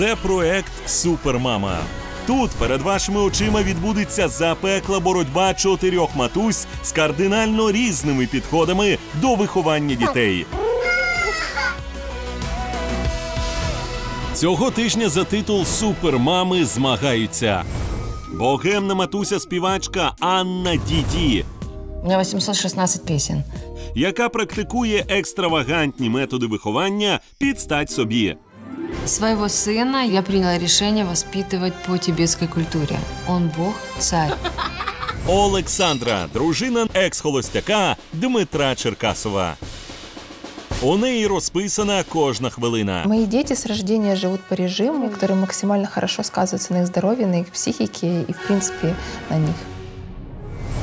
Це проект Супермама. Тут перед вашими очима відбудеться запекла боротьба чотирьох матусь з кардинально різними підходами до виховання дітей. Цього тижня за титул Супермами змагаються богемна матуся співачка Анна Діді, У меня 816 песен. яка практикує екстравагантні методи виховання під стать собі. Своего сына я приняла решение воспитывать по тибетской культуре. Он бог, царь. Олександра, дружина екс-холостяка Дмитра Черкасова. У неї розписана кожна хвилина. Мои дети с рождения живут по режиму, который максимально хорошо сказывается на их здоровье, на их психике и, в принципе, на них.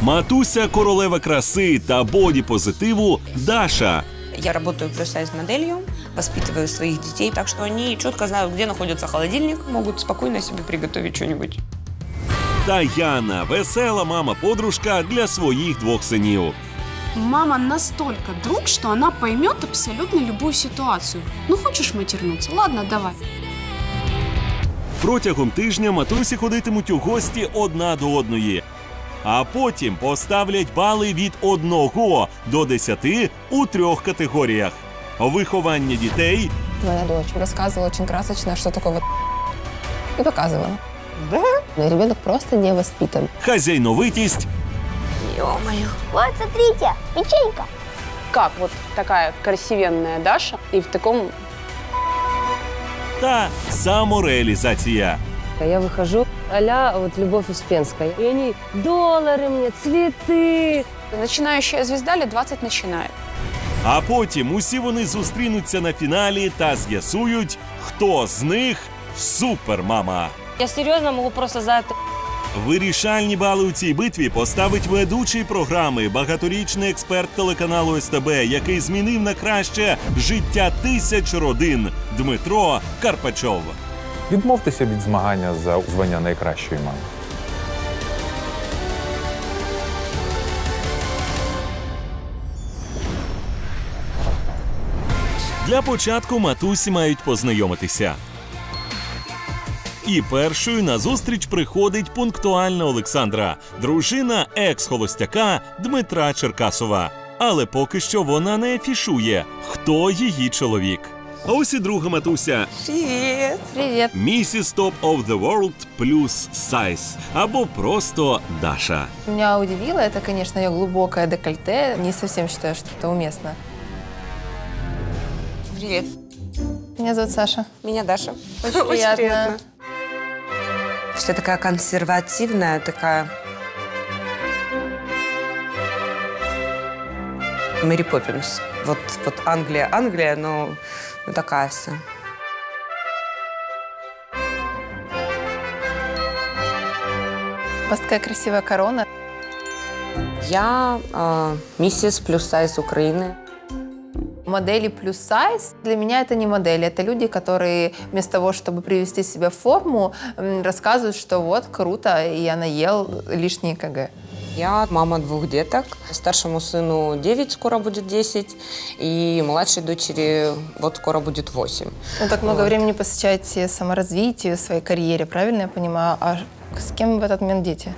Матуся королева краси та боді-позитиву Даша. Я работаю плюс-сайз моделью, воспитываю своих детей, так что они четко знают, где находится холодильник, могут спокойно себе приготовить что-нибудь. Та Яна весела мама-подружка для своїх двох синів. Мама настолько друг, что она поймет абсолютно любую ситуацию. Ну, хочешь матернуться? Ладно, давай. Протягом тижня матусі ходитимуть у гості одна до одної, а потім поставлять бали від 1 до 10 у трьох категоріях: виховання дітей, Моя дочь рассказывала очень красочно, что такое вот и показывала. Да? Ребенок просто не воспитан. хазяйновитість Ё-моё. Вот, смотрите, печенька. как вот такая красивенная Даша и в таком та самореалізація. Я выхожу а вот Любовь Успенская. И они доллары мне, цветы. Начинающая звезда лет 20 начинает. А потім усі вони зустрінуться на фіналі та з'ясують, хто з них супермама. Я серьезно могу просто за Вирішальні бали у цій битві поставить ведучий програми, багаторічний експерт телеканалу СТБ, який змінив на краще життя тисяч родин Дмитро Карпачов. Відмовтеся від змагання за звання найкращої мами. Для початку матусі мають познайомитися. І першою на зустріч приходить пунктуальна Олександра, дружина екс-холостяка Дмитра Черкасова. Але поки що вона не афішує, хто її чоловік. А ось і друга матуся Привет. Привет. Місіс Top of the World плюс Сайз або просто Даша. Меня удивило это, конечно, ее глубокое декольте. Не совсем считаю, что это уместно. Привет. Меня зовут Саша. Меня Даша. Очень приятно. Все такая консервативная, такая... Мэри Поппинс. Вот, вот Англия, Англия, но ну, такая вся. У вас такая красивая корона. Я э, миссис плюс сайз Украины. Модели плюс сайз для меня это не модели, это люди, которые вместо того, чтобы привести себя в форму, рассказывают, что вот круто, я наел лишние кг. Я мама двух деток. Старшему сыну 9, скоро будет 10. И младшей дочери вот скоро будет 8. Ну, так много Вот. времени посвящаете саморазвитию, своей карьере, правильно я понимаю? А с кем в этот момент дети?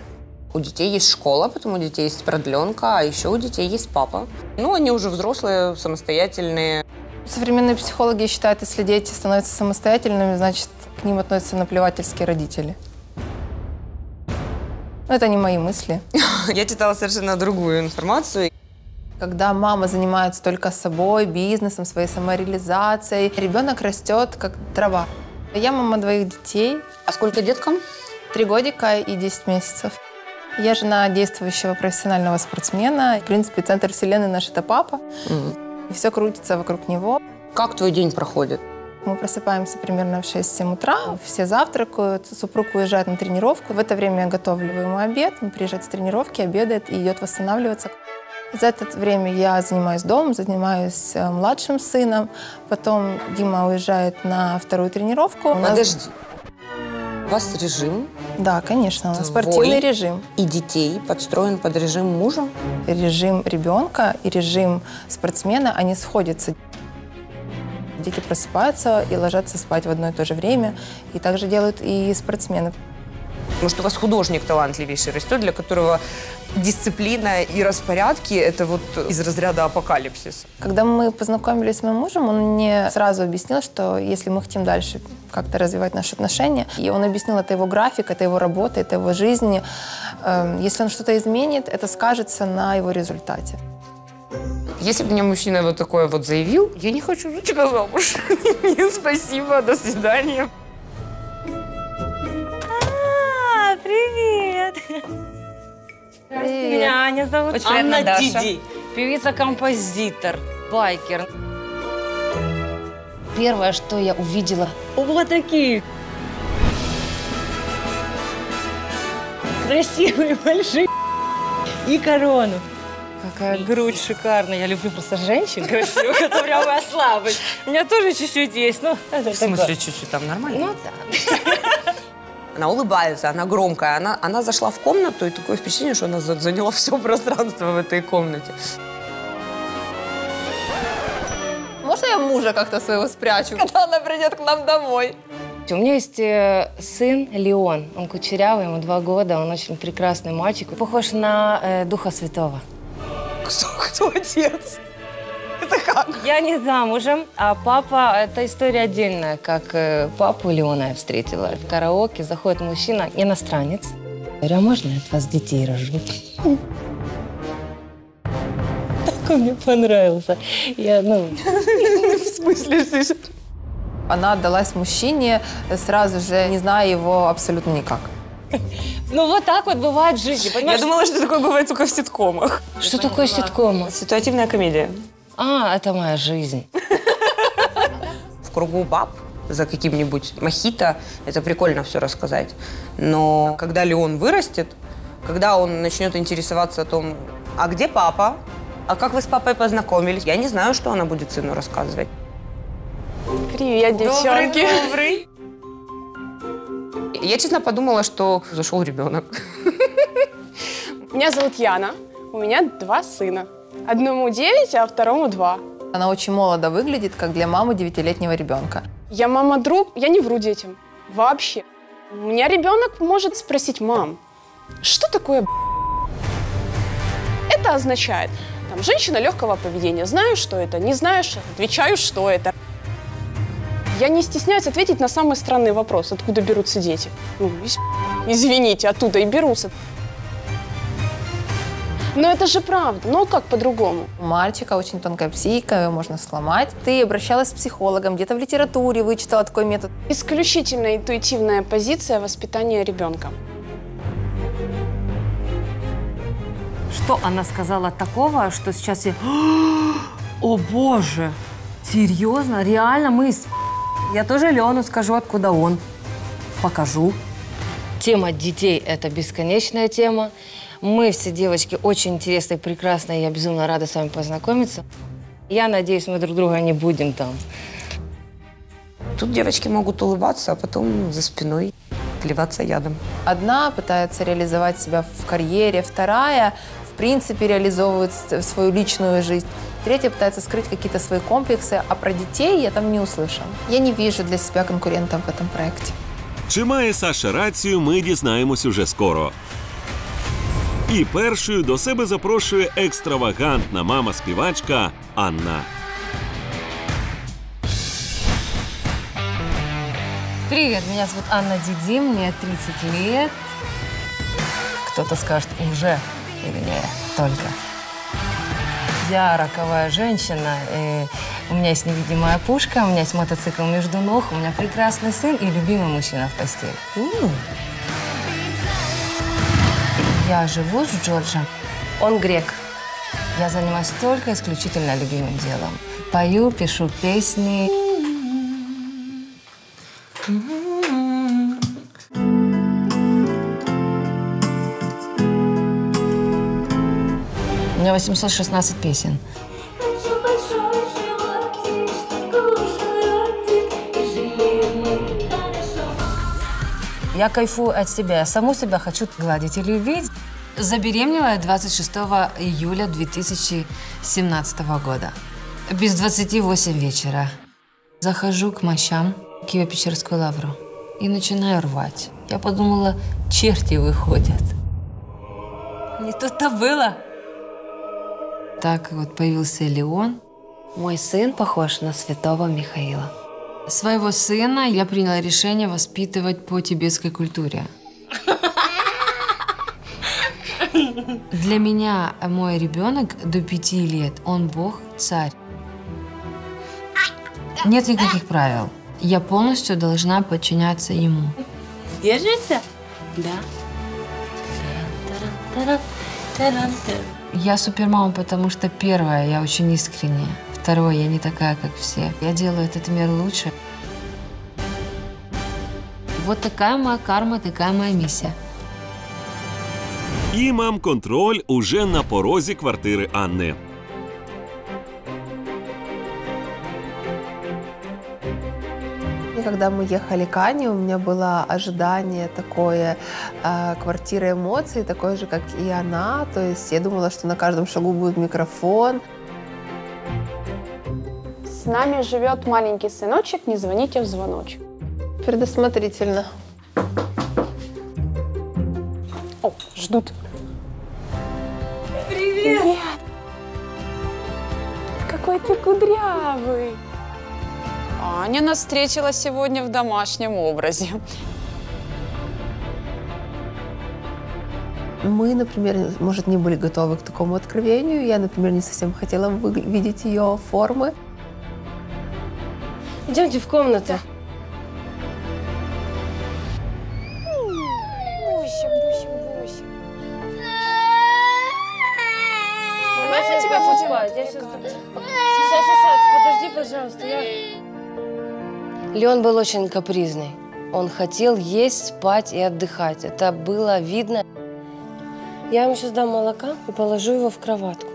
У детей есть школа, потом у детей есть продленка, а еще у детей есть папа. Ну, они уже взрослые, самостоятельные. Современные психологи считают, если дети становятся самостоятельными, значит, к ним относятся наплевательские родители. Но это не мои мысли. Я читала совершенно другую информацию. Когда мама занимается только собой, бизнесом, своей самореализацией, ребенок растет как трава. Я мама двоих детей, А сколько деткам? три годика и 10 месяцев. Я жена действующего профессионального спортсмена. В принципе, центр вселенной наш – это папа. И все крутится вокруг него. Как твой день проходит? Мы просыпаемся примерно в 6-7 утра, все завтракают, супруг уезжает на тренировку. В это время я готовлю ему обед, он приезжает с тренировки, обедает и идет восстанавливаться. За это время я занимаюсь домом, занимаюсь э, младшим сыном. Потом Дима уезжает на вторую тренировку. У нас- Подожди. У вас режим, Да, конечно, у нас Твой? спортивный режим. и детей подстроен под режим мужа? Режим ребенка и режим спортсмена, они сходятся. Дети просыпаются и ложатся спать в одно и то же время. И также делают и спортсмены. Может, у вас художник талантливейший растет, для которого дисциплина и распорядки – это вот из разряда апокалипсиса. Когда мы познакомились с моим мужем, он мне сразу объяснил, что если мы хотим дальше как-то развивать наши отношения, и он объяснил, это его график, это его работа, это его жизнь. Эм, Если он что-то изменит, это скажется на его результате. Если бы мне мужчина вот такое вот заявил, я не хочу за тебя замуж. Нет, спасибо, до свидания. Привет! Здравствуйте, меня Аня зовут. Очень Анна Даша. Диди, певица-композитор, байкер. Первое, что я увидела, Вот такие. Красивые, большие. И корону. Какая грудь шикарная. Я люблю просто женщин красивых. Это прям моя слабость. У меня тоже чуть-чуть есть. Ну, это В смысле, чуть-чуть там нормально? Ну да. Она улыбается, она громкая. Она, она зашла в комнату, и такое впечатление, что она за- заняла все пространство в этой комнате. Можно я мужа как-то своего спрячу, когда она придет к нам домой? У меня есть э, сын Леон. Он кучерявый, ему два года. Он очень прекрасный мальчик. Похож на э, Духа Святого. Кто, кто отец? Это как? Я не замужем, а папа, это история отдельная, как э, папу Леона я встретила. В караоке заходит мужчина, иностранец. Я говорю, а можно я от вас детей рожу? Так он мне понравился. Я, ну, В смысле? Она отдалась мужчине, сразу же не зная его абсолютно никак. ну вот так вот бывает в жизни, Я понимаешь? думала, что такое бывает только в ситкомах. Что такое ситком? Ситуативная комедия. А, это моя жизнь. В кругу баб за каким-нибудь мохито, это прикольно все рассказать. Но когда Леон вырастет, когда он начнет интересоваться о том, а где папа, а как вы с папой познакомились, я не знаю, что она будет сыну рассказывать. Привет, девчонки. добрый. Я, честно, подумала, что зашел ребенок. Меня зовут Яна. У меня два сына. Одному 9, а второму 2. Она очень молодо выглядит, как для мамы девятилетнего ребенка. Я мама-друг, я не вру детям. Вообще. У меня ребенок может спросить, мам, что такое б***?» Это означает, там, женщина легкого поведения. Знаю, что это, не знаешь, отвечаю, что это. Я не стесняюсь ответить на самый странный вопрос, откуда берутся дети. Ну, из- извините, оттуда и берутся. Но это же правда, ну а как по-другому? У мальчика очень тонкая психика, ее можно сломать. Ты обращалась с психологом, где-то в литературе вычитала такой метод. Исключительно интуитивная позиция воспитания ребенка. Что она сказала такого, что сейчас я... О, боже! Серьезно? Реально? Мы... с- Я тоже Лену скажу, откуда он. Покажу. Тема детей – это бесконечная тема. Мы все девочки очень интересные, прекрасные. Я безумно рада с вами познакомиться. Я надеюсь, мы друг друга не будем там. Тут девочки могут улыбаться, а потом за спиной плеваться ядом. Одна пытается реализовать себя в карьере, вторая, в принципе, реализовывает с- свою личную жизнь. Третья пытается скрыть какие-то свои комплексы, а про детей я там не услышала. Я не вижу для себя конкурентов в этом проекте. Чи має Саша рацію, ми дізнаємось уже скоро. І першою до себе запрошує екстравагантна мама-співачка Анна. Привет, меня зовут Анна Диди, мне 30 лет. Кто-то скажет уже или не только. Я роковая женщина, и у меня есть невидимая пушка, у меня есть мотоцикл между ног, у меня прекрасный сын и любимый мужчина в постели. Я живу с Джорджем. Он грек. Я занимаюсь только исключительно любимым делом. Пою, пишу песни. У меня 816 песен. Я кайфую от себя. Я саму себя хочу гладить и любить. Забеременела я 26 июля 2017 года. Без 28 вечера. Захожу к мощам Киево-Печерскую лавру и начинаю рвать. Я подумала, черти выходят. Не тут-то было. Так вот появился Леон. Мой сын похож на святого Михаила. Своего сына я приняла решение воспитывать по тибетской культуре. Для меня мой ребенок до пяти лет, он бог, царь. Нет никаких правил. Я полностью должна подчиняться ему. Держишься? Да. Я супермама, потому что первое, я очень искренняя. Второе, я не такая, как все. Я делаю этот мир лучше. Вот такая моя карма, такая моя миссия. І мам-контроль уже на порозі квартири Анни. И когда мы ехали к Ане, у меня было ожидание такое э, квартиры эмоций, такое же, как и она. То есть я думала, что на каждом шагу будет микрофон. С нами живет маленький сыночек, не звоните в звоночек. Предусмотрительно. О, ждут. Привет. Какой ты кудрявый. Аня нас встретила сегодня в домашнем образе. Мы, например, может, не были готовы к такому откровению. Я, например, не совсем хотела видеть ее формы. Идемте в комнату. Буся, Буся, Буся. Можно тебя поспать? Я сейчас... Сейчас, сейчас, подожди, пожалуйста. Я... Леон был очень капризный. Он хотел есть, спать и отдыхать. Это было видно. Я ему сейчас дам молока и положу его в кроватку.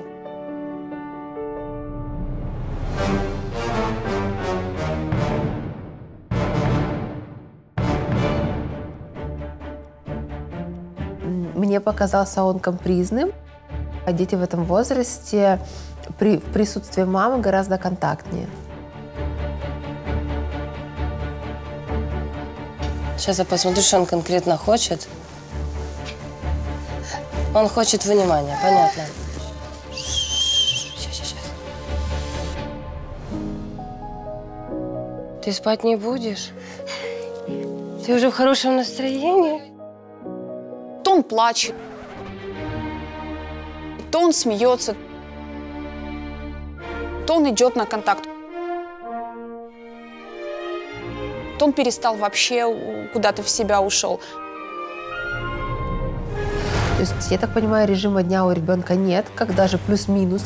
Мне показался он капризным. А дети в этом возрасте при, в присутствии мамы гораздо контактнее. Сейчас я посмотрю, что он конкретно хочет. Он хочет внимания, понятно. Сейчас, сейчас. Ты спать не будешь? Ты уже в хорошем настроении? Он плачет, то он смеется, то он идет на контакт, то он перестал вообще куда-то в себя ушел. То есть, я так понимаю, режима дня у ребенка нет, как даже плюс-минус,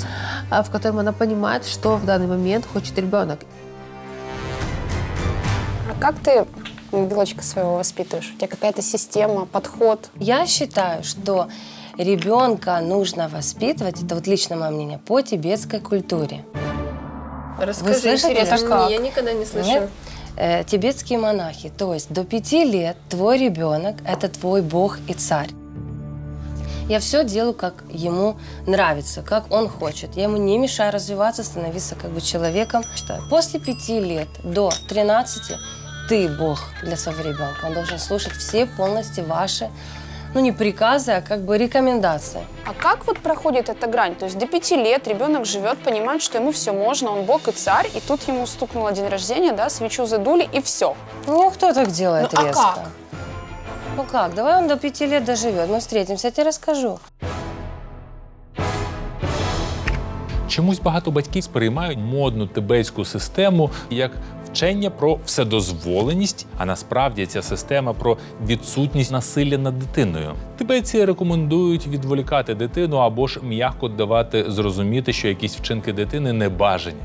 а, в котором она понимает, что в данный момент хочет ребенок. А как ты белочка своего воспитываешь? У тебя какая-то система, подход? Я считаю, что ребенка нужно воспитывать, это вот лично мое мнение, по тибетской культуре. Расскажи, Это как? Я никогда не слышала. Нет? Э, тибетские монахи. То есть до пяти лет твой ребенок – это твой бог и царь. Я все делаю, как ему нравится, как он хочет. Я ему не мешаю развиваться, становиться как бы человеком. После пяти лет до 13 ты бог для своего ребенка. Он должен слушать все полностью ваши, ну не приказы, а как бы рекомендации. А как вот проходит эта грань? То есть до пяти лет ребенок живет, понимает, что ему все можно, он бог и царь, и тут ему стукнуло день рождения, да, свечу задули, и все. Ну, кто так делает Ну, а резко? как? Ну как, давай он до пяти лет доживет. Мы встретимся, я тебе расскажу. Чомусь багато батьків сприймають модну тибетську систему як вчення про вседозволеність, а насправді ця система про відсутність насилля над дитиною. Тибетці рекомендують відволікати дитину або ж м'яко давати зрозуміти, що якісь вчинки дитини не бажані.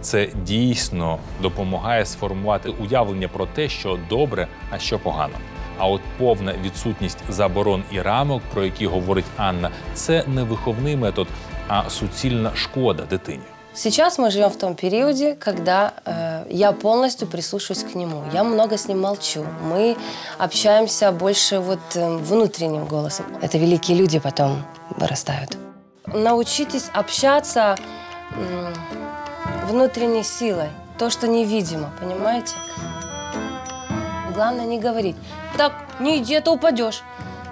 Це дійсно допомагає сформувати уявлення про те, що добре, а що погано. А от повна відсутність заборон і рамок, про які говорить Анна, це не виховний метод, а суцільна шкода дитині. Сейчас мы живем в том периоде, когда э, я полностью прислушиваюсь к нему. Я много с ним молчу. Мы общаемся больше вот э, внутренним голосом. Это великие люди потом вырастают. Научитесь общаться м, внутренней силой. то, что невидимо, понимаете? Главное не говорить, так, не иди, а то упадешь.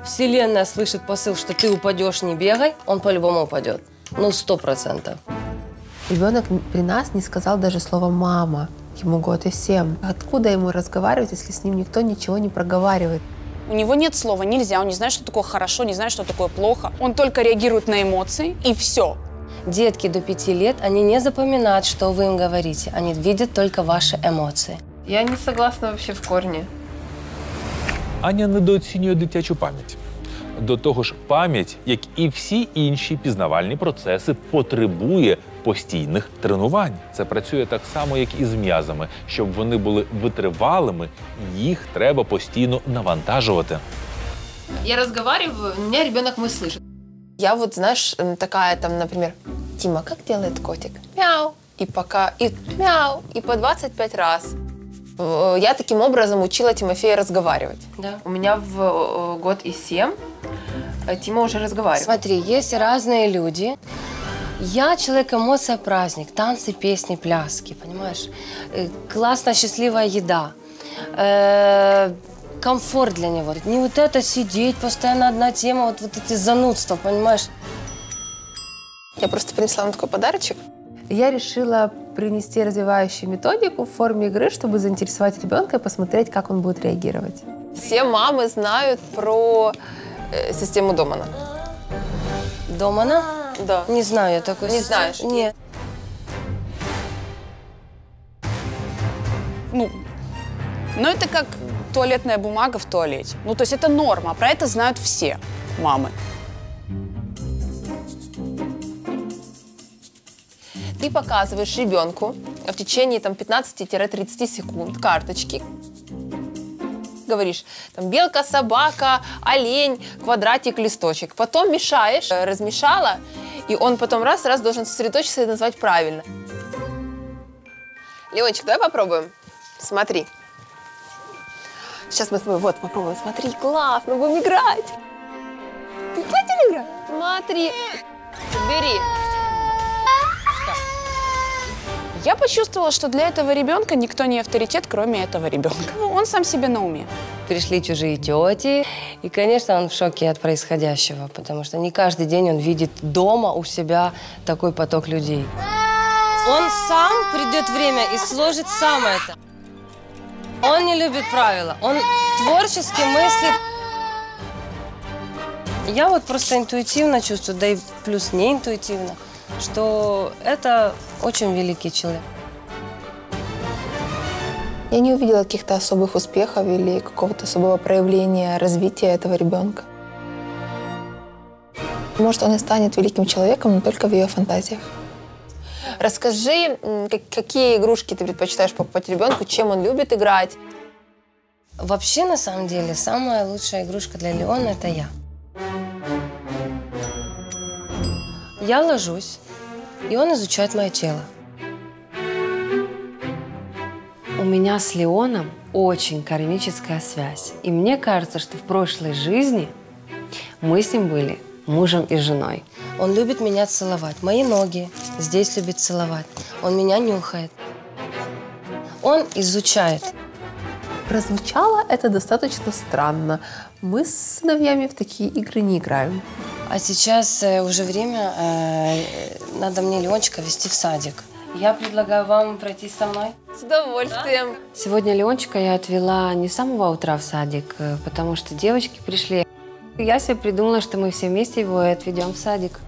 Вселенная слышит посыл, что ты упадешь, не бегай, он по-любому упадет. Ну, сто процентов. Ребенок при нас не сказал даже слово «мама». Ему год и семь. Откуда ему разговаривать, если с ним никто ничего не проговаривает? У него нет слова «нельзя», он не знает, что такое хорошо, не знает, что такое плохо. Он только реагирует на эмоции, и все. Детки до пяти лет, они не запоминают, что вы им говорите. Они видят только ваши эмоции. Я не согласна вообще в корне. Аня недооцінює дитячу пам'ять. До того ж, пам'ять, як і всі інші пізнавальні процеси, потребує постійних тренувань. Це працює так само, як і з м'язами. Щоб вони були витривалими, їх треба постійно навантажувати. Я разговариваю, у меня ребенок мой слышит. Я вот, знаешь, м, такая там, например, Тима, как делает котик? Мяу. И пока, и мяу, и по 25 раз. Э, Я таким образом учила Тимофея разговаривать. Да. У меня в э, год и семь э, Тима уже разговаривает. Смотри, есть разные люди. Я человек эмоция, праздник, танцы, песни, пляски, понимаешь? Э, Классная, счастливая еда. Э, комфорт для него. Не вот это сидеть, постоянно одна тема, вот, вот эти занудства, понимаешь? Я просто принесла вам такой подарочек. Я решила принести развивающую методику в форме игры, чтобы заинтересовать ребенка и посмотреть, как он будет реагировать. Все мамы знают про э, систему Домана. Домана? Да. Не знаю я такой. Не знаешь? Нет. Ну, но это как туалетная бумага в туалете. Ну, то есть это норма, про это знают все мамы. Ты показываешь ребенку в течение там, 15-30 секунд карточки. Говоришь, там, белка, собака, олень, квадратик, листочек. Потом мешаешь, э, размешала, и он потом раз-раз должен сосредоточиться и назвать правильно. Леончик, давай попробуем. Смотри. Сейчас мы с тобой, вот, попробуем. Смотри, классно, будем играть. Ты хотел играть? Смотри. Бери. Я почувствовала, что для этого ребенка никто не авторитет, кроме этого ребенка. Ну, Он сам себе на уме. Пришли чужие тети, и, конечно, он в шоке от происходящего, потому что не каждый день он видит дома у себя такой поток людей. Он сам придет время и сложит сам это. Он не любит правила, он творчески мыслит. Я вот просто интуитивно чувствую, да и плюс не интуитивно, что это очень великий человек. Я не увидела каких-то особых успехов или какого-то особого проявления развития этого ребенка. Может, он и станет великим человеком, но только в ее фантазиях. Расскажи, какие игрушки ты предпочитаешь покупать ребенку, чем он любит играть. Вообще, на самом деле, самая лучшая игрушка для Леона – это я. Я ложусь, и он изучает мое тело. У меня с Леоном очень кармическая связь. И мне кажется, что в прошлой жизни мы с ним были мужем и женой. Он любит меня целовать. Мои ноги здесь любит целовать. Он меня нюхает. Он изучает. Прозвучало это достаточно странно. Мы с сыновьями в такие игры не играем. А сейчас э, уже время, э, надо мне Леончика вести в садик. Я предлагаю вам пройти со мной. С удовольствием. Сегодня Леончика я отвела не с самого утра в садик, э, потому что девочки пришли. Я себе придумала, что мы все вместе его и отведем в садик.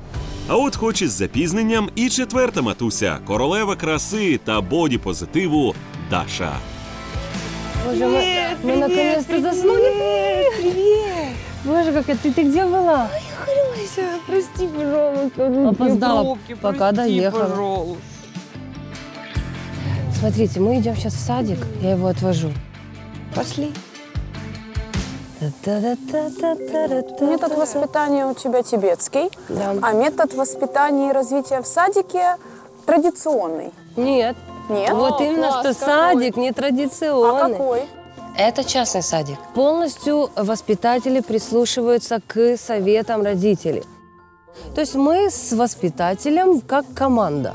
А от хоч із запізненням і четверта матуся, королева краси та боді позитиву Даша. Боже, мы, мы наконец-то заснули. Привет. Боже, как ты, ты где была? Прости, пожалуйста. Опоздала, пока доехала. Смотрите, мы идем сейчас в садик, я его отвожу. Пошли. Метод воспитания у тебя тибетский, Да. а метод воспитания и развития в садике традиционный. Нет. Нет? Вот именно, что садик не А какой? Это частный садик. Полностью воспитатели прислушиваются к советам родителей. То есть мы с воспитателем как команда.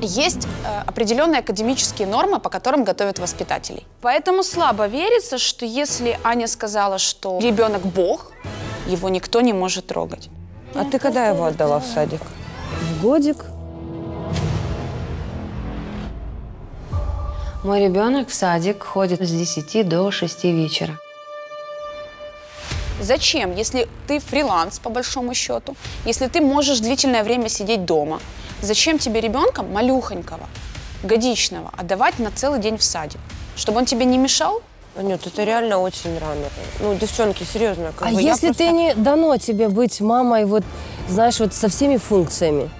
Есть э, определенные академические нормы, по которым готовят воспитателей. Поэтому слабо верится, что если Аня сказала, что ребенок Бог, его никто не может трогать. А ты когда его отдала в садик? В годик. Мой ребенок в садик ходит с 10 до 6 вечера. Зачем, если ты фриланс, по большому счету, если ты можешь длительное время сидеть дома, зачем тебе ребенка малюхонького, годичного, отдавать на целый день в садик? Чтобы он тебе не мешал? Анют, это реально очень рано. Ну, девчонки, серьезно. Как А бы если просто- ты не дано тебе быть мамой, вот, знаешь, вот со всеми функциями?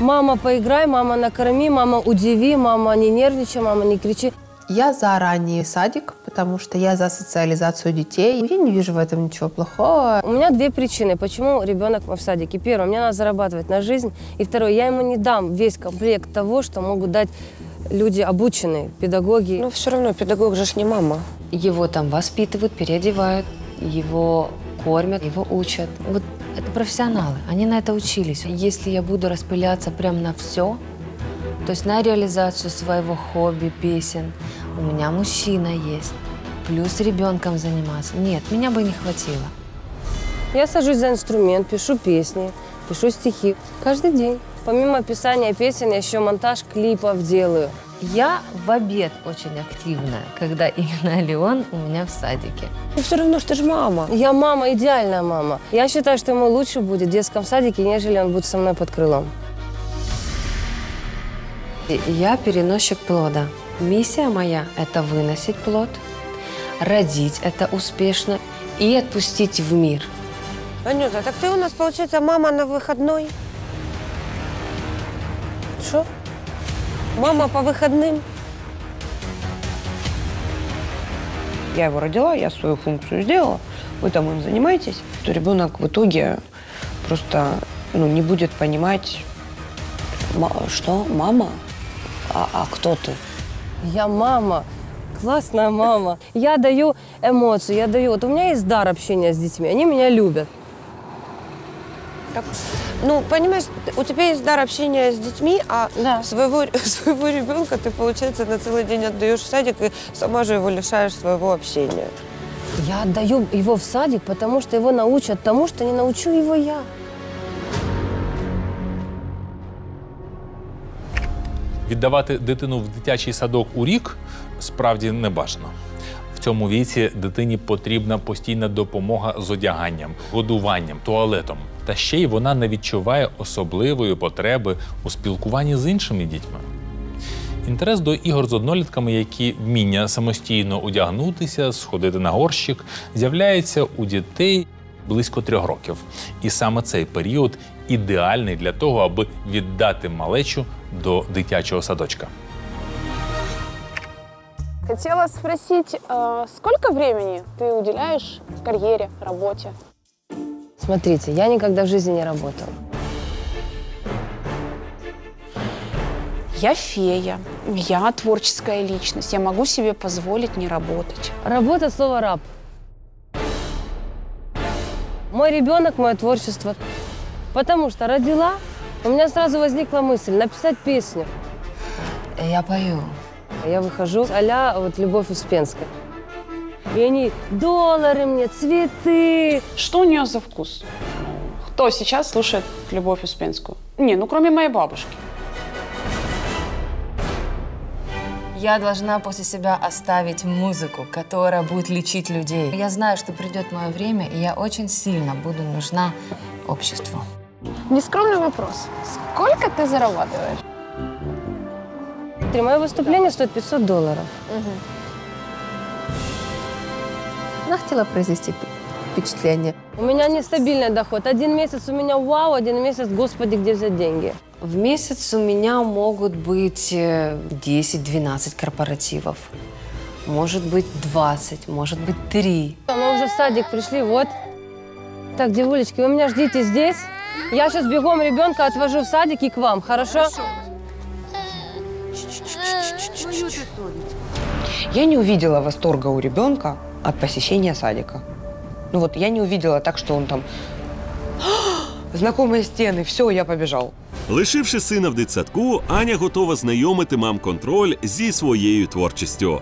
Мама, поиграй, мама, накорми, мама, удиви, мама, не нервничай, мама, не кричи. Я за ранний садик, потому что я за социализацию детей. Я не вижу в этом ничего плохого. У меня две причины, почему ребенок в садике. Первое, мне надо зарабатывать на жизнь. И второе, я ему не дам весь комплект того, что могут дать люди обученные, педагоги. Ну, все равно, педагог же ж не мама. Его там воспитывают, переодевают, его кормят, его учат. Вот это профессионалы, они на это учились. Если я буду распыляться прям на все, то есть на реализацию своего хобби, песен, у меня мужчина есть, плюс ребенком заниматься. Нет, меня бы не хватило. Я сажусь за инструмент, пишу песни, пишу стихи каждый день. Помимо писания песен, я еще монтаж клипов делаю. Я в обед очень активная, когда именно Леон у меня в садике. Ну, все равно, что ты же мама. Я мама, идеальная мама. Я считаю, что ему лучше будет в детском садике, нежели он будет со мной под крылом. Я переносчик плода. Миссия моя – это выносить плод, родить это успешно и отпустить в мир. Анюта, так ты у нас, получается, мама на выходной? Что? Мама по выходным? Я его родила, я свою функцию сделала, вы там им занимаетесь, то ребенок в итоге просто ну, не будет понимать, «Ма- что, мама? А, а кто ты? Я мама, классная мама. Я даю эмоции, я даю. Вот у меня есть дар общения с детьми, они меня любят. Так, ну, понимаешь, у тебя есть дар общения с детьми, а своего, своего ребенка ты, получается, на целый день отдаешь в садик и сама же его лишаешь своего общения. Я отдаю его в садик, потому что его научат тому, что не научу его я. Віддавати дитину в дитячий садок у рік справді не бажано. В цьому віці дитині потрібна постійна допомога з одяганням, годуванням, туалетом. Та ще й вона не відчуває особливої потреби у спілкуванні з іншими дітьми. Інтерес до ігор з однолітками, які вміння самостійно одягнутися, сходити на горщик, з'являється у дітей близько трьох років. І саме цей період ідеальний для того, аби віддати малечу до дитячого садочка. Хотела спросить, э, сколько времени ты уделяешь карьере, работе? Смотрите, я никогда в жизни не работала. Я фея, я творческая личность, я могу себе позволить не работать. Работа слово раб. Мой ребенок, мое творчество. Потому что родила, у меня сразу возникла мысль написать песню. Я пою. Я выхожу а вот Любовь Успенская. И они доллары мне, цветы. Что у нее за вкус? Кто сейчас слушает Любовь Успенскую? Не, ну кроме моей бабушки. Я должна после себя оставить музыку, которая будет лечить людей. Я знаю, что придет мое время, и я очень сильно буду нужна обществу. Нескромный вопрос. Сколько ты зарабатываешь? Смотри, мое выступление стоит 500 долларов. Она хотела произвести впе- впечатление. У меня нестабильный доход. Один месяц у меня вау, один месяц, господи, где взять деньги? В месяц у меня могут быть э, 10-12 корпоративов. Может быть 20, может быть 3. Мы уже в садик пришли, вот. Так, девулечки, вы меня ждите здесь. Я сейчас бегом ребенка отвожу в садик и к вам, хорошо? Я не увидела восторга у ребенка от посещения садика. Ну вот я не увидела так, что он там «А, знакомые стены, все, я побежал. Лишивши сина в дитсадку, Аня готова знайомити мам контроль зі своєю творчістю.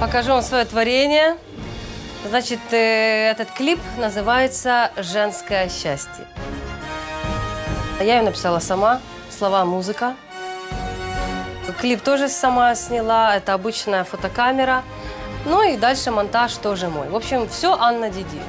Покажу вам свое творение. Значит, э, этот клип называется «Женское счастье». Я ее написала сама, слова, музыка. Клип тоже сама сняла, это обычная фотокамера. Ну и дальше монтаж тоже мой. В общем, все Анна Диди.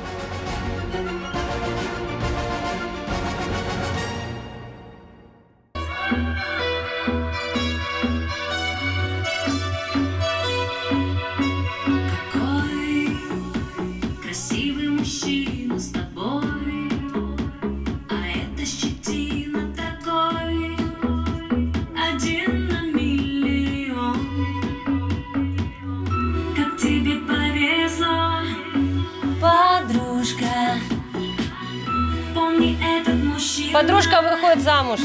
Подружка выходит замуж,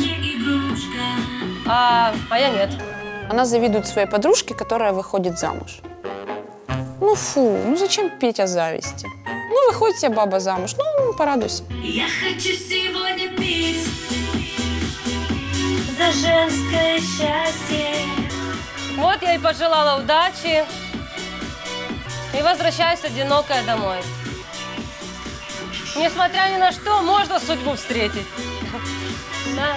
а, а я нет. Она завидует своей подружке, которая выходит замуж. Ну фу, ну зачем петь о зависти? Ну, выходит себе баба замуж, ну, порадуйся. Я хочу сегодня пить за женское счастье. Вот я и пожелала удачи. И возвращаюсь одинокая домой. Несмотря ни на что, можно судьбу встретить. Да.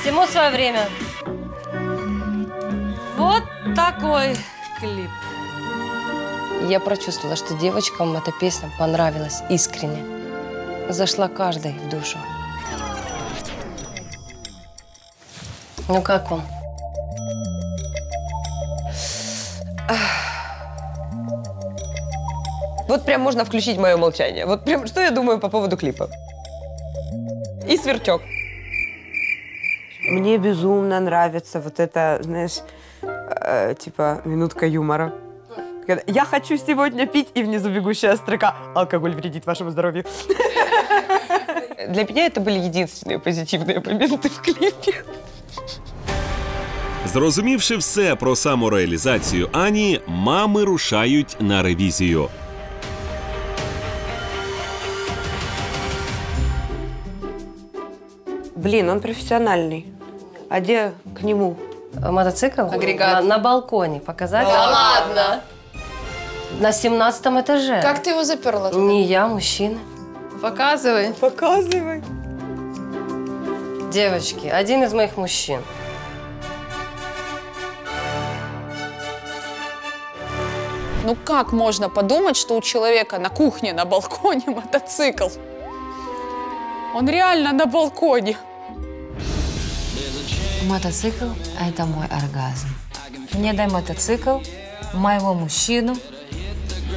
Всему свое время. Вот такой клип. Я прочувствовала, что девочкам эта песня понравилась искренне. Зашла каждой в душу. Ну как вам? Вот прям можно включить мое молчание. Вот прям что я думаю по поводу клипа. И сверчок. Мне безумно нравится вот это, знаешь, э, типа минутка юмора. Когда Я хочу сегодня пить, и внизу бегущая строка «Алкоголь вредит вашему здоровью». Для меня это были единственные позитивные моменты в клипе. Зрозумівши все про самореалізацію Ані, мами рушають на ревізію. Блин, он профессиональный. А где к нему? Мотоцикл? Агрегат. На, на балконе показать. Да ладно. На 17 этаже. Как ты его заперла? туда? Не я, мужчина. Показывай. Показывай. Девочки, один из моих мужчин. Ну как можно подумать, что у человека на кухне, на балконе мотоцикл? Он реально на балконе. Мотоцикл – это мой оргазм. Мне дай мотоцикл, моего мужчину,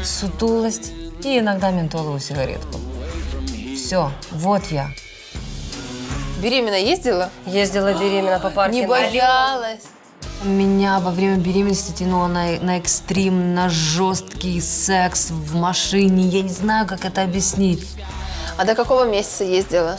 сутулость и иногда ментоловую сигаретку. Все, вот я. Беременна ездила? Ездила беременна по Не паркингу. боялась. Меня во время беременности тянуло на, на экстрим, на жесткий секс в машине. Я не знаю, как это объяснить. А до какого месяца ездила?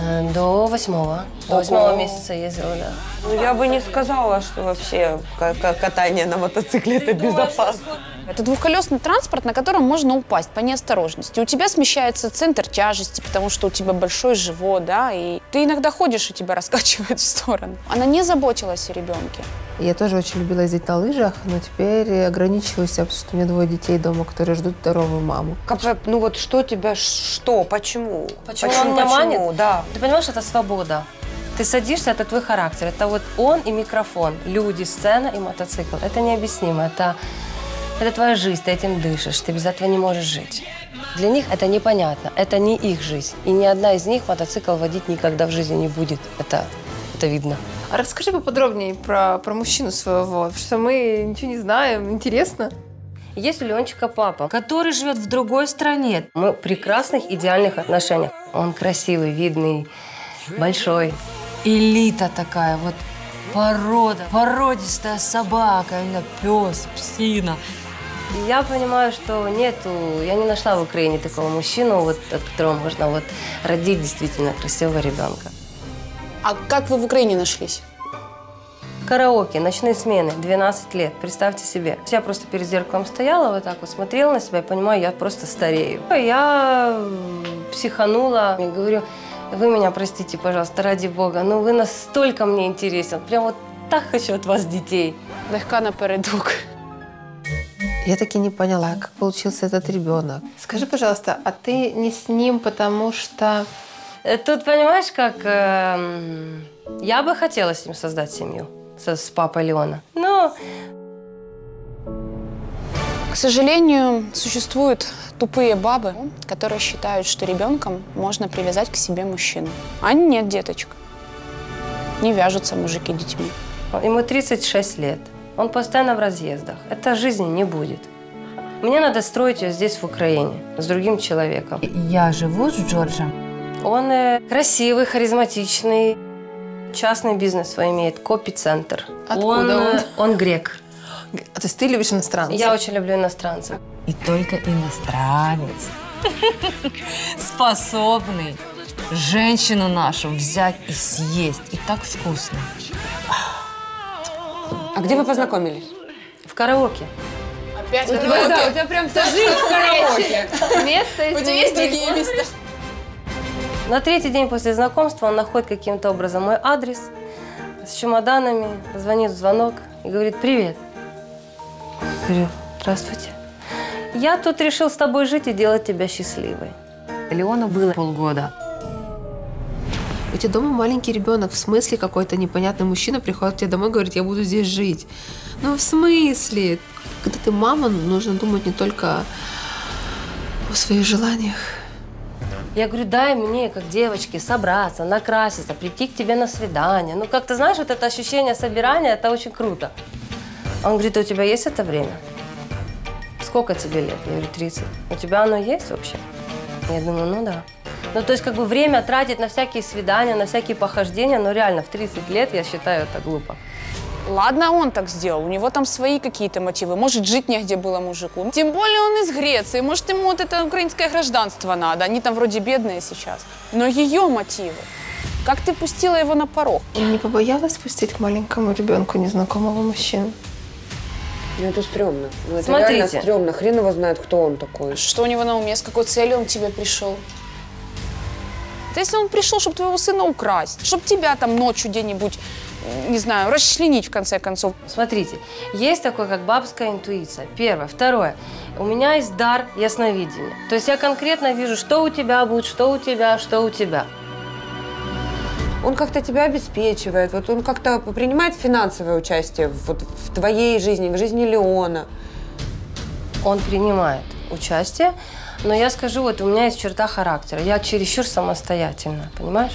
Э, До восьмого. До восьмого месяца ездила, да. Ну, я бы не сказала, что вообще ка- ка- катание на мотоцикле это безопасно. Это двухколесный транспорт, на котором можно упасть по неосторожности. У тебя смещается центр тяжести, потому что у тебя большой живот, да, и ты иногда ходишь, и тебя раскачивает в сторону. Она не заботилась о ребенке. Я тоже очень любила ездить на лыжах, но теперь ограничиваюсь, потому что у меня двое детей дома, которые ждут здоровую маму. КП, ну вот что тебя, что, почему? Почему он меня манит? Да. Ты понимаешь, это свобода. Ты садишься, это твой характер. Это вот он и микрофон. Люди, сцена и мотоцикл. Это необъяснимо. Это, это твоя жизнь, ты этим дышишь. Ты без этого не можешь жить. Для них это непонятно. Это не их жизнь. И ни одна из них мотоцикл водить никогда в жизни не будет. Это, это видно. А расскажи поподробнее про, про мужчину своего, что мы ничего не знаем, интересно. Есть у Ленчика папа. Который живет в другой стране. Мы в прекрасных, идеальных отношениях. Он красивый, видный, большой. Элита такая, вот порода, породистая собака, или пес, псина. Я понимаю, что нету, я не нашла в Украине такого мужчину, вот, от которого можно вот родить действительно красивого ребенка. А как вы в Украине нашлись? Караоке, ночные смены, 12 лет, представьте себе. Я просто перед зеркалом стояла, вот так вот смотрела на себя и понимаю, я просто старею. Я психанула и говорю, вы меня простите, пожалуйста, ради бога, но вы настолько мне интересен. Прям вот так хочу от вас детей. Легка напередок. Я таки не поняла, как получился этот ребенок. Скажи, пожалуйста, а ты не с ним, потому что... Э, Тут, понимаешь, как... эм, я бы хотела с ним создать семью, со- с папой Леона. Но К сожалению, существуют тупые бабы, которые считают, что ребенком можно привязать к себе мужчину. А нет, деточка. Не вяжутся мужики детьми. ему 36 лет. Он постоянно в разъездах. Это жизни не будет. Мне надо строить ее здесь, в Украине, с другим человеком. Я живу с Джорджем. Он э, красивый, харизматичный, частный бизнес свой имеет, копи-центр. Откуда он? он? э, Он грек. А, То есть ты любишь иностранцев? Я очень люблю иностранцев. И только иностранец, способный женщину нашу взять и съесть. И так вкусно. А где вы познакомились? В караоке. Опять Да, у тебя прям вся жизнь в караоке. Место У тебя есть другие места? На третий день после знакомства он находит каким-то образом мой адрес с чемоданами, звонит в звонок и говорит «Привет». Говорю «Здравствуйте». Я тут решил с тобой жить и делать тебя счастливой. Леону было полгода. У тебя дома маленький ребенок, в смысле какой-то непонятный мужчина приходит к тебе домой и говорит, я буду здесь жить. Ну, в смысле? Когда ты мама, нужно думать не только о своих желаниях. Я говорю, дай мне, как девочке, собраться, накраситься, прийти к тебе на свидание. Ну, как ты знаешь, вот это ощущение собирания, это очень круто. Он говорит, «А у тебя есть это время? Сколько тебе лет? Я говорю, 30. У тебя оно есть вообще? Я думаю, ну да. Ну, то есть, как бы время тратить на всякие свидания, на всякие похождения, но реально в 30 лет я считаю это глупо. Ладно, он так сделал, у него там свои какие-то мотивы. Может, жить негде было мужику. Тем более он из Греции, может, ему вот это украинское гражданство надо. Они там вроде бедные сейчас. Но ее мотивы. Как ты пустила его на порог? Не побоялась пустить к маленькому ребенку незнакомого мужчину? Ну это стрёмно. Ну, это Смотрите. реально стрёмно. Хрен его знает, кто он такой. Что у него на уме, с какой целью он к тебе пришел? Да если он пришел, чтобы твоего сына украсть, чтобы тебя там ночью где-нибудь, не знаю, расчленить в конце концов. Смотрите, есть такое, как бабская интуиция. Первое. Второе. У меня есть дар ясновидения. То есть я конкретно вижу, что у тебя будет, что у тебя, что у тебя. Он как-то тебя обеспечивает, вот он как-то принимает финансовое участие вот в твоей жизни, в жизни Леона. Он принимает участие, но я скажу, вот у меня есть черта характера. Я чересчур самостоятельна, понимаешь?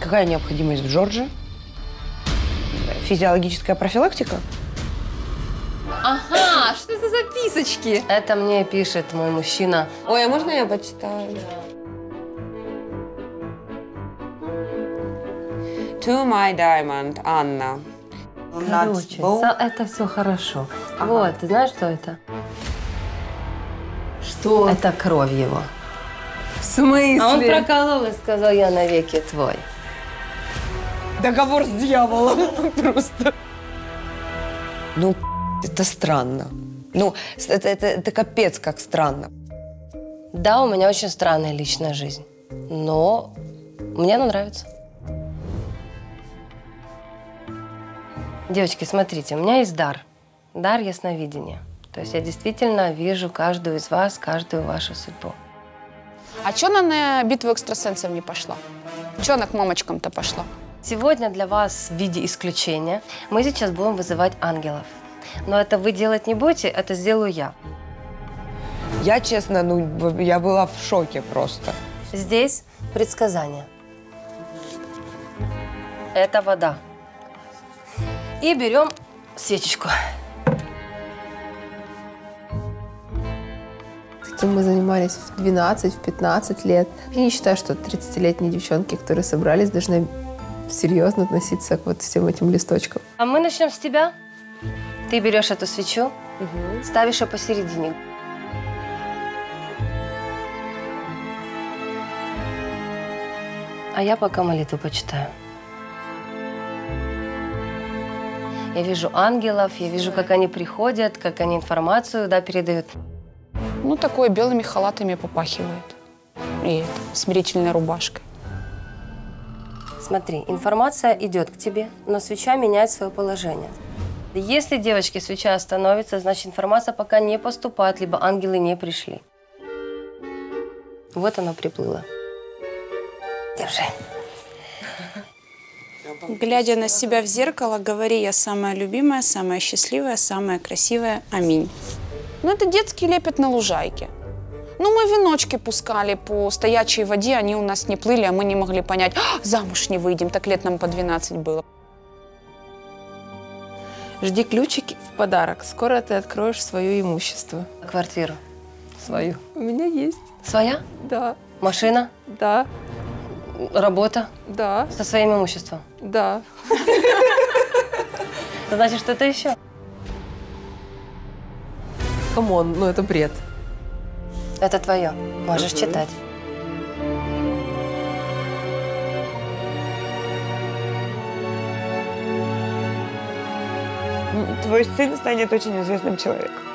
Какая необходимость в Джордже? Физиологическая профилактика? Ага, что это за записочки? Это мне пишет мой мужчина. Ой, а можно я почитаю? To my diamond, Анна. Короче, со- это все хорошо. Вот, ты знаешь, что это? Что? Это кровь его. В смысле? А он проколол и сказал, я навеки твой. Договор с дьяволом просто. Ну, это странно. Ну, это, это, это капец как странно. Да, у меня очень странная личная жизнь, но мне она нравится. Девочки, смотрите, у меня есть дар. Дар ясновидения. То есть я действительно вижу каждую из вас, каждую вашу судьбу. А чё она на битву экстрасенсов не пошла? Чё она к мамочкам-то пошла? Сегодня для вас в виде исключения мы сейчас будем вызывать ангелов. Но это вы делать не будете, это сделаю я. Я, честно, ну, я была в шоке просто. Здесь предсказание. Это вода. И берем свечечку. Этим мы занимались в 12, в 15 лет. Я не считаю, что 30-летние девчонки, которые собрались, должны серьезно относиться к вот всем этим листочкам. А мы начнем с тебя. Ты берешь эту свечу, ставишь ее посередине. А я пока молитву почитаю. Я вижу ангелов, я вижу, как они приходят, как они информацию да, передают. Ну, такое белыми халатами попахивает. И это, смирительной рубашкой. Смотри, информация идет к тебе, но свеча меняет свое положение. Если, девочки, свеча остановится, значит информация пока не поступает, либо ангелы не пришли. Вот оно приплыло. Держи. Глядя на себя в зеркало, говори, я самая любимая, самая счастливая, самая красивая. Аминь. Ну, это детский лепет на лужайке. Ну, мы веночки пускали по стоячей воде, они у нас не плыли, а мы не могли понять, «А, замуж не выйдем, так лет нам по 12 было. Жди ключики в подарок. Скоро ты откроешь свое имущество. Квартиру свою. У меня есть. Своя? Да. Машина? Да. Работа? Да. Со своим имуществом? Да. Значит, что-то еще? Come on, ну это бред. Это твое. Можешь читать. Твой сын станет очень известным человеком.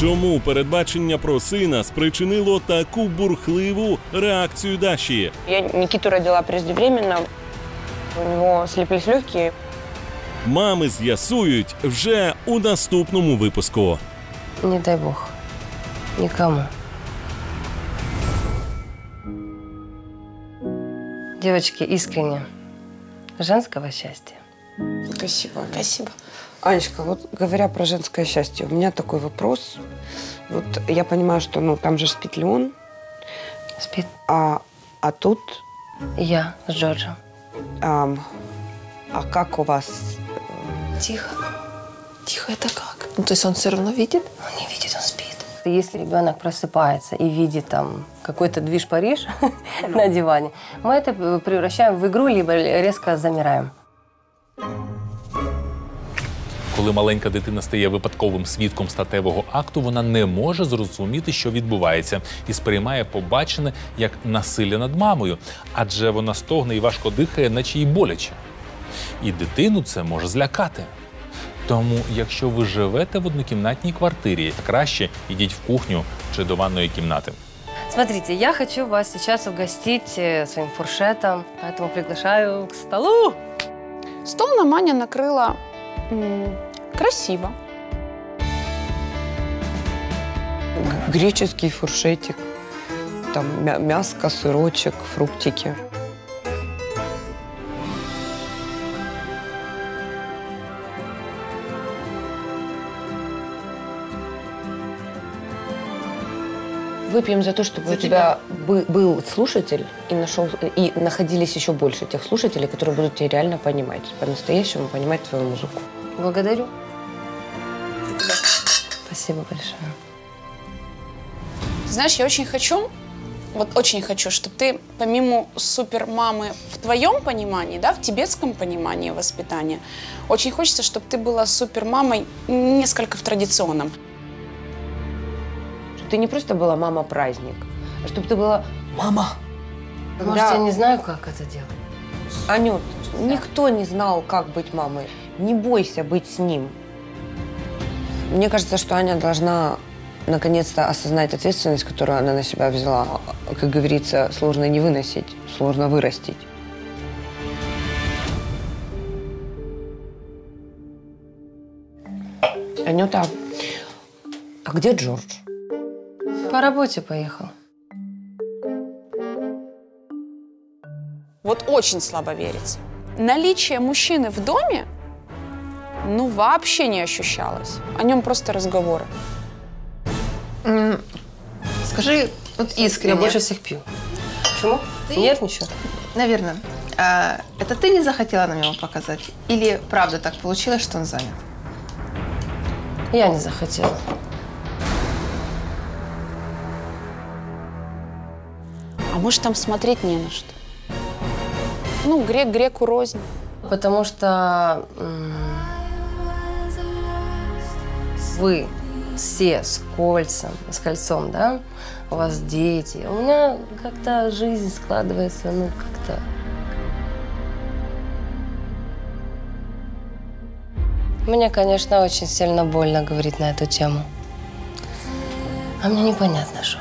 Чому передбачення про сина спричинило таку бурхливу реакцію Даші? Я Никиту родила преждевременно. У него слеплись легкие. Мами з'ясують вже у наступному випуску. Не дай бог. Никому. Девочки, искренне. Женского счастья. Спасибо. Спасибо. Анечка, вот говоря про женское счастье, у меня такой вопрос. Вот я понимаю, что ну там же спит Леон, Спит. а, а тут, Я с Джорджем. ам, а как у вас? Тихо. Тихо, это как? Ну, то есть он все равно видит? Он не видит, он спит. Если ребенок просыпается и видит там какой-то движ-париж на диване, мы это превращаем в игру, либо резко замираем. Коли маленька дитина стає випадковим свідком статевого акту, вона не може зрозуміти, що відбувається, і сприймає побачене як насилля над мамою, адже вона стогне і важко дихає, наче їй боляче. І дитину це може злякати. Тому, якщо ви живете в однокімнатній квартирі, краще йдіть в кухню чи до ванної кімнати. Смотрите, я хочу вас сейчас угостить э, своим фуршетом, поэтому приглашаю к столу. Стол на Маня накрыла м, красиво. Греческий фуршетик, там мя- мяско, сырочек, фруктики. Выпьем за то, чтобы у тебя бы- был слушатель и нашел и находились еще больше тех слушателей, которые будут тебя реально понимать, по-настоящему понимать твою музыку. Благодарю. Спасибо большое. Знаешь, я очень хочу, вот очень хочу, чтобы ты помимо супермамы в твоем понимании, да, в тибетском понимании воспитания, очень хочется, чтобы ты была супермамой несколько в традиционном. Чтобы ты не просто была мама-праздник, а чтобы ты была мама. Может, Да. я не знаю, как это делать. Анют, никто не знал, как быть мамой. Не бойся быть с ним. Мне кажется, что Аня должна наконец-то осознать ответственность, которую она на себя взяла. Как говорится, сложно не выносить, сложно вырастить. Анюта, а где Джордж? По работе поехал. Вот очень слабо верится. Наличие мужчины в доме, ну, вообще не ощущалось. О нем просто разговоры. Скажи вот искренне. Я больше всех пью. Почему? Нервничаю. Наверное. а, это ты не захотела нам его показать? Или правда так получилось, что он занят? Я не захотела. А может, там смотреть не на что? Ну, грек греку рознь. Потому что м, вы все с кольцем, с кольцом, да? У вас дети. У меня как-то жизнь складывается, ну, как-то... Мне, конечно, очень сильно больно говорить на эту тему. А мне непонятно, что.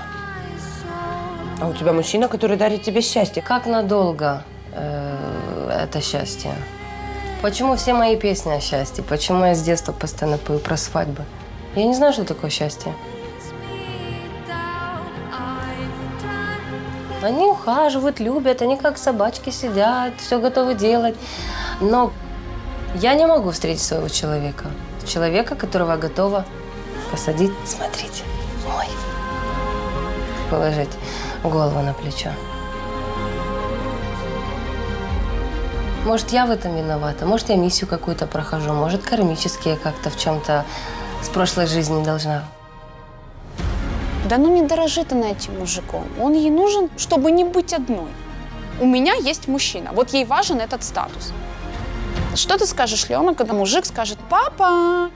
А у тебя мужчина, который дарит тебе счастье. Как надолго э, это счастье? Почему все мои песни о счастье? Почему я с детства постоянно пою про свадьбы? Я не знаю, что такое счастье. Они ухаживают, любят, они как собачки сидят, все готовы делать. Но я не могу встретить своего человека. Человека, которого я готова посадить, смотрите, мой. Положить голову на плечо. Может, я в этом виновата, может, я миссию какую-то прохожу, может, кармически я как-то в чем-то с прошлой жизни должна. Да ну не дорожит она этим мужиком. Он ей нужен, чтобы не быть одной. У меня есть мужчина. Вот ей важен этот статус. Что ты скажешь, Леона, когда мужик скажет «папа»?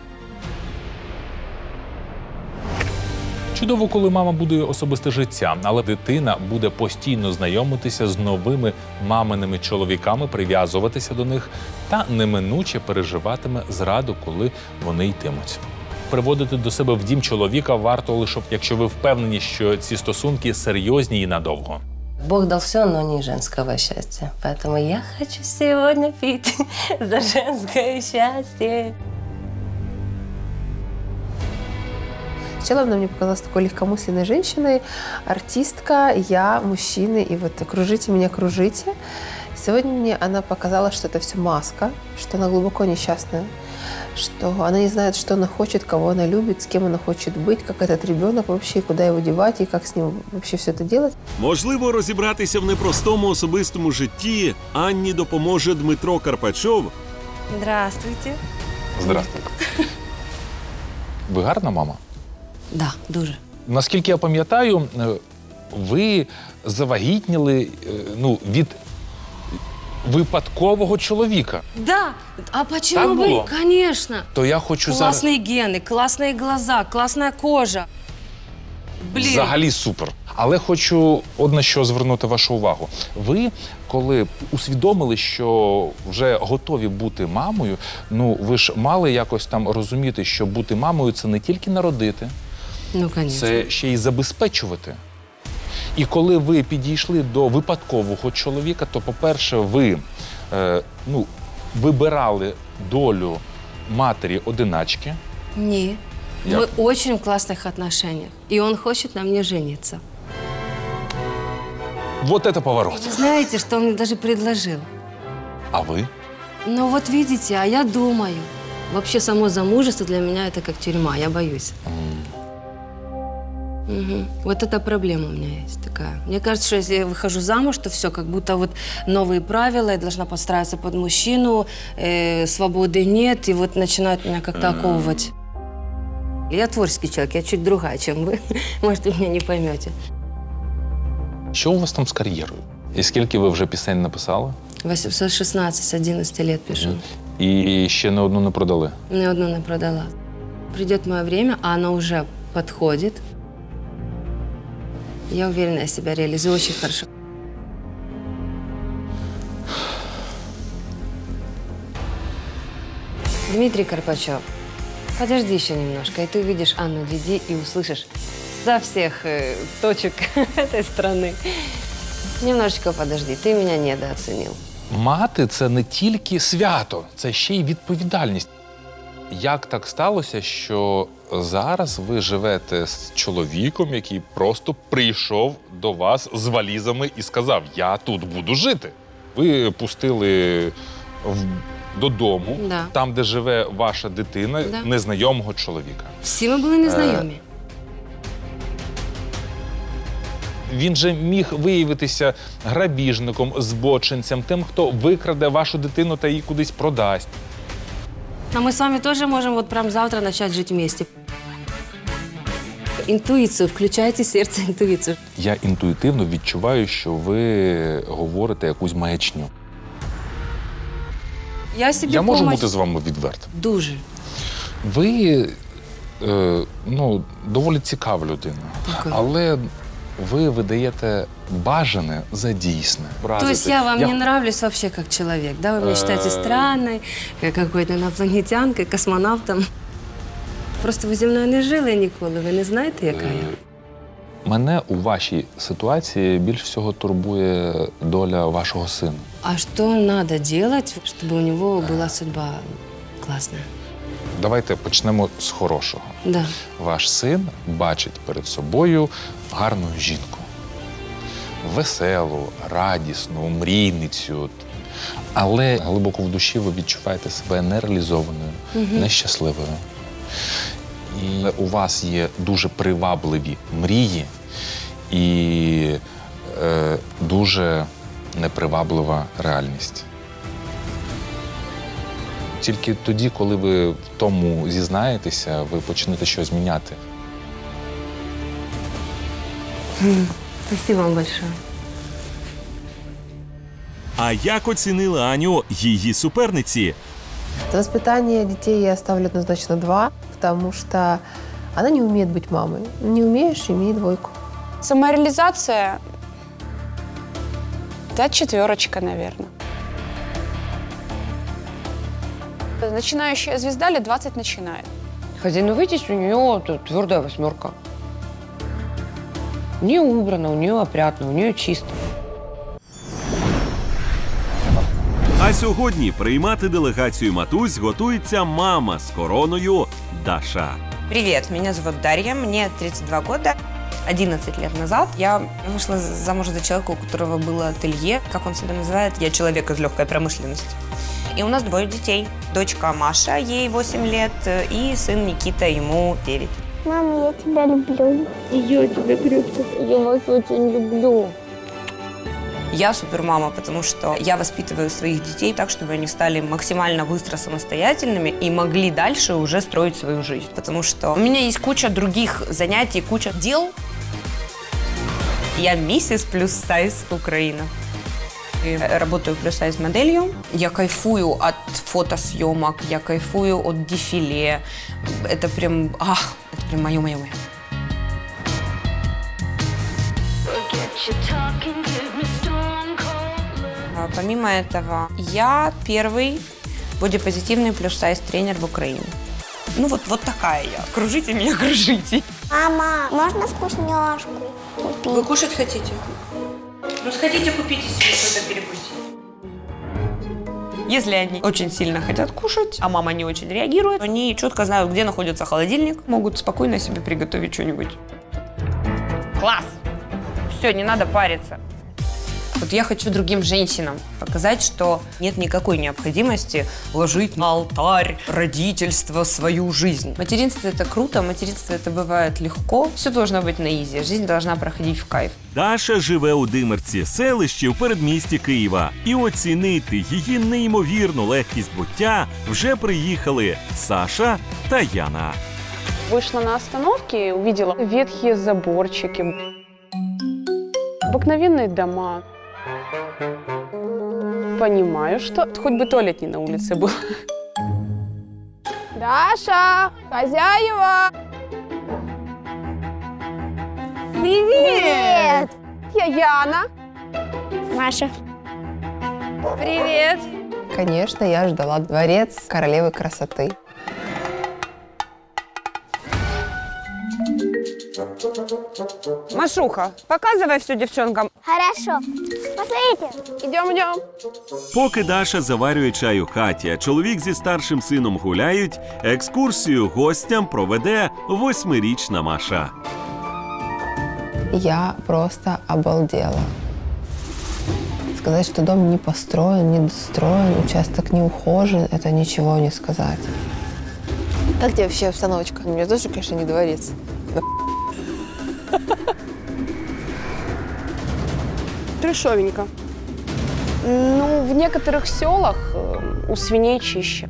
Чудово, коли мама будує особисте життя, але дитина буде постійно знайомитися з новими маминими чоловіками, прив'язуватися до них та неминуче переживатиме зраду, коли вони йтимуть. Приводити до себе в дім чоловіка варто лише, якщо ви впевнені, що ці стосунки серйозні і надовго. Бог дал все, но не женского счастья. Поэтому я хочу сегодня пить за женское счастье. Сначала она мне показалась такой легкомысленной женщиной, артистка, я, мужчины, и вот кружите меня, кружите. Сегодня мне она показала, что это все маска, что она глубоко несчастная, что она не знает, что она хочет, кого она любит, с кем она хочет быть, как этот ребенок вообще, и куда его девать, и как с ним вообще все это делать. Можливо, розібратися в непростому особистому житті Анні допоможе Дмитро Карпачов, Здравствуйте. Здравствуйте. Ви гарна мама? Да, дуже. Наскільки я пам'ятаю, е, ви завагітніли е, ну, від випадкового чоловіка. Да, а почему Так бы? было? Конечно. То я хочу зараз Классные гены, классные глаза, классная кожа. Блин. взагалі супер. Але хочу одне що звернути вашу увагу. Ви, коли усвідомили, що вже готові бути мамою, ну ви ж мали якось там розуміти, що бути мамою це не тільки народити, Ну, конечно. це ще й забезпечувати. І коли ви підійшли до випадкового чоловіка, то, по-перше, ви е, ну, вибирали долю матері одиначки. Не. Я- Мы очень в классных отношениях. И он хочет на мне жениться. Вот это поворот. Вы знаете, что он мне даже предложил? А ви? Ну вот видите, а я думаю. Вообще само замужество для меня это как тюрьма, я боюсь. Мгм. Вот эта проблема у меня есть такая. Мне кажется, что если я выхожу замуж, то все, как будто вот новые правила, я должна подстраиваться под мужчину, э, свободы нет, и вот начинают меня как-то оковывать. Я творческий человек, я чуть другая, чем вы. Может, вы меня не поймете. Що у вас там з кар'єрою? І скільки ви вже пісень написали? 816 с 11 лет пишу. І ще не одну не продали. Ни одну не продала. Придет мое время, а оно уже подходит. Я уверена, я себя реализую очень хорошо. Дмитрий Карпачев, подожди еще немножко, и ты увидишь Анну Диди и услышишь со всех э, точек этой страны. Немножечко подожди, ты меня недооценил. Мати це не тільки свято, це ще й відповідальність. Як так сталося, що зараз ви живете з чоловіком, який просто прийшов до вас з валізами і сказав: Я тут буду жити. Ви пустили в, додому, Да. там, де живе ваша дитина, Да. незнайомого чоловіка. Всі ми були незнайомі. Він же міг виявитися грабіжником, збочинцем, тим, хто викраде вашу дитину та її кудись продасть. А мы с вами тоже можем вот прям завтра начать жить вместе. Интуицию, включайте сердце, интуицию. Я інтуїтивно відчуваю, що ви говорите якусь маячню. Я себе Я можу помощь- бути з вами відвертим. Дуже. Ви е, ну, доволі цікава людина. Дякую. Але ви видаєте бажане за дійсне. То есть я вам не нравлюсь вообще как человек, да? Вы меня считаете Э. странной, как какой-то инопланетянкой, космонавтом. Просто ви зі мною не жили ніколи, ви не знаєте, яка я. Мене у вашій ситуації більш всього турбує доля вашого сина. А что надо делать, чтобы у него была судьба классная? Давайте почнемо з хорошого. Да. Ваш син бачить перед собою гарну жінку. Веселу, радісну, мрійницю. Але глибоко в душі ви відчуваєте себе нереалізованою, нещасливою. І у вас є дуже привабливі мрії і е, дуже неприваблива реальність. Тільки тоді, коли ви в тому зізнаєтеся, ви почнете щось міняти. Спасибо вам большое. А як оцінили Аню її суперниці? Воспитание детей я ставлю однозначно два, потому что она не умеет быть мамой. Не умеешь, имей двойку. Самореализация. Да, четверочка, наверное. Начинающая звезда лет 20 начинает. Хотя, ну, видите, у нее тут твердая восьмерка. У нее убрано, у нее опрятно, у нее чисто. А сьогодні приймати делегацію матусь готується мама з короною Даша. Привет, меня зовут Дарья, мне 32 года. 11 лет назад я вышла замуж за человека, у которого было ателье, как он себя называет, я человек из легкой промышленности. И у нас двое детей. Дочка Маша, ей 8 лет, и сын Никита, ему 9. Мама, я тебя люблю. И я тебя крепко. Я вас очень люблю. Я супермама, потому что я воспитываю своих детей так, чтобы они стали максимально быстро самостоятельными и могли дальше уже строить свою жизнь. Потому что у меня есть куча других занятий, куча дел. Я миссис плюс сайз Украина. И Работаю плюс сайз моделью. Я кайфую от фотосъемок, я кайфую от дефиле. Это прям, ах, это прям мое-мое-мое. А, Помимо этого, я первый бодипозитивный плюс сайз тренер в Украине. Ну вот, вот такая я. Кружите меня, кружите. Мама, можно вкусняшку купить? Вы кушать хотите? Ну сходите, купите себе что-то перекусить. Если они очень сильно хотят кушать, а мама не очень реагирует, они четко знают, где находится холодильник, могут спокойно себе приготовить что-нибудь. Класс! Все, не надо париться. Вот я хочу другим женщинам показать, что нет никакой необходимости ложить на алтарь родительства свою жизнь. Материнство это круто, материнство это бывает легко. Все должно быть на изи, жизнь должна проходить в кайф. Даша живе у Димирці, селищі в передмісті Києва. І оцінити її неймовірну легкість буття вже приїхали Саша та Яна. Вышла на остановке и увидела ветхие заборчики, обыкновенные дома. Понимаю, что хоть бы туалет не на улице был. Даша, хозяева! Привет! Я Яна. Маша. Привет. Конечно, я ждала дворец королевы красоты. Машуха, показывай все девчонкам. Хорошо. Посмотрите. Идем, идем. Поки Даша заварює чай у хаті, а чоловік зі старшим сином гуляють, екскурсію гостям проведе восьмирічна Маша. Я просто обалдела. Сказать, что дом не построен, не достроен, участок не ухожен, это ничего не сказать. Как тебе вообще обстановочка? У меня тоже, конечно, не дворец. Трешовенько. Ну, в некоторых селах э, у свиней чище.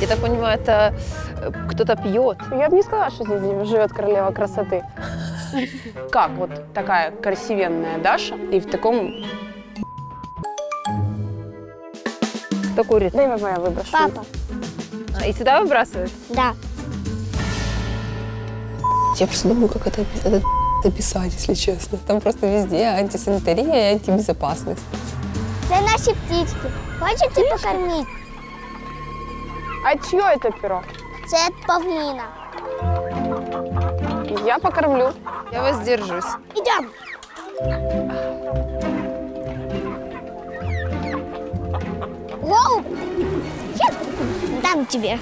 Я так понимаю, это э, кто-то пьет. Я бы не сказала, что здесь живет королева красоты. Как вот такая красивенная Даша и в таком... Кто курит? Дай я выброшу. Папа. А, и сюда выбрасывают? Да. Я просто думаю, как это, этот записать, если честно. Там просто везде антисанитария и антибезопасность. Це наші птички. Хочете покормити? А чье это перо? Це павліна. Я покормлю. Я воздержусь. Ідем. Голубь. Фу. Дам тебе.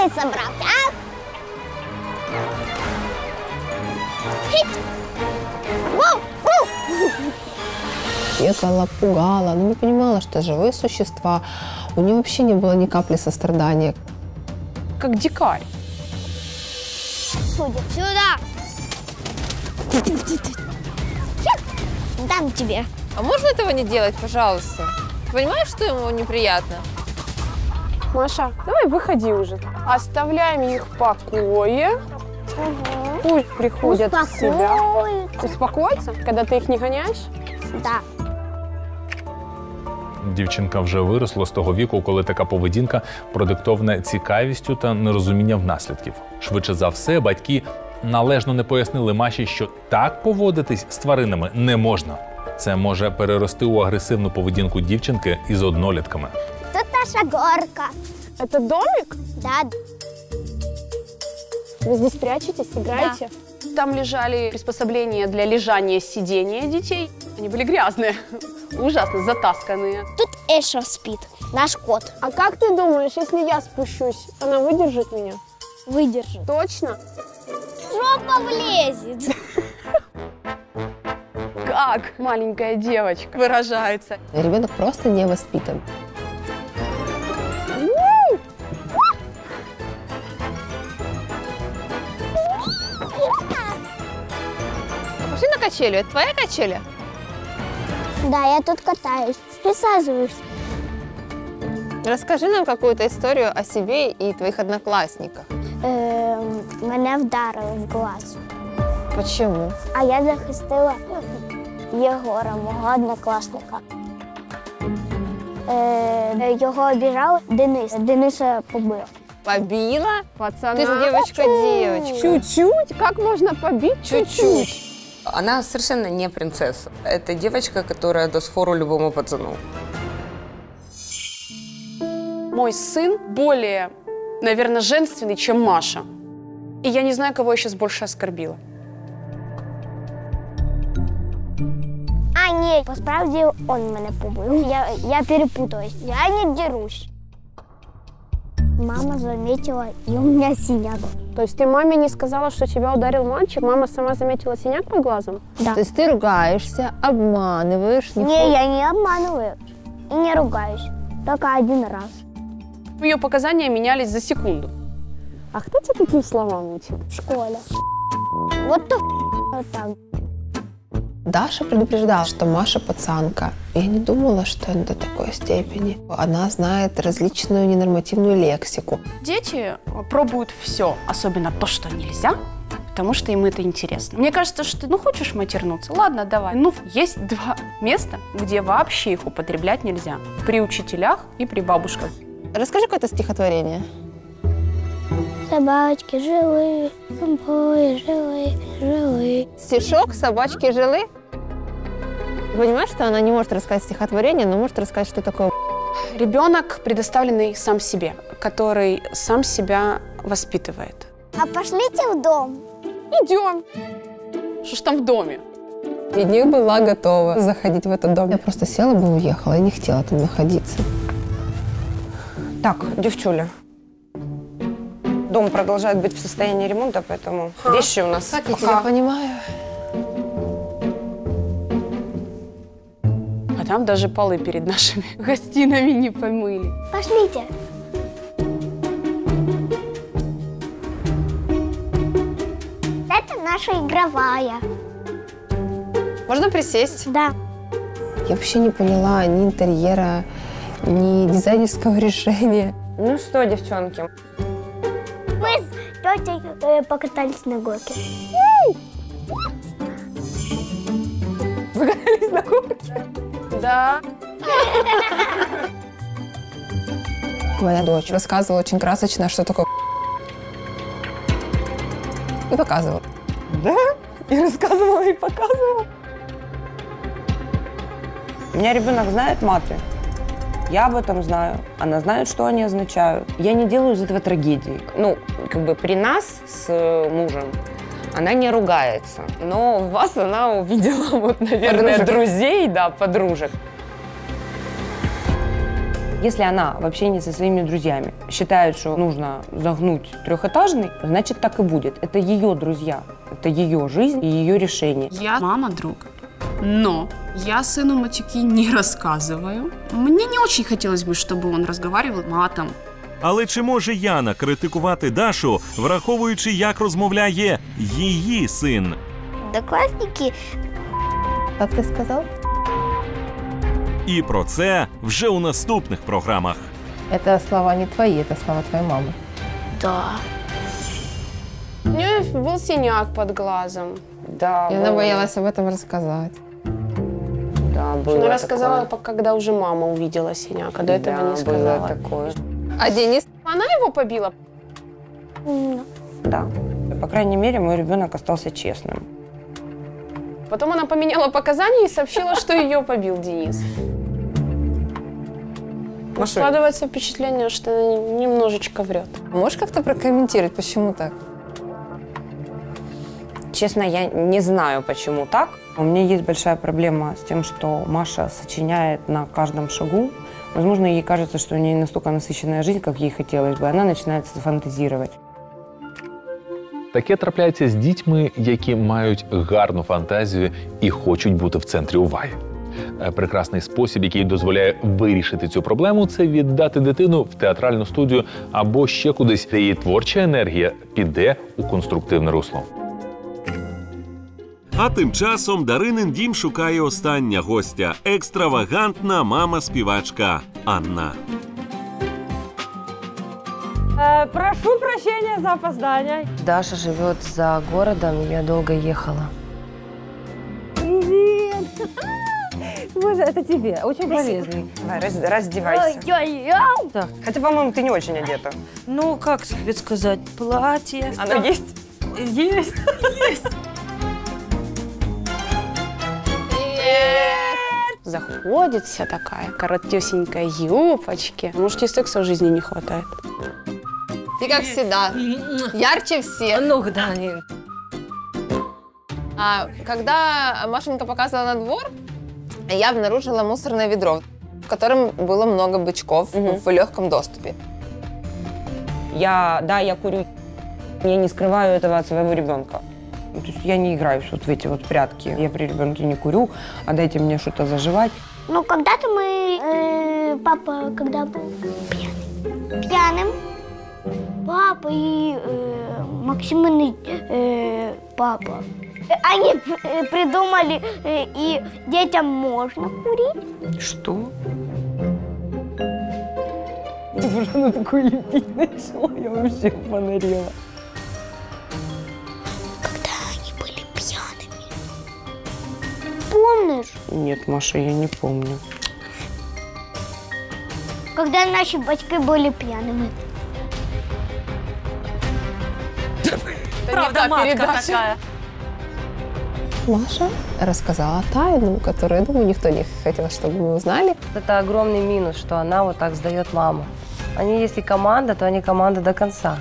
Куда ты собрался, а? Хить. Воу, воу. Бегала, пугала, но не понимала, что живые существа. У нее вообще не было ни капли сострадания. Как дикарь. Судя. Сюда. Дам тебе. А можно этого не делать, пожалуйста? Ты понимаешь, что ему неприятно? Маша, давай выходи уже. Оставляем их в покое. Пусть приходят в себя. Успокоиться. Успокоиться, когда ты их не гоняешь? Да. Дівчинка вже виросла з того віку, коли така поведінка продиктована цікавістю та нерозумінням наслідків. Швидше за все, батьки належно не пояснили Маші, що так поводитись з тваринами не можна. Це може перерости у агресивну поведінку дівчинки із однолітками. Наша горка. Это домик? Да. Вы здесь прячетесь, играете? Там лежали приспособления для лежания, сидения детей. Они были грязные, ужасно затасканные. Тут Эша спит, наш кот. А как ты думаешь, если я спущусь, она выдержит меня? Выдержит. Точно? Жопа влезет. Как маленькая девочка выражается. Ребенок просто не воспитан. Качелю. Это твоя качеля? Да, я тут катаюсь. Присаживаюсь. Расскажи нам какую-то историю о себе и твоих одноклассниках. Ем, мене вдарили в глаз. Почему? А я захистила Єгора, мого однокласника. Е, його обіжав Денис. Дениса побив. Побила? Пацана. Ты же девочка-девочка. Чуть-чуть? Как можно побить чуть-чуть? Она совершенно не принцесса. Это девочка, которая даст фору любому пацану. Мой сын более, наверное, женственный, чем Маша. И я не знаю, кого я сейчас больше оскорбила. А, ні, насправді він мене побив. Я, я перепуталась. Я не дерусь. Мама заметила, и у меня синяк. То есть ты маме не сказала, что тебя ударил мальчик? Мама сама заметила синяк под глазом? Да. То есть ты ругаешься, обманываешь, не Не, я не обманываю и не ругаюсь. Только один раз. Ее показания менялись за секунду. А кто тебя таким словам учит? В школе. Вот то вот так. Даша предупреждала, что Маша пацанка. Я не думала, что до такой степени. Она знает различную ненормативную лексику. Дети пробуют все, особенно то, что нельзя, потому что им это интересно. Мне кажется, что ну хочешь матернуться, ладно, давай. Ну, есть два места, где вообще их употреблять нельзя. При учителях и при бабушках. Расскажи какое-то стихотворение. Собачки жили, обои жили, жили. Стишок «Собачки жили». Понимаешь, что она не может рассказать стихотворение, но может рассказать, что такое Ребенок, предоставленный сам себе, который сам себя воспитывает. А пошлите в дом. Идем. Что ж там в доме? И не была готова заходить в этот дом. Я просто села бы и уехала, я не хотела там находиться. Так, девчуля. Дом продолжает быть в состоянии ремонта, поэтому вещи у нас Как я тебя понимаю. А там даже полы перед нашими гостинами не помыли. Пошлите. Это наша игровая. Можно присесть? Да. Я вообще не поняла ни интерьера, ни дизайнерского решения. Ну что, девчонки, Мы с тетей э, покатались на горке. Да. Моя дочь рассказывала очень красочно, что такое и показывала. Да? И рассказывала, и показывала. У меня ребенок знает маты. Я об этом знаю. Она знает, что они означают. Я не делаю из этого трагедии. Ну, как бы при нас с э, мужем она не ругается. Но в вас она увидела, вот, наверное, Подружек. друзей, да, подружек. Если она в общении со своими друзьями считает, что нужно загнуть трехэтажный, значит так и будет. Это ее друзья, это ее жизнь и ее решение. Я мама друга. Но я сыну матюки не рассказываю. Мне не очень хотелось бы, чтобы он разговаривал матом. Але чи може Яна критикувати Дашу, враховуючи, як розмовляє її син? Одноклассники Как ты сказал? І про це вже у наступних програмах. Это слова не твои, это слова твоей мамы. Да. Был синяк под глазом. Да, И она было. боялась об этом рассказать. Да, было Она рассказала, такое. когда уже мама увидела синяк, а до этого Да, не было сказала. такое. А Денис? Она его побила? Да. По крайней мере, мой ребенок остался честным. Потом она поменяла показания и сообщила, что ее побил Денис. Складывается впечатление, что она немножечко врет. Можешь как-то прокомментировать, почему так? Честно, я не знаю, почему так. У меня есть большая проблема с тем, что Маша сочиняет на каждом шагу. Возможно, ей кажется, что у нее настолько насыщенная жизнь, как ей хотелось бы. Она начинает фантазировать. Таке трапляється з дітьми, які мають гарну фантазію і хочуть бути в центрі уваги. Е, Прекрасний спосіб, який дозволяє вирішити цю проблему, це віддати дитину в театральну студію або ще кудись, де її творча енергія піде у конструктивне русло. А тим часом Даринин дім шукає остання гостя екстравагантна мама-співачка Анна. Э, прошу прощения за опоздание. Даша живет за городом, я долго ехала. Привет. Боже, это тебе. Очень полезный. Давай, раз- раздевайся. Так. Хотя, по-моему, ты не очень одета. Ну, как тебе сказать, платье. Оно есть? Есть. Заходит вся такая, коротюсенькая юбочки. Может, ей секса в жизни не хватает. Ты как всегда, ярче всех. Ну, да, не- А когда Машенька показывала на двор, я обнаружила мусорное ведро, в котором было много бычков в легком доступе. Я, да, я курю. Я не скрываю этого от своего ребенка. Ну, То есть я не играюсь вот в эти вот прятки. Я при ребенке не курю, а дайте мне что-то заживать. Ну, когда-то мы... э, папа, когда был пьяный. Пьяным. Папа и э, Максимин э, папа. Э, Они э, придумали, э, и детям можно курить. Что? Уже на такой лепить начала, я вообще фонарела. Помнишь, Нет, Маша, я не помню. когда наши батьки были пьяными? Правда, матка такая. Маша рассказала тайну, которую, я думаю, никто не хотел, чтобы мы узнали. Это огромный минус, что она вот так сдает маму. Они, если команда, то они команда до конца.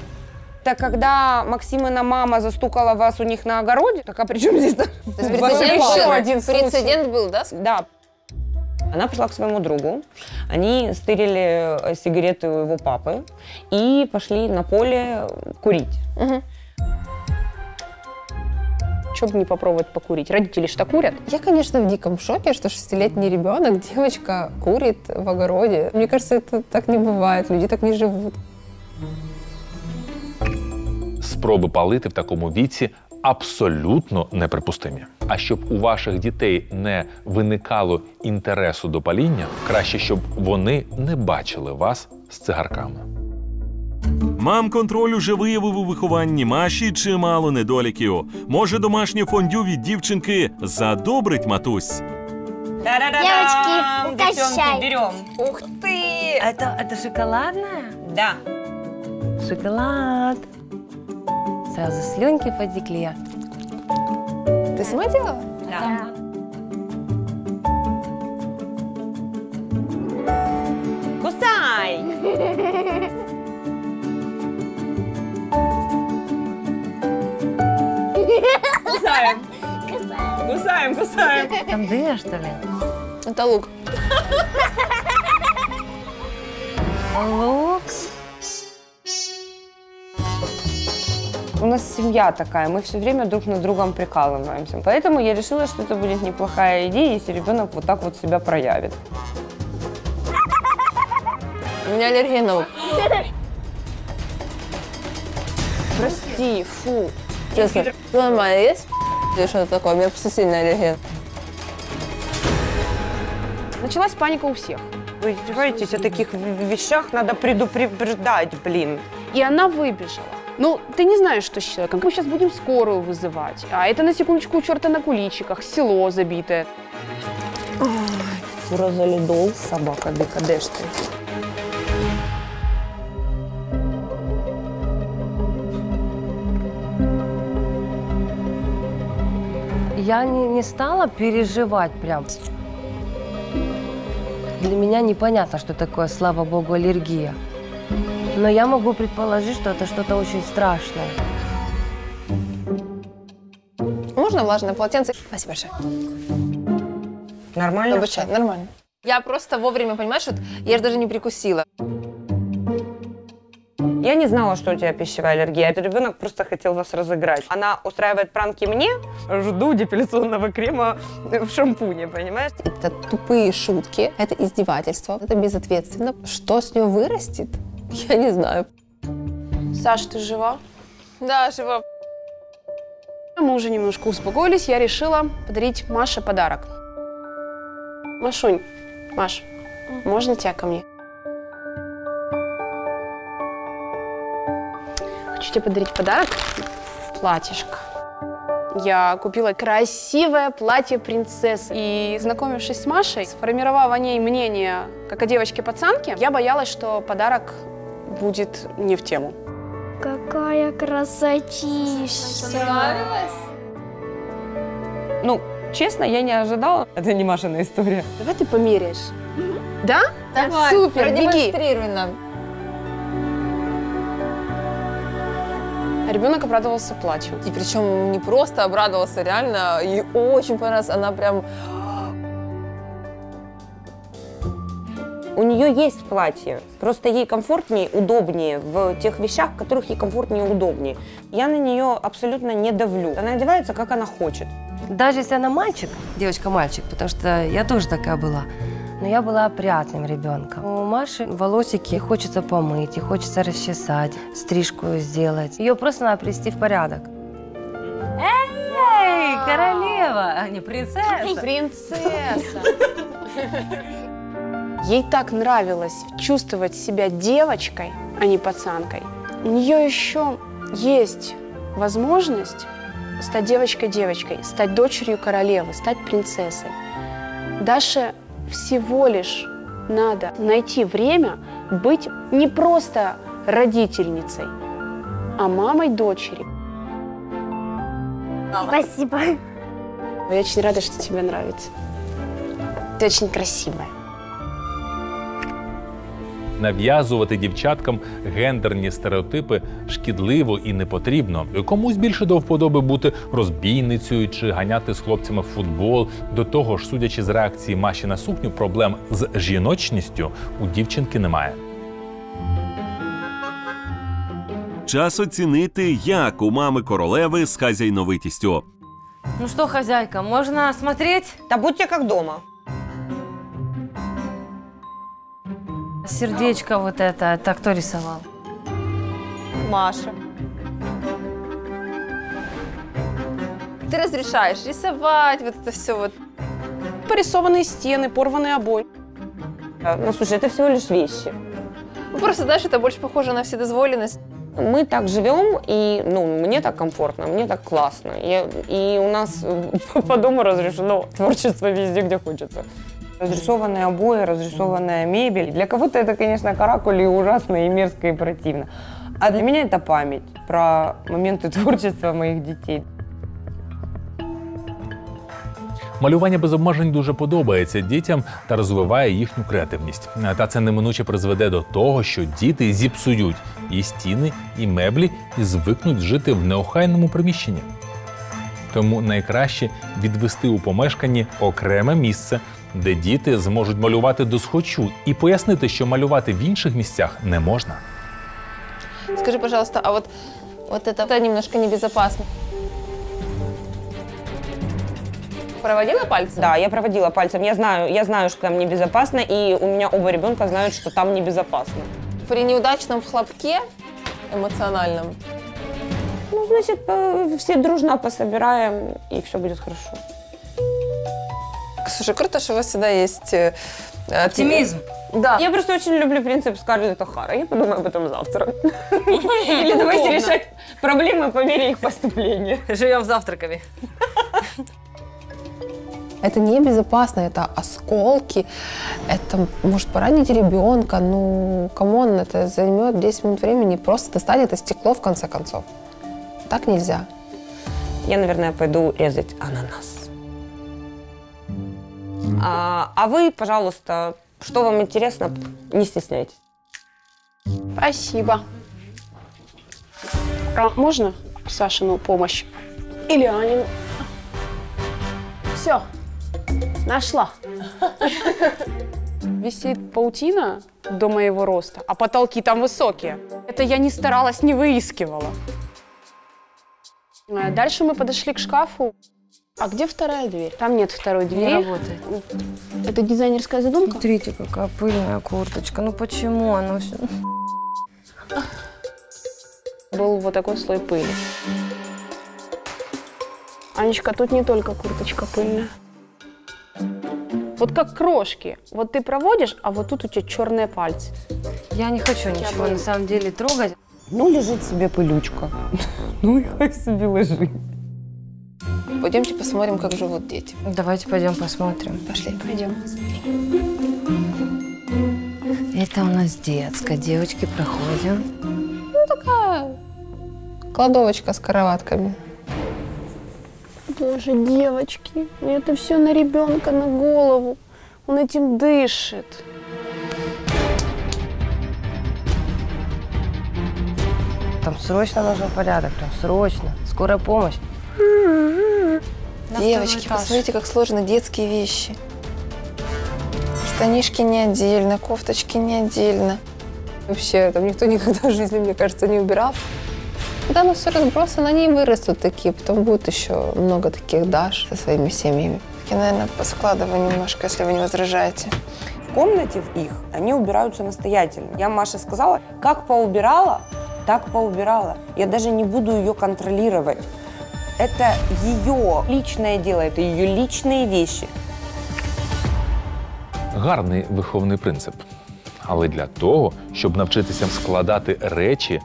Так когда Максимина мама застукала вас у них на огороде, так а при чем здесь? То есть прецедент, был, один прецедент был, да? Да. Она пришла к своему другу, они стырили э, сигареты у его папы и пошли на поле курить. Что бы не попробовать покурить? Родители что курят? Я, конечно, в диком шоке, что шестилетний ребенок, девочка, курит в огороде. Мне кажется, это так не бывает, люди так не живут. Спроби палити в такому віці абсолютно неприпустимі. А щоб у ваших дітей не виникало інтересу до паління, краще, щоб вони не бачили вас з цигарками. Мам контроль уже виявив у вихованні Маші чимало недоліків. Може, домашнє фондю від дівчинки задобрить матусь. Девочки, угощайте. берем. Ух ты! Это, это шоколадная? Да. Шоколад. Сразу слюнки потекли. Ты сама делала? Да. Кусай! Кусаем. Кусаем, кусаем. Там дыня, что ли? Это лук. Лук. У нас семья такая, мы все время друг над другом прикалываемся. Поэтому я решила, что это будет неплохая идея, если ребенок вот так вот себя проявит. У меня аллергия на лук. Прости, фу. Честно. Ну, нормально есть? Или что-то такое? У меня просто сильная аллергия. Началась паника у всех. Вы издеваетесь, о таких вещах надо предупреждать, блин. И она выбежала. Ну, ты не знаешь, что с человеком. Мы сейчас будем скорую вызывать. А это на секундочку у черта на куличиках, село забитое. Розалидол, собака, дика, де ж ти? Я не, не стала переживать прям. Для меня непонятно, что такое, слава богу, аллергия. Но я могу предположить, что это что-то очень страшное. Можно влажное полотенце? Спасибо большое. Нормально? Обучай, нормально. Я просто вовремя, понимаешь, вот я же даже не прикусила. Я не знала, что у тебя пищевая аллергия. Этот ребенок просто хотел вас разыграть. Она устраивает пранки мне, жду депиляционного крема в шампуне, понимаешь? Это тупые шутки, это издевательство, это безответственно. Что с нее вырастет? Я не знаю. Саш, ты жива? Да, жива. Мы уже немножко успокоились, я решила подарить Маше подарок. Машунь, Маш, можно тебя ко мне? Хочу тебе подарить подарок. Платьишко. Я купила красивое платье принцессы. И, знакомившись с Машей, сформировав о ней мнение, как о девочке-пацанке, я боялась, что подарок будет не в тему. Какая красотища. Ну, честно, я не ожидала. Это не Машина история. Давай ты померяешь. Да? Давай, Супер, беги. продемонстрируй нам. А Ребенок обрадовался платью. И причем не просто обрадовался, реально, и очень понравилось. Она прям У нее есть платье, просто ей комфортнее, удобнее в тех вещах, в которых ей комфортнее и удобнее. Я на нее абсолютно не давлю. Она одевается, как она хочет. Даже если она мальчик, девочка-мальчик, потому что я тоже такая была, но я была опрятным ребенком. У Маши волосики хочется помыть, и хочется расчесать, стрижку сделать. Ее просто надо привести в порядок. Эй, королева, а не принцесса. Принцесса. Ей так нравилось чувствовать себя девочкой, а не пацанкой. У нее еще есть возможность стать девочкой-девочкой, стать дочерью королевы, стать принцессой. Даше всего лишь надо найти время быть не просто родительницей, а мамой дочери. Спасибо. Я очень рада, что тебе нравится. Ты очень красивая. Нав'язувати дівчаткам гендерні стереотипи шкідливо і не потрібно. Комусь більше до вподоби бути розбійницею чи ганяти з хлопцями в футбол. До того ж, судячи з реакції Маші на сукню, проблем з жіночністю у дівчинки немає. Час оцінити, як у мами королеви з хазяйновитістю. Ну что, хозяйка, можно смотреть? Да будьте как дома. Сердечко вот это, это кто рисовал? Маша. Ты разрешаешь рисовать, вот это все вот. Порисованные стены, порванный обои. Э, Ну, слушай, это всего лишь вещи. Ну, просто, знаешь, это больше похоже на вседозволенность. Мы так живем, и ну, мне так комфортно, мне так классно. Я- и у нас по дому разрешено творчество везде, где хочется. Разрисованные обои, разрисованная мебель. Для кого-то это, конечно, каракули ужасно и мерзко и противно. А для меня это память про моменты творчества моих детей. Малювання без обмежень дуже подобається дітям та розвиває їхню креативність. Та це неминуче призведе до того, що діти зіпсують і стіни, і меблі, і звикнуть жити в неохайному приміщенні. Тому найкраще відвести у помешканні окреме місце, де діти зможуть малювати досхочу, і пояснити, що малювати в інших місцях не можна. Скажи, пожалуйста, а вот, вот это, это немножко небезопасно. Проводила пальцем? Да, я проводила пальцем. Я знаю, я знаю, что там небезопасно, и у меня оба ребенка знают, что там небезопасно. При неудачном хлопке эмоциональном Ну, значит, э, все дружно пособираем, и все будет хорошо. Слушай, круто, что у вас всегда есть э, Оптимизм. Да. Я просто очень люблю принцип Скарлетт О'Хара. Я подумаю об этом завтра. Или давайте Удобно. решать проблемы по мере их поступления. Живем завтраками. Это небезопасно, это осколки, это может поранить ребенка. Ну, come on, это займет 10 минут времени, просто достать это стекло в конце концов. Так нельзя. Я, наверное, пойду резать ананас. А, а вы, пожалуйста, что вам интересно, не стесняйтесь. Спасибо. А можно Сашину помощь? Или Анину? Все, нашла. Висит паутина до моего роста, а потолки там высокие. Это я не старалась, не выискивала. Дальше мы подошли к шкафу. А где вторая дверь? Там нет второй Не двери. работает. Это дизайнерская задумка? Смотрите, какая пыльная курточка. Ну почему она все... был вот такой слой пыли. Анечка, тут не только курточка пыльная. Вот как крошки. Вот ты проводишь, а вот тут у тебя черные пальцы. Я не хочу ничего на самом деле трогать. Ну, лежит себе пылючка. Ну, и хай себе лежит. Пойдемте посмотрим, как живут дети. Давайте пойдем посмотрим. Пошли. Пойдем. Это у нас детская. Девочки, проходим. Кладовочка с кроватками. Боже, девочки, это все на ребенка, на голову. Он этим дышит. Там срочно нужен порядок, прям срочно. Скорая помощь. Девочки, этаж. посмотрите, как сложены детские вещи. Штанишки не отдельно, кофточки не отдельно. Вообще, там никто никогда в жизни, мне кажется, не убирал. Когда оно все разбросано, они и вырастут такие. Потом будет еще много таких Даш со своими семьями. Я, наверное, поскладываю немножко, если вы не возражаете. В комнате в их они убирают самостоятельно. Я Маше сказала, как поубирала, так поубирала. Я даже не буду ее контролировать. Это ее личное дело, это ее личные вещи. Гарний виховний принцип. Але для того, щоб навчитися складати речі,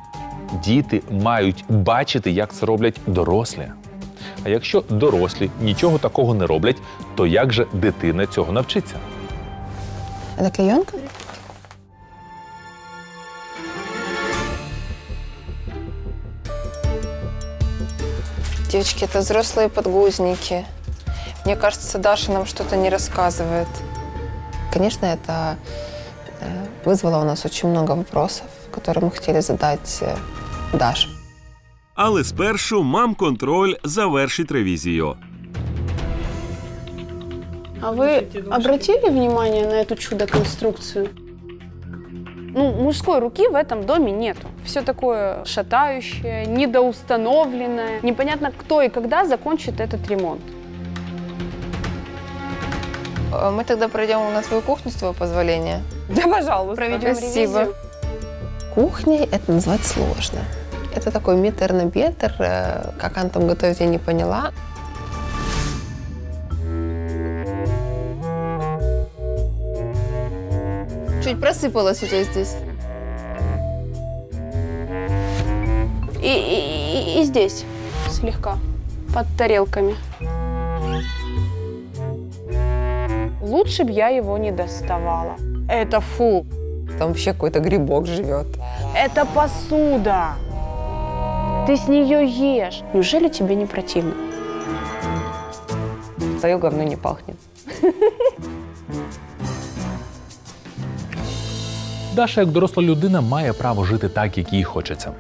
діти мають бачити, як це роблять дорослі. А якщо дорослі нічого такого не роблять, то як же дитина цього навчиться? Это клеенка? Девочки, это взрослые подгузники. Мне кажется, Даша нам что-то не рассказывает. Конечно, это э, вызвало у нас очень много вопросов, которые мы хотели задать э, Даше. Але спершу мам-контроль завершить ревізію. А вы обратили внимание на эту чудо-конструкцию? Ну, мужской руки в этом доме нету. Все такое шатающее, недоустановленное. Непонятно, кто и когда закончит этот ремонт. Э, Мы тогда пройдем на свою кухню, с твоего позволения. Да, пожалуйста. Проведем Спасибо. ревизию. Кухней это назвать сложно. Это такой метр на метр. э, Как она там готовит, я не поняла. Чуть просыпалось у тебя здесь. И, и- и- и здесь слегка, под тарелками. Лучше бы я его не доставала. Это фу. Там вообще какой-то грибок живет. Это посуда. Ты с нее ешь. Неужели тебе не противно? Твое говно не пахнет. Даша, як доросла людина, має право жити так, як їй хочеться.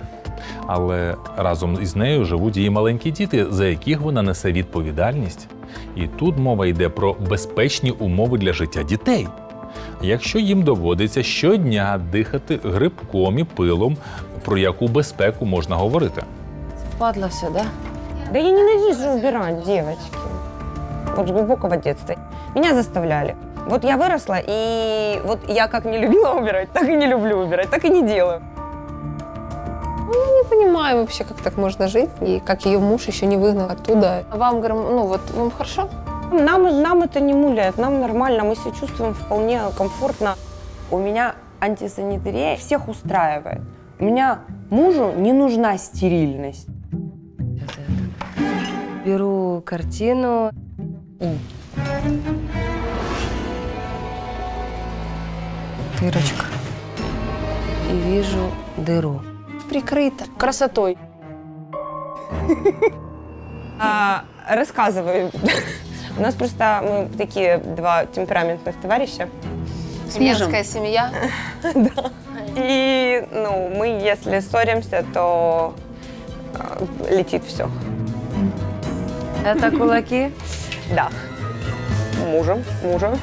Але разом із нею живуть її маленькі діти, за яких вона несе відповідальність. І тут мова йде про безпечні умови для життя дітей. Якщо їм доводиться щодня дихати грибком і пилом, про яку безпеку можна говорити? Впадло все, да? Да я ненавижу убирать, девочки. Вот с глубокого детства. Меня заставляли. Вот я выросла, и вот я как не любила убирать, так и не люблю убирать, так и не делаю. Не понимаю вообще, как так можно жить, и как ее муж еще не выгнал оттуда. А Вам, говорим, ну вот, вам хорошо? Нам, нам это не муляет, нам нормально, мы себя чувствуем вполне комфортно. У меня антисанитария всех устраивает. У меня мужу не нужна стерильность. Беру картину. Дырочка. И вижу дыру. Прикрыто. Красотой. А, рассказываю. У нас просто мы такие два темпераментных товарища. Итальянская семья. И, ну, мы, если ссоримся, то э, летит все. Это кулаки? Да. Мужем, мужем.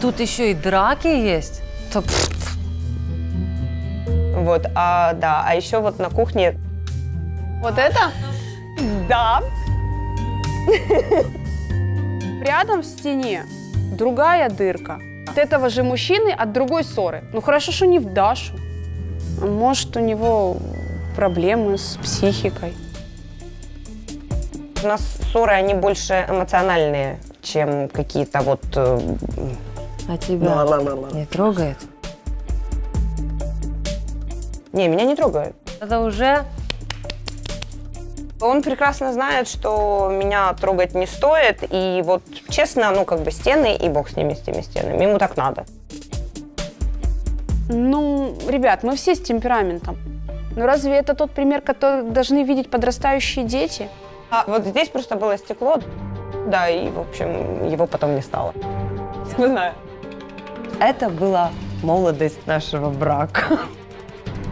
Тут еще и драки есть. То Вот, а, да, а еще вот на кухне, Вот это? да, Рядом в стене другая дырка. От этого же мужчины от другой ссоры. Ну хорошо, что не в Дашу. Может, у него проблемы с психикой. у нас ссоры, они больше эмоциональные, чем какие-то вот... э, А тебя ла-ла-ла-ла. не трогает? Не, меня не трогают. Это уже Он прекрасно знает, что меня трогать не стоит, и вот честно, ну как бы стены, и бог с ними, с теми стенами. Ему так надо. Ну, ребят, мы все с темпераментом. Но разве это тот пример, который должны видеть подрастающие дети? А вот здесь просто было стекло, да, и, в общем, его потом не стало. Не знаю. Это была молодость нашего брака.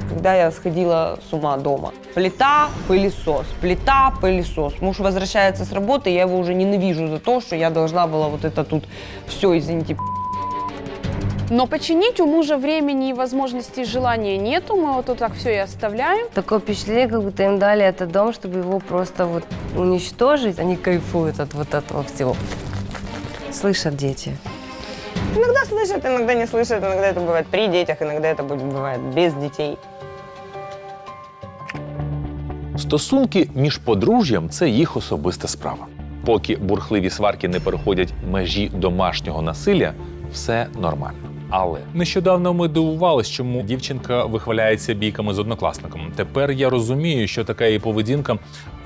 Когда я сходила с ума дома. Плита, пылесос, плита, пылесос. Муж возвращается с работы, я его уже ненавижу за то, что я должна была вот это тут все, извините, Но починить у мужа времени и возможности и желания нету. Мы вот тут так все и оставляем. такое впечатление, как будто им дали этот дом, чтобы его просто вот уничтожить. Они кайфуют от вот этого всего. Слышат дети. Иногда слышат, иногда не слышат, иногда это бывает при детях, иногда это будет- бывает без детей. Стосунки між подружжям це їх особиста справа. Поки бурхливі сварки не переходять межі домашнього насилля, все нормально. Але нещодавно ми дивувалися, чому дівчинка вихваляється бійками з однокласником. Тепер я розумію, що така її поведінка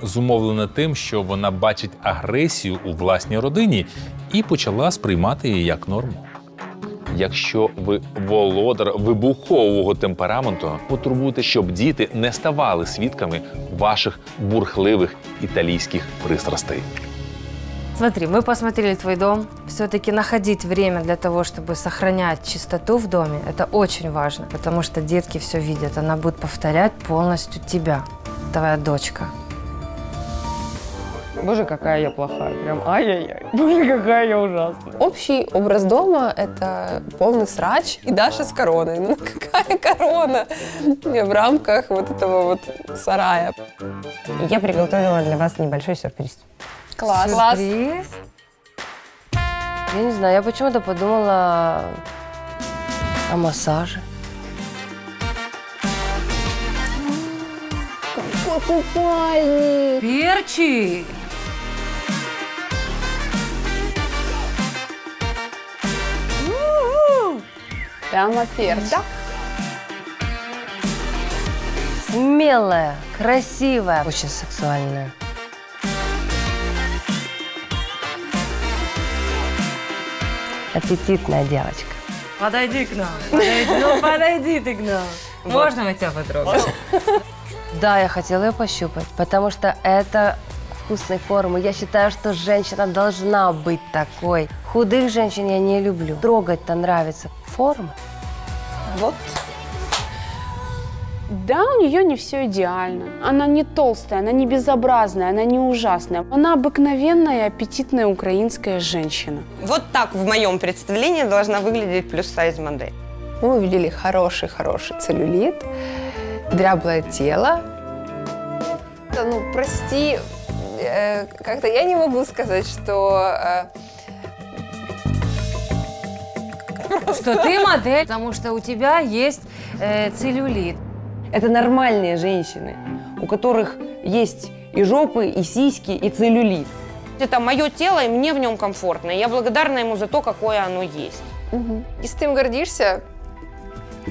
зумовлена тим, що вона бачить агресію у власній родині і почала сприймати її як норму. Якщо ви володар вибухового темпераменту, потурбуйте, щоб діти не ставали свідками ваших бурхливих італійських пристрастей. Смотри, мы посмотрели твой дом. Все-таки находить время для того, чтобы сохранять чистоту в доме, это очень важно, потому что детки все видят. Она будет повторять полностью тебя, твоя дочка. Боже, какая я плохая. Прям ай-яй-яй. Боже, какая я ужасная. Общий образ дома – это полный срач и Даша с короной. Ну какая корона в рамках вот этого вот сарая. Я приготовила для вас небольшой сюрприз. Класс. Сюрприз? Я не знаю, я почему-то подумала о массаже. Какой купальник! Перчи! Прямо перц. Да. Смелая, красивая, очень сексуальная. Аппетитная девочка. Подойди к нам. Подойди, ну подойди ты к нам. Можно мы тебя потрогаем? Да, я хотела ее пощупать, потому что это вкусной формы. Я считаю, что женщина должна быть такой. Худых женщин я не люблю. Трогать-то нравится. Форма. Вот. Да, у нее не все идеально. Она не толстая, она не безобразная, она не ужасная. Она обыкновенная, аппетитная украинская женщина. Вот так в моем представлении должна выглядеть плюс-сайз модель. Мы увидели хороший-хороший целлюлит, дряблое тело. Да, Ну, прости, э, как-то я не могу сказать, что э, Что ты модель, потому что у тебя есть э, целлюлит. Это нормальные женщины, у которых есть и жопы, и сиськи, и целлюлит. Это мое тело, и мне в нем комфортно. И я благодарна ему за то, какое оно есть. если ты им гордишься,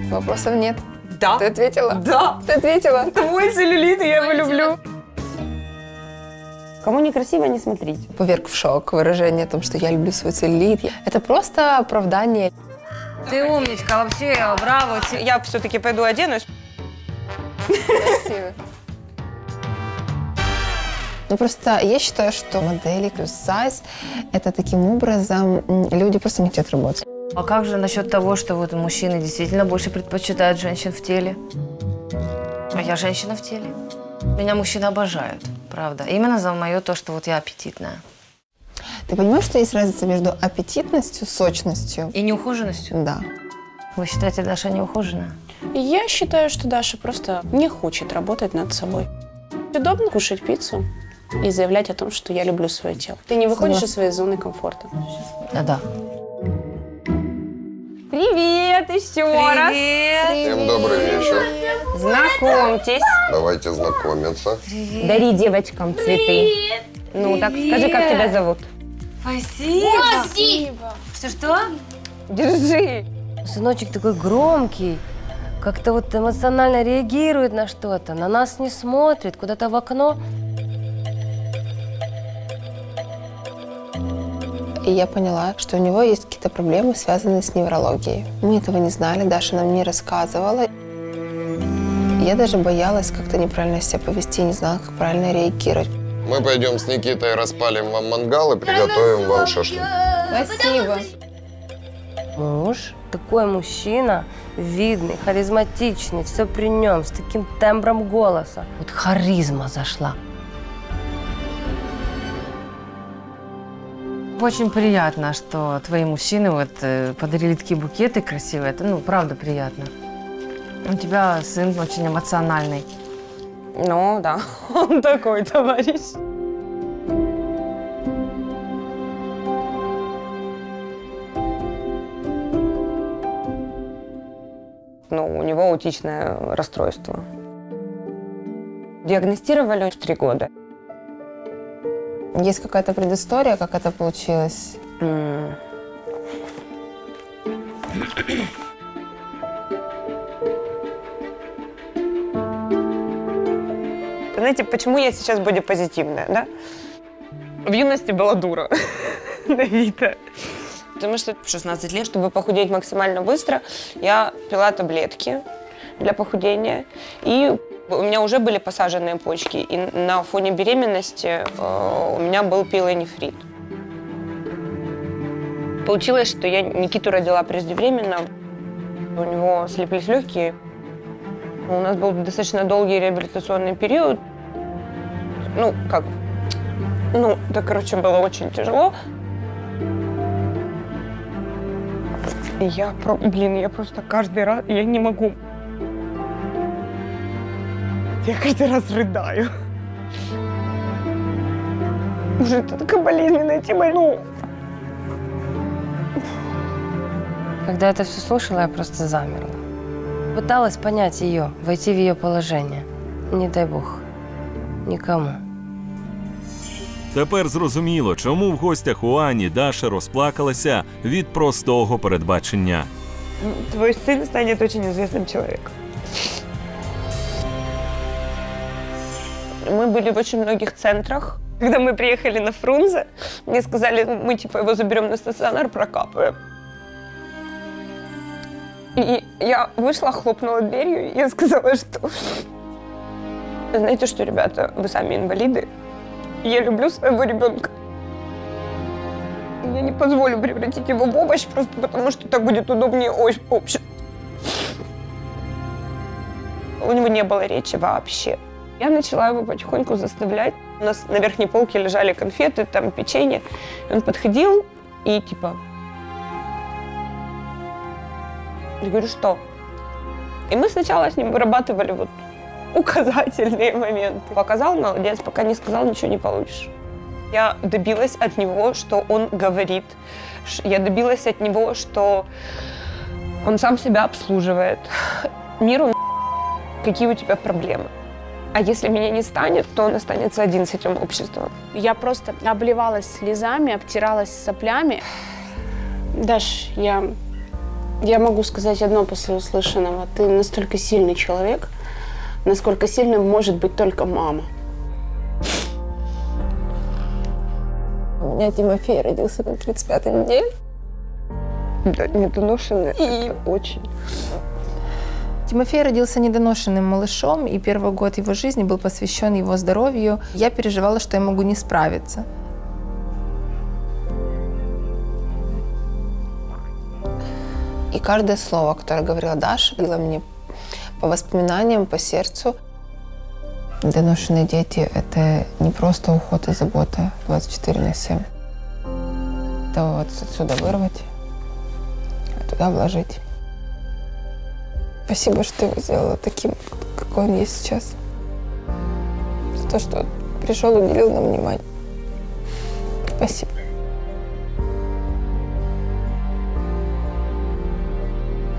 вопросов нет. Да. Ты ответила? Да. Ты ответила? Твой целлюлит, и я его люблю. Кому некрасиво, не смотрите. Поверг в шок выражение о том, что я люблю свой целлюлит. Это просто оправдание. Ты умничка, вообще, браво. Я все-таки пойду оденусь. Спасибо. Ну, просто я считаю, что модели плюс сайз – это таким образом люди просто не хотят работать. А как же насчет того, что вот мужчины действительно больше предпочитают женщин в теле? А я женщина в теле. Меня мужчины обожают, правда. Именно за мое то, что вот я аппетитная. Ты понимаешь, что есть разница между аппетитностью, сочностью? И неухоженностью. Да. Вы считаете, Даша неухоженная? Я считаю, что Даша просто не хочет работать над собой. Удобно кушать пиццу и заявлять о том, что я люблю свое тело. Ты не выходишь из своей зоны комфорта. Да, да. Привет еще раз. Всем добрый вечер. Знакомьтесь. Давайте знакомиться. Дари девочкам цветы. Ну, так скажи, как тебя зовут? Спасибо. Что-что? Держи. Сыночек такой громкий, как-то вот эмоционально реагирует на что-то, на нас не смотрит, куда-то в окно. И я поняла, что у него есть какие-то проблемы, связанные с неврологией. Мы этого не знали, Даша нам не рассказывала. Я даже боялась как-то неправильно себя повести, не знала, как правильно реагировать. Мы пойдем с Никитой, распалим вам мангал и приготовим вам шашлык. Спасибо. Муж, такой мужчина, видный, харизматичный, все при нем, с таким тембром голоса. Вот харизма зашла. Очень приятно, что твои мужчины вот э, подарили такие букеты красивые. Это, ну, правда приятно. У тебя сын очень эмоциональный. Ну, да, он такой товарищ. Ну, у него аутичное расстройство. Диагностировали в три года. Есть какая-то предыстория, как это получилось? М. Знаете, почему я сейчас бодипозитивная, да? В юности была дура. Давида. Потому что в 16 лет, чтобы похудеть максимально быстро, я пила таблетки для похудения. И у меня уже были посаженные почки. И на фоне беременности э, у меня был пилонефрит. Получилось, что я Никиту родила преждевременно. У него слеплись легкие. У нас был достаточно долгий реабилитационный период. Ну, как? Ну, да, короче, было очень тяжело. Я, про- блин, я просто каждый раз, я не могу. Я каждый раз рыдаю. Уже это такая болезненная тема, ну, Когда это все слушала, я просто замерла. Пыталась понять ее, войти в ее положение. Не дай бог. Никому. Тепер зрозуміло, чому в гостях у Ані Даша розплакалася від простого передбачення. твой сын станет очень известным человеком. Мы были в очень многих центрах. Когда мы приехали на Фрунзе, мне сказали, мы типа его заберем на стационар, прокапаем. И я вышла, хлопнула дверью, и я сказала, что... Знаете что, ребята, вы сами инвалиды. Я люблю своего ребенка. Я не позволю превратить его в овощ, просто потому что так будет удобнее обществу. У него не было речи вообще. Я начала его потихоньку заставлять. У нас на верхней полке лежали конфеты, там печенье. И он подходил и типа... Я говорю, что? И мы сначала с ним вырабатывали вот указательные моменты. Показал, молодец, пока не сказал, ничего не получишь. Я добилась от него, что он говорит. Я добилась от него, что он сам себя обслуживает. Миру какие у тебя проблемы. А если меня не станет, то он останется один с этим обществом. Я просто обливалась слезами, обтиралась соплями. Даш, я, я могу сказать одно после услышанного. Ты настолько сильный человек, насколько сильным может быть только мама. У меня Тимофей родился на 35-й неделе. Да, недоношенный. И очень. Тимофей родился недоношенным малышом, и первый год его жизни был посвящен его здоровью. Я переживала, что я могу не справиться. И каждое слово, которое говорила Даша, было мне по воспоминаниям, по сердцу. Доношенные дети – это не просто уход и забота 24 на 7. Это вот отсюда вырвать, туда вложить. Спасибо, что его сделала таким, какой он есть сейчас. За то, что пришел, уделил нам внимание. Спасибо.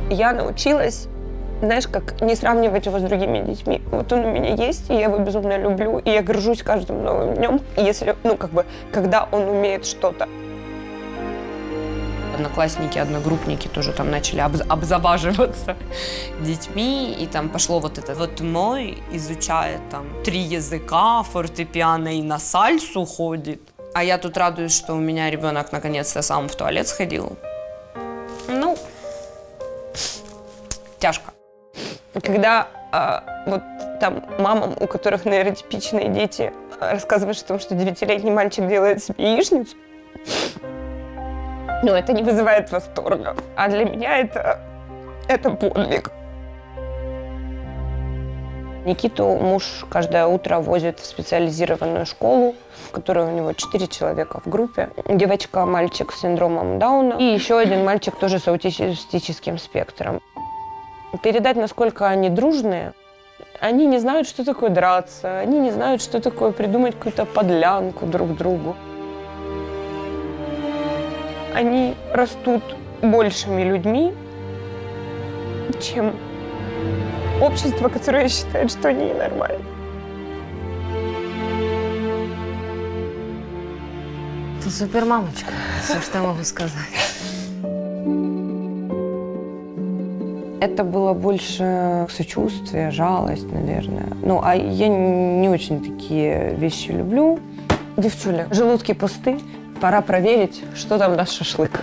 Я научилась, знаешь, как не сравнивать его с другими детьми. Вот он у меня есть, и я его безумно люблю, и я горжусь каждым новым днем, если, ну, как бы, когда он умеет что-то. Одноклассники, одногруппники тоже там начали обз- обзаваживаться детьми, и там пошло вот это. Вот мой изучает там три языка, фортепиано и на сальсу ходит. А я тут радуюсь, что у меня ребенок наконец-то сам в туалет сходил. Ну, тяжко. Когда а, вот там мамам, у которых нейротипичные дети, а, рассказываешь о том, что девятилетний мальчик делает себе яичницу, ну, это не вызывает восторга. А для меня это, это подвиг. Никиту муж каждое утро возит в специализированную школу, в которой у него четыре человека в группе. Девочка, мальчик с синдромом Дауна и еще один мальчик тоже с аутистическим спектром. Передать, насколько они дружные, они не знают, что такое драться, они не знают, что такое придумать какую-то подлянку друг другу. Они растут большими людьми, чем общество, которое считает, что они ненормальны. Ты супер мамочка, все, что я могу сказать. Это было больше сочувствие, жалость, наверное. Ну, а я не очень такие вещи люблю. Девчуля, желудки пусты, пора проверить, что там наш шашлык.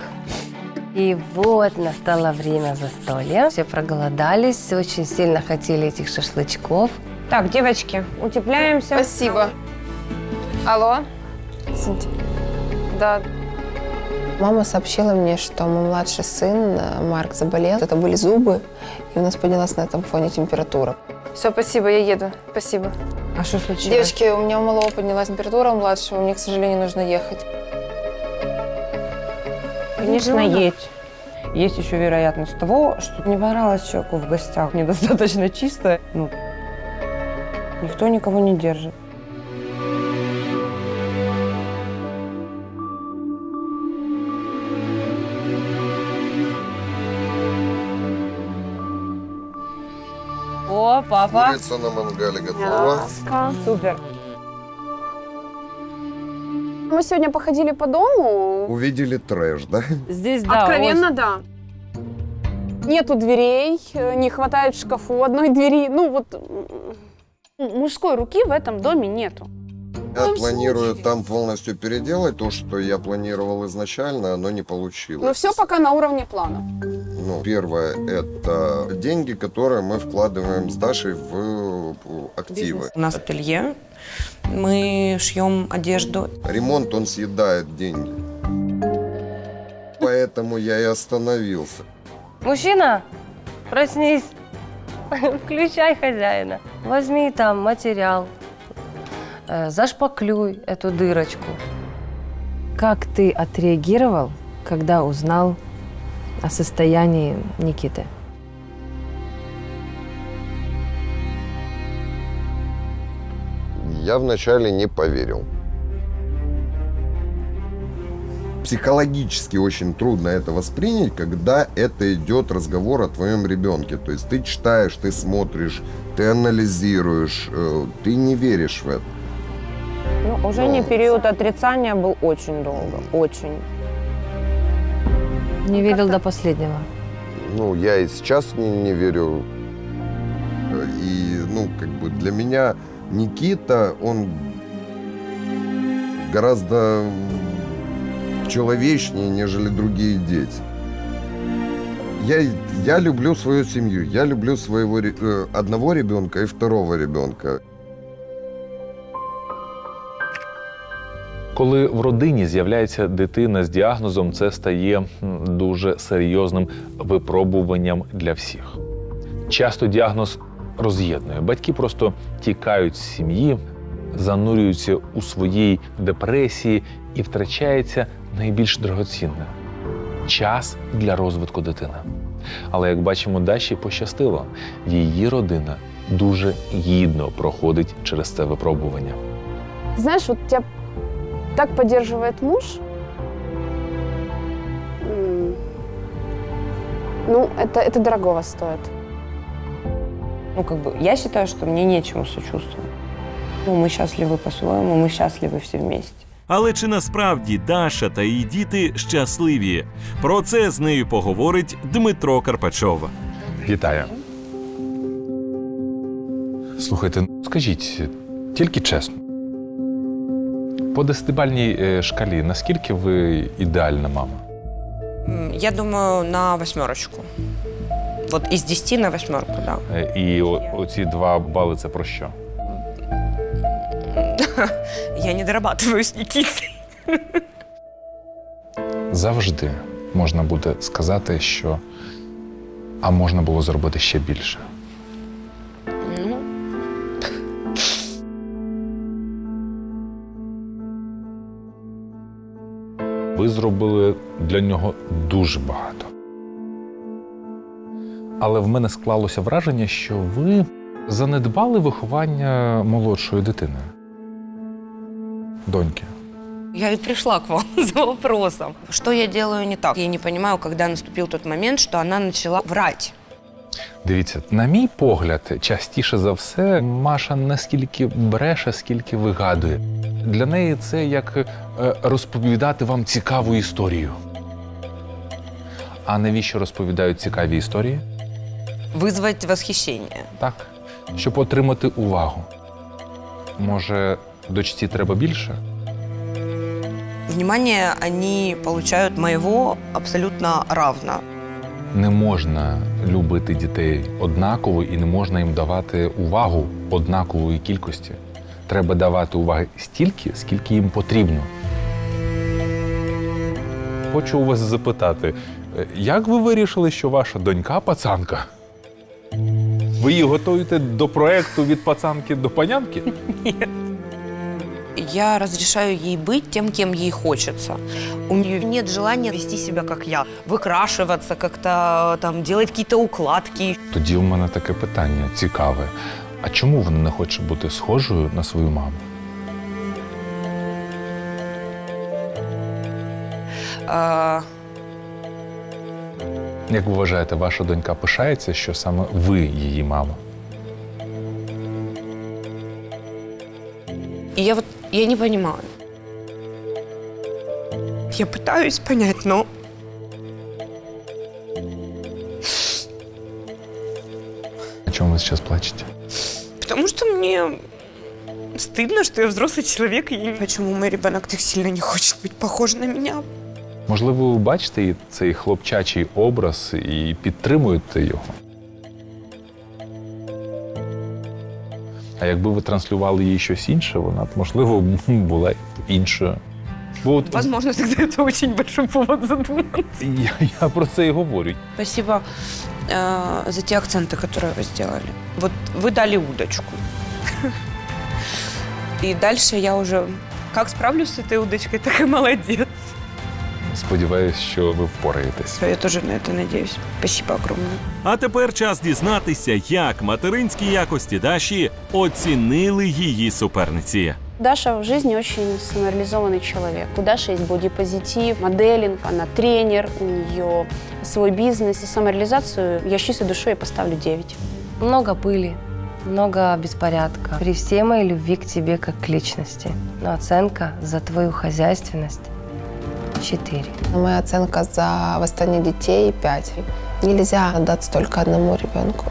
И вот настало время застолья. Все проголодались, очень сильно хотели этих шашлычков. Так, девочки, утепляемся. Спасибо. Алло? Извините. Да. Мама сообщила мне, что мой младший сын э, Марк заболел. Это были зубы, и у нас поднялась на этом фоне температура. Все, спасибо, я еду. Спасибо. А что случилось? Девочки, у меня у малого поднялась температура, у младшего. Мне, к сожалению, нужно ехать. Конечно, есть. Есть еще вероятность того, что не понравилось человеку в гостях, недостаточно чисто. Ну, никто никого не держит. Папа. Курица на мангале готова. Супер. Мы сегодня походили по дому. Увидели трэш, да? Здесь, да, Откровенно, да. Нету дверей, не хватает в шкафу одной двери. Ну вот мужской руки в этом доме нету. Я планирую там полностью переделать то, что я планировал изначально, оно не получилось. Ну все пока на уровне плана. Ну, первое – это деньги, которые мы вкладываем с Дашей в активы. У нас ателье, мы шьем одежду. Ремонт, он съедает деньги. Поэтому я и остановился. Мужчина, проснись. Включай хозяина. Возьми там материал. Э, Зашпаклюй эту дырочку. Как ты отреагировал, когда узнал о состоянии Никиты? Я вначале не поверил. Психологически очень трудно это воспринять, когда это идет разговор о твоем ребенке. То есть ты читаешь, ты смотришь, ты анализируешь, э, ты не веришь в это. Ну, уже не период отрицания был очень долго, очень. Не верил до последнего. Ну, я и сейчас не, не верю. И, ну, как бы для меня Никита, он гораздо человечнее, нежели другие дети. Я, я люблю свою семью, я люблю своего э, одного ребенка и второго ребенка. Коли в родині з'являється дитина з діагнозом, це стає дуже серйозним випробуванням для всіх. Часто діагноз роз'єднує. Батьки просто тікають з сім'ї, занурюються у своїй депресії і втрачається найбільш драгоцінне час для розвитку дитини. Але як бачимо, Даші пощастило, її родина дуже гідно проходить через це випробування. Знаешь, вот тебя так поддерживает муж. М, Ну, это, это дорогого стоит. Ну, как бы, я считаю, что мне нечему сочувствовать. Ну, мы счастливы по-своему, мы счастливы все вместе. Але чи насправді Даша та її діти щасливі? Про це з нею поговорить Дмитро Карпачов. Вітаю. Слухайте, ну, скажіть, тільки чесно. По десятибальній е, шкалі, наскільки ви ідеальна мама? Я думаю, на восьмерочку. Вот из 10 на восьмерку, да. Е, І оці два бали це про що? Я не дорабатываю с Завжди можна буде сказати, що а можна було зробити ще більше. Ви зробили для нього дуже багато. Але в мене склалося враження, що ви занедбали виховання молодшої дитини. Доньки. я и пришла к вам за вопросом. Что я делаю не так? Я не понимаю, когда наступил тот момент, что она начала врать. Дивіться, на мій погляд, частіше за все, Маша не скільки бреше, скільки вигадує. Для неї це як е, розповідати вам цікаву історію. А навіщо розповідають цікаві історії? Вызвать восхищение. Так, щоб отримати увагу. Може, дочці треба більше? Внимание они получают моего абсолютно равно. Не можна любити дітей однаково і не можна їм давати увагу однакової кількості. Треба давати уваги стільки, скільки їм потрібно. Хочу у вас запитати, е, як ви вирішили, що ваша донька пацанка? Ви її готуєте до проекту від пацанки до панянки? Я разрешаю ей быть тем, кем ей хочется. У нее нет желания вести себя, как я, выкрашиваться как-то, там, делать какие-то укладки. Тоді в мене таке питання цікаве. А чому вона не хоче бути схожою на свою маму? А, Як ви вважаєте, ваша донька пишається, що саме ви її мама? И я вот, я не понимаю. Я пытаюсь понять, но... О чому ви зараз плачете? Потому что мне стыдно, что я взрослый человек, и почему мой ребенок так сильно не хочет быть похож на меня. Можливо, ви бачите і цей хлопчачий образ і підтримуєте його. А якби ви транслювали їй щось інше, вона б, можливо, була б іншою. Бо от Возможно, тогда это очень большой повод задуматься. я, я про це і говорю. Спасибо э, за те акценты, которые вы сделали. Вот вы дали удочку. И дальше я уже как справлюсь с этой удочкой, так и молодец. Сподіваюсь, що ви впораєтесь. Я тоже на это надеюсь. Спасибо огромное. А тепер час дізнатися, як материнські якості Даші оцінили її суперниці. Даша в жизни очень самореализованный человек. У Даши есть бодипозитив, моделинг, она тренер, у нее свой бизнес. И самореализацию я с чистой душой ей поставлю 9. Много пыли, много беспорядка. При всей моей любви к тебе как к личности. Но оценка за твою хозяйственность – 4. Моя оценка за воспитание детей – 5. Нельзя отдаться только одному ребенку.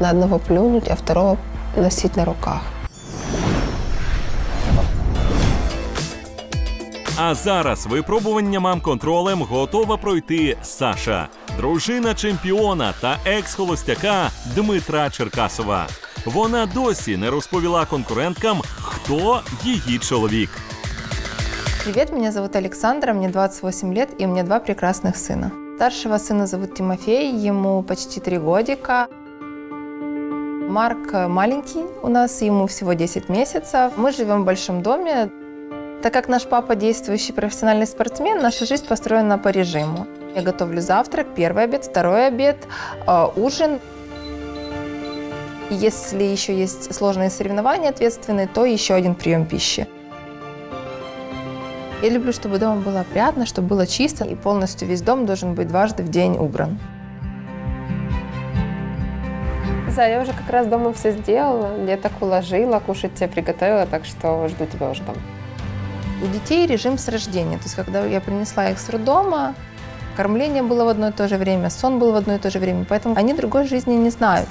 На одного плюнуть, а второго носить на руках. А зараз випробування мам-контролем готова пройти Саша, дружина чемпіона та екс-холостяка Дмитра Черкасова. Вона досі не розповіла конкуренткам, хто її чоловік. Привет, меня зовут Александра, мне 28 лет, и у меня два прекрасных сына. Старшего сына зовут Тимофей, ему почти три годика. Марк э, маленький у нас, ему всего 10 месяцев. Мы живем в большом доме. Так как наш папа действующий профессиональный спортсмен, наша жизнь построена по режиму. Я готовлю завтрак, первый обед, второй обед, э, ужин. Если еще есть сложные соревнования ответственные, то еще один прием пищи. Я люблю, чтобы дома было опрятно, чтобы было чисто, и полностью весь дом должен быть дважды в день убран. За, я уже как раз дома все сделала, деток уложила, кушать тебе приготовила, так что жду тебя уже дома. У детей режим с рождения. То есть, когда я принесла их с роддома, кормление было в одно и то же время, сон был в одно и то же время, поэтому они другой жизни не знают.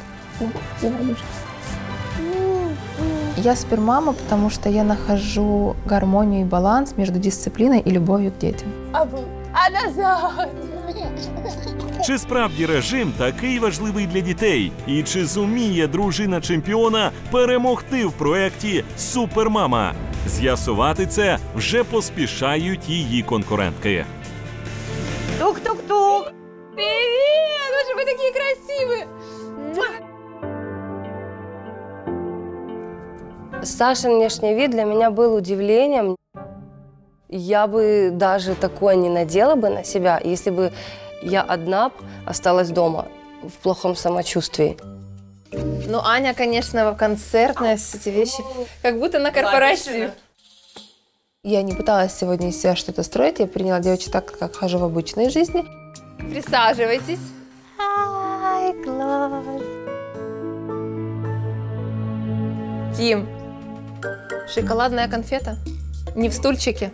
Я супермама, потому что я нахожу гармонию и баланс между дисциплиной и любовью к детям. А назад! Чи справді режим такий важливий для дітей? І чи зуміє дружина чемпіона перемогти в проєкті Супермама? З'ясувати це вже поспішають її конкурентки. Тук-тук-тук. Привет! Боже, вы такие Сашин внешний вид для меня был удивлением. Я бы даже такое не надела бы на себя, если бы я одна осталась дома в плохом самочувствии. Ну, Аня, конечно, концертная, все эти вещи, как будто на корпорации. Я не пыталась сегодня из себя что-то строить, я приняла девочек так, как хожу в обычной жизни. Присаживайтесь. Ай, класс. Тим, шоколадная конфета? Не в стульчике?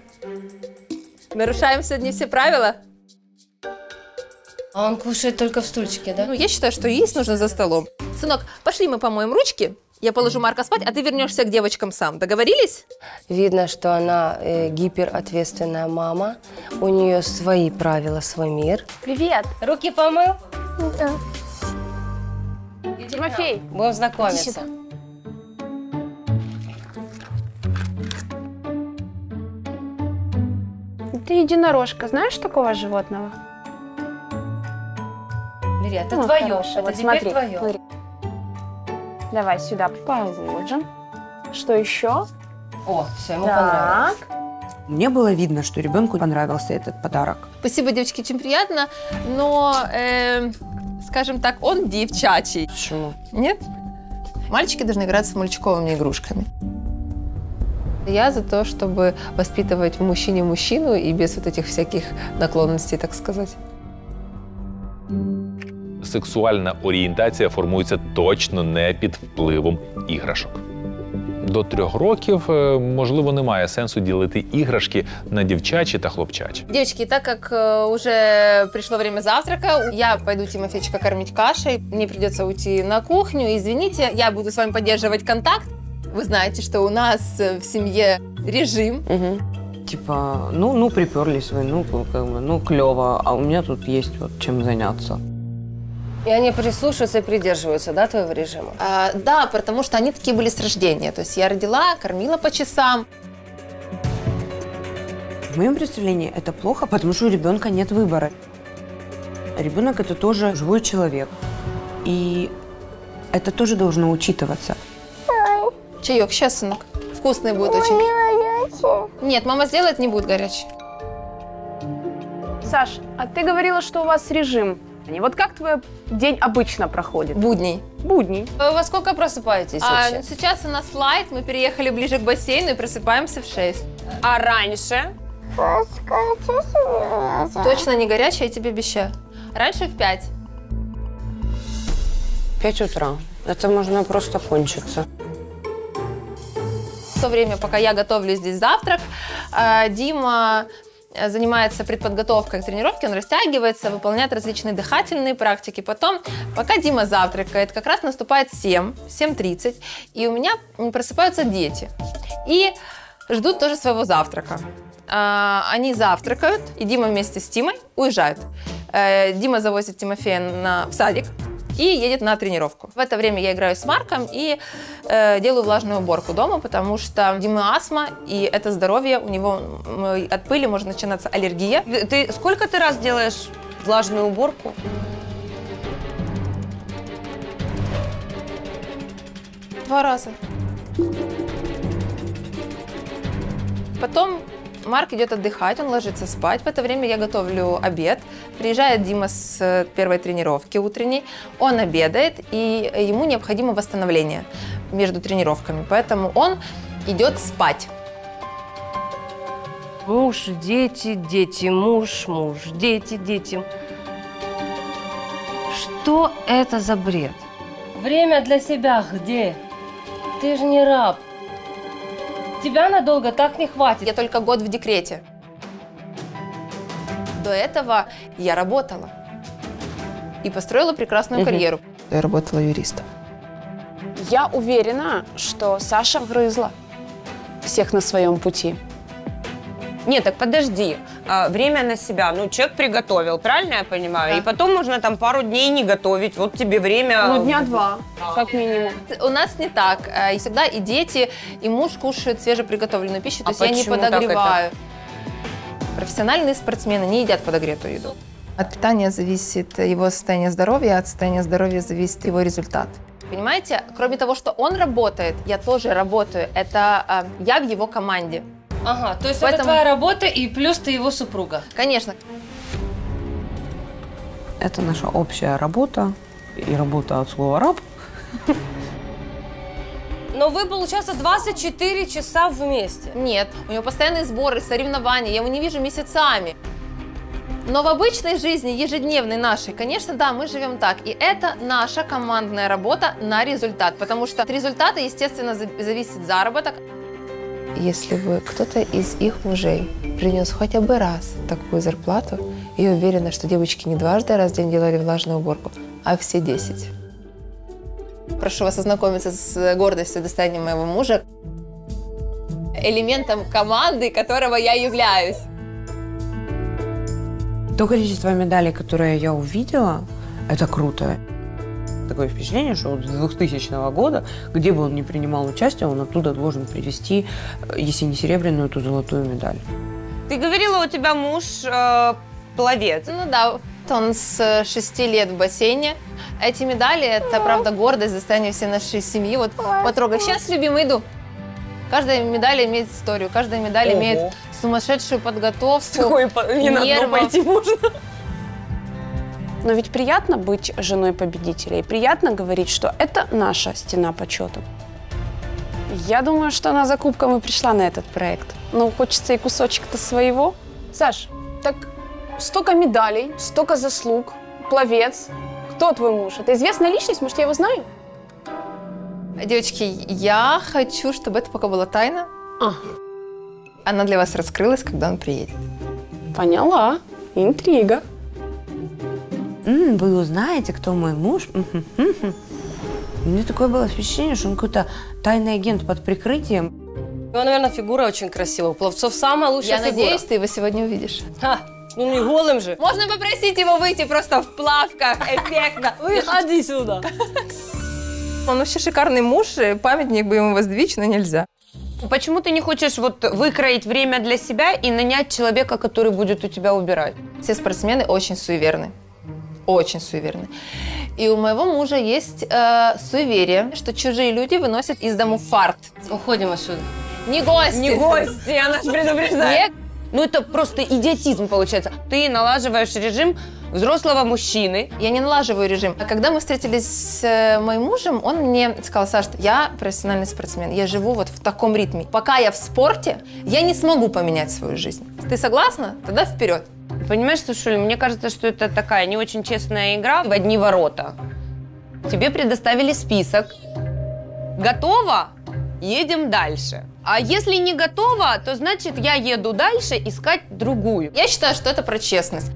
Нарушаем сегодня все правила? А он кушает только в стульчике, да? Ну, я считаю, что есть нужно за столом. Сынок, пошли мы помоем ручки, я положу Марка спать, а ты вернешься к девочкам сам. Договорились? Видно, что она э, гиперответственная мама. У нее свои правила, свой мир. Привет! Руки помыл? Да. Тимофей, Будем знакомиться. Ты единорожка. Знаешь такого животного? Бери, это Ну, твое, хорошо, это вот теперь смотри, твое. смотри. Давай сюда положим. Что еще? О, все, ему понравилось. Так. Мне было видно, что ребенку понравился этот подарок. Спасибо, девочки, очень приятно, но, э, скажем так, он девчачий. Почему? Нет? Мальчики должны играться с мальчиковыми игрушками. Я за то, чтобы воспитывать в мужчине мужчину и без вот этих всяких наклонностей, так сказать. Сексуальна орієнтація формується точно не під впливом іграшок. До трьох років, е, можливо, немає сенсу ділити іграшки на дівчачі та хлопчачі. Девочки, так как э, уже пришло время завтрака, я пойду Тимофеечка кормить кашей. Мне придется уйти на кухню. Извините, я буду с вами поддерживать контакт. Вы знаете, что у нас э, в семье режим. Типа, ну, ну, приперлись вы, ну, как бы, ну, клево, а у меня тут есть вот чем заняться. И они прислушиваются и придерживаются, да, твоего режима? А, да, потому что они такие были с рождения. То есть я родила, кормила по часам. В моем представлении это плохо, потому что у ребенка нет выбора. Ребенок это тоже живой человек. И это тоже должно учитываться. Чаек, сейчас, сынок. Вкусный будет очень. Нет, мама сделает, не будет горячий. Саш, а ты говорила, что у вас режим. Вот как твой день обычно проходит? Будний. Будний. Вы во сколько просыпаетесь А, вообще? ну, сейчас у нас лайт, мы переехали ближе к бассейну и просыпаемся в 6. А раньше? Точно не горячий, я тебе обещаю. Раньше в 5. 5 утра. Это можно просто кончиться. В то время, пока я готовлю здесь завтрак, э, Дима э, занимается предподготовкой к тренировке, он растягивается, выполняет различные дыхательные практики. Потом, пока Дима завтракает, как раз наступает 7, 7.30, и у меня просыпаются дети. И ждут тоже своего завтрака. А, Они завтракают, и Дима вместе с Тимой уезжают. Э, Дима завозит Тимофея на, в садик, и едет на тренировку. В это время я играю с Марком и э, делаю влажную уборку дома, потому что у Димы астма, и это здоровье, у него от пыли может начинаться аллергия. Ты сколько ты раз делаешь влажную уборку? Два раза. Потом Марк идет отдыхать, он ложится спать. В это время я готовлю обед. Приезжает Дима с э, первой тренировки утренней. Он обедает, и ему необходимо восстановление между тренировками. Поэтому он идет спать. Муж, дети, дети, муж, муж, дети, дети. Что это за бред? Время для себя где? Ты же не раб. Тебя надолго так не хватит. Я только год в декрете. До этого я работала и построила прекрасную Мгм. карьеру. Я работала юристом. Я уверена, что Саша грызла всех на своем пути. Нет, так подожди. А, время на себя. Ну, человек приготовил, правильно я понимаю? Да. И потом можно там пару дней не готовить. Вот тебе время. Ну, дня два, как минимум. У нас не так. Э, И всегда и дети, и муж кушают свежеприготовленную пищу, то А есть я не подогреваю. Профессиональные спортсмены не едят подогретую еду. От питания зависит его состояние здоровья, от состояния здоровья зависит его результат. Понимаете, кроме того, что он работает, я тоже работаю. Это э, я в его команде. Ага, то есть это Поэтому- твоя работа и плюс ты его супруга. Конечно. Это наша общая работа. И работа от слова раб. Но вы, получается, 24 часа вместе. Нет, у него постоянные сборы, соревнования, я его не вижу месяцами. Но в обычной жизни, ежедневной нашей, конечно, да, мы живем так. И это наша командная работа на результат. Потому что от результата, естественно, за- зависит заработок. Если бы кто-то из их мужей принес хотя бы раз такую зарплату, я уверена, что девочки не дважды раз в день делали влажную уборку, а все 10. Прошу вас ознакомиться с гордостью достоянием моего мужа, элементом команды, которого я являюсь. То количество медалей, которые я увидела, это круто. Такое впечатление, что вот с 2000 года, где бы он ни принимал участие, он оттуда должен привезти, э, если не серебряную, то золотую медаль. Ты говорила, у тебя муж э, пловец. Ну да, он с 6 лет в бассейне. Эти медали – это, правда, гордость, достояние всей нашей семьи. Вот потрогай. Сейчас, любимый, иду. Каждая медаль имеет историю, каждая медаль Ого. имеет сумасшедшую подготовку, Такое по- не на нервов. пойти можно. Но ведь приятно быть женой победителя, и приятно говорить, что это наша стена почета. Я думаю, что на за кубком и пришла на этот проект. Но хочется и кусочек-то своего. Саш, так столько медалей, столько заслуг, пловец. Кто твой муж? Это известная личность? Может, я его знаю? Девочки, я хочу, чтобы это пока была тайна. А. Она для вас раскрылась, когда он приедет. Поняла. Интрига. Вы узнаете, кто мой муж? У меня такое было впечатление, что он какой-то тайный агент под прикрытием. У него, наверное, фигура очень красивая. У пловцов самая лучшая Я фигура. надеюсь, ты его сегодня увидишь. Ха, ну не голым же. Можно попросить его выйти просто в плавках, эффектно. Выходи сюда. Он вообще шикарный муж, и памятник бы ему воздвичь, но нельзя. Почему ты не хочешь вот выкроить время для себя и нанять человека, который будет у тебя убирать? Все спортсмены очень суеверны. Очень суеверны. И у моего мужа есть э, суеверие, что чужие люди выносят из дому фарт. Уходим отсюда. Не гости. Не гости, она же предупреждает. Ну это просто идиотизм получается. Ты налаживаешь режим взрослого мужчины. Я не налаживаю режим. А когда мы встретились с э, моим мужем, он мне сказал, Саш, я профессиональный спортсмен, я живу вот в таком ритме. Пока я в спорте, я не смогу поменять свою жизнь. Ты согласна? Тогда вперед. Понимаешь, Сашуль, мне кажется, что это такая не очень честная игра в одни ворота. Тебе предоставили список. Готово? Едем дальше. А если не готово, то значит я еду дальше искать другую. Я считаю, что это про честность.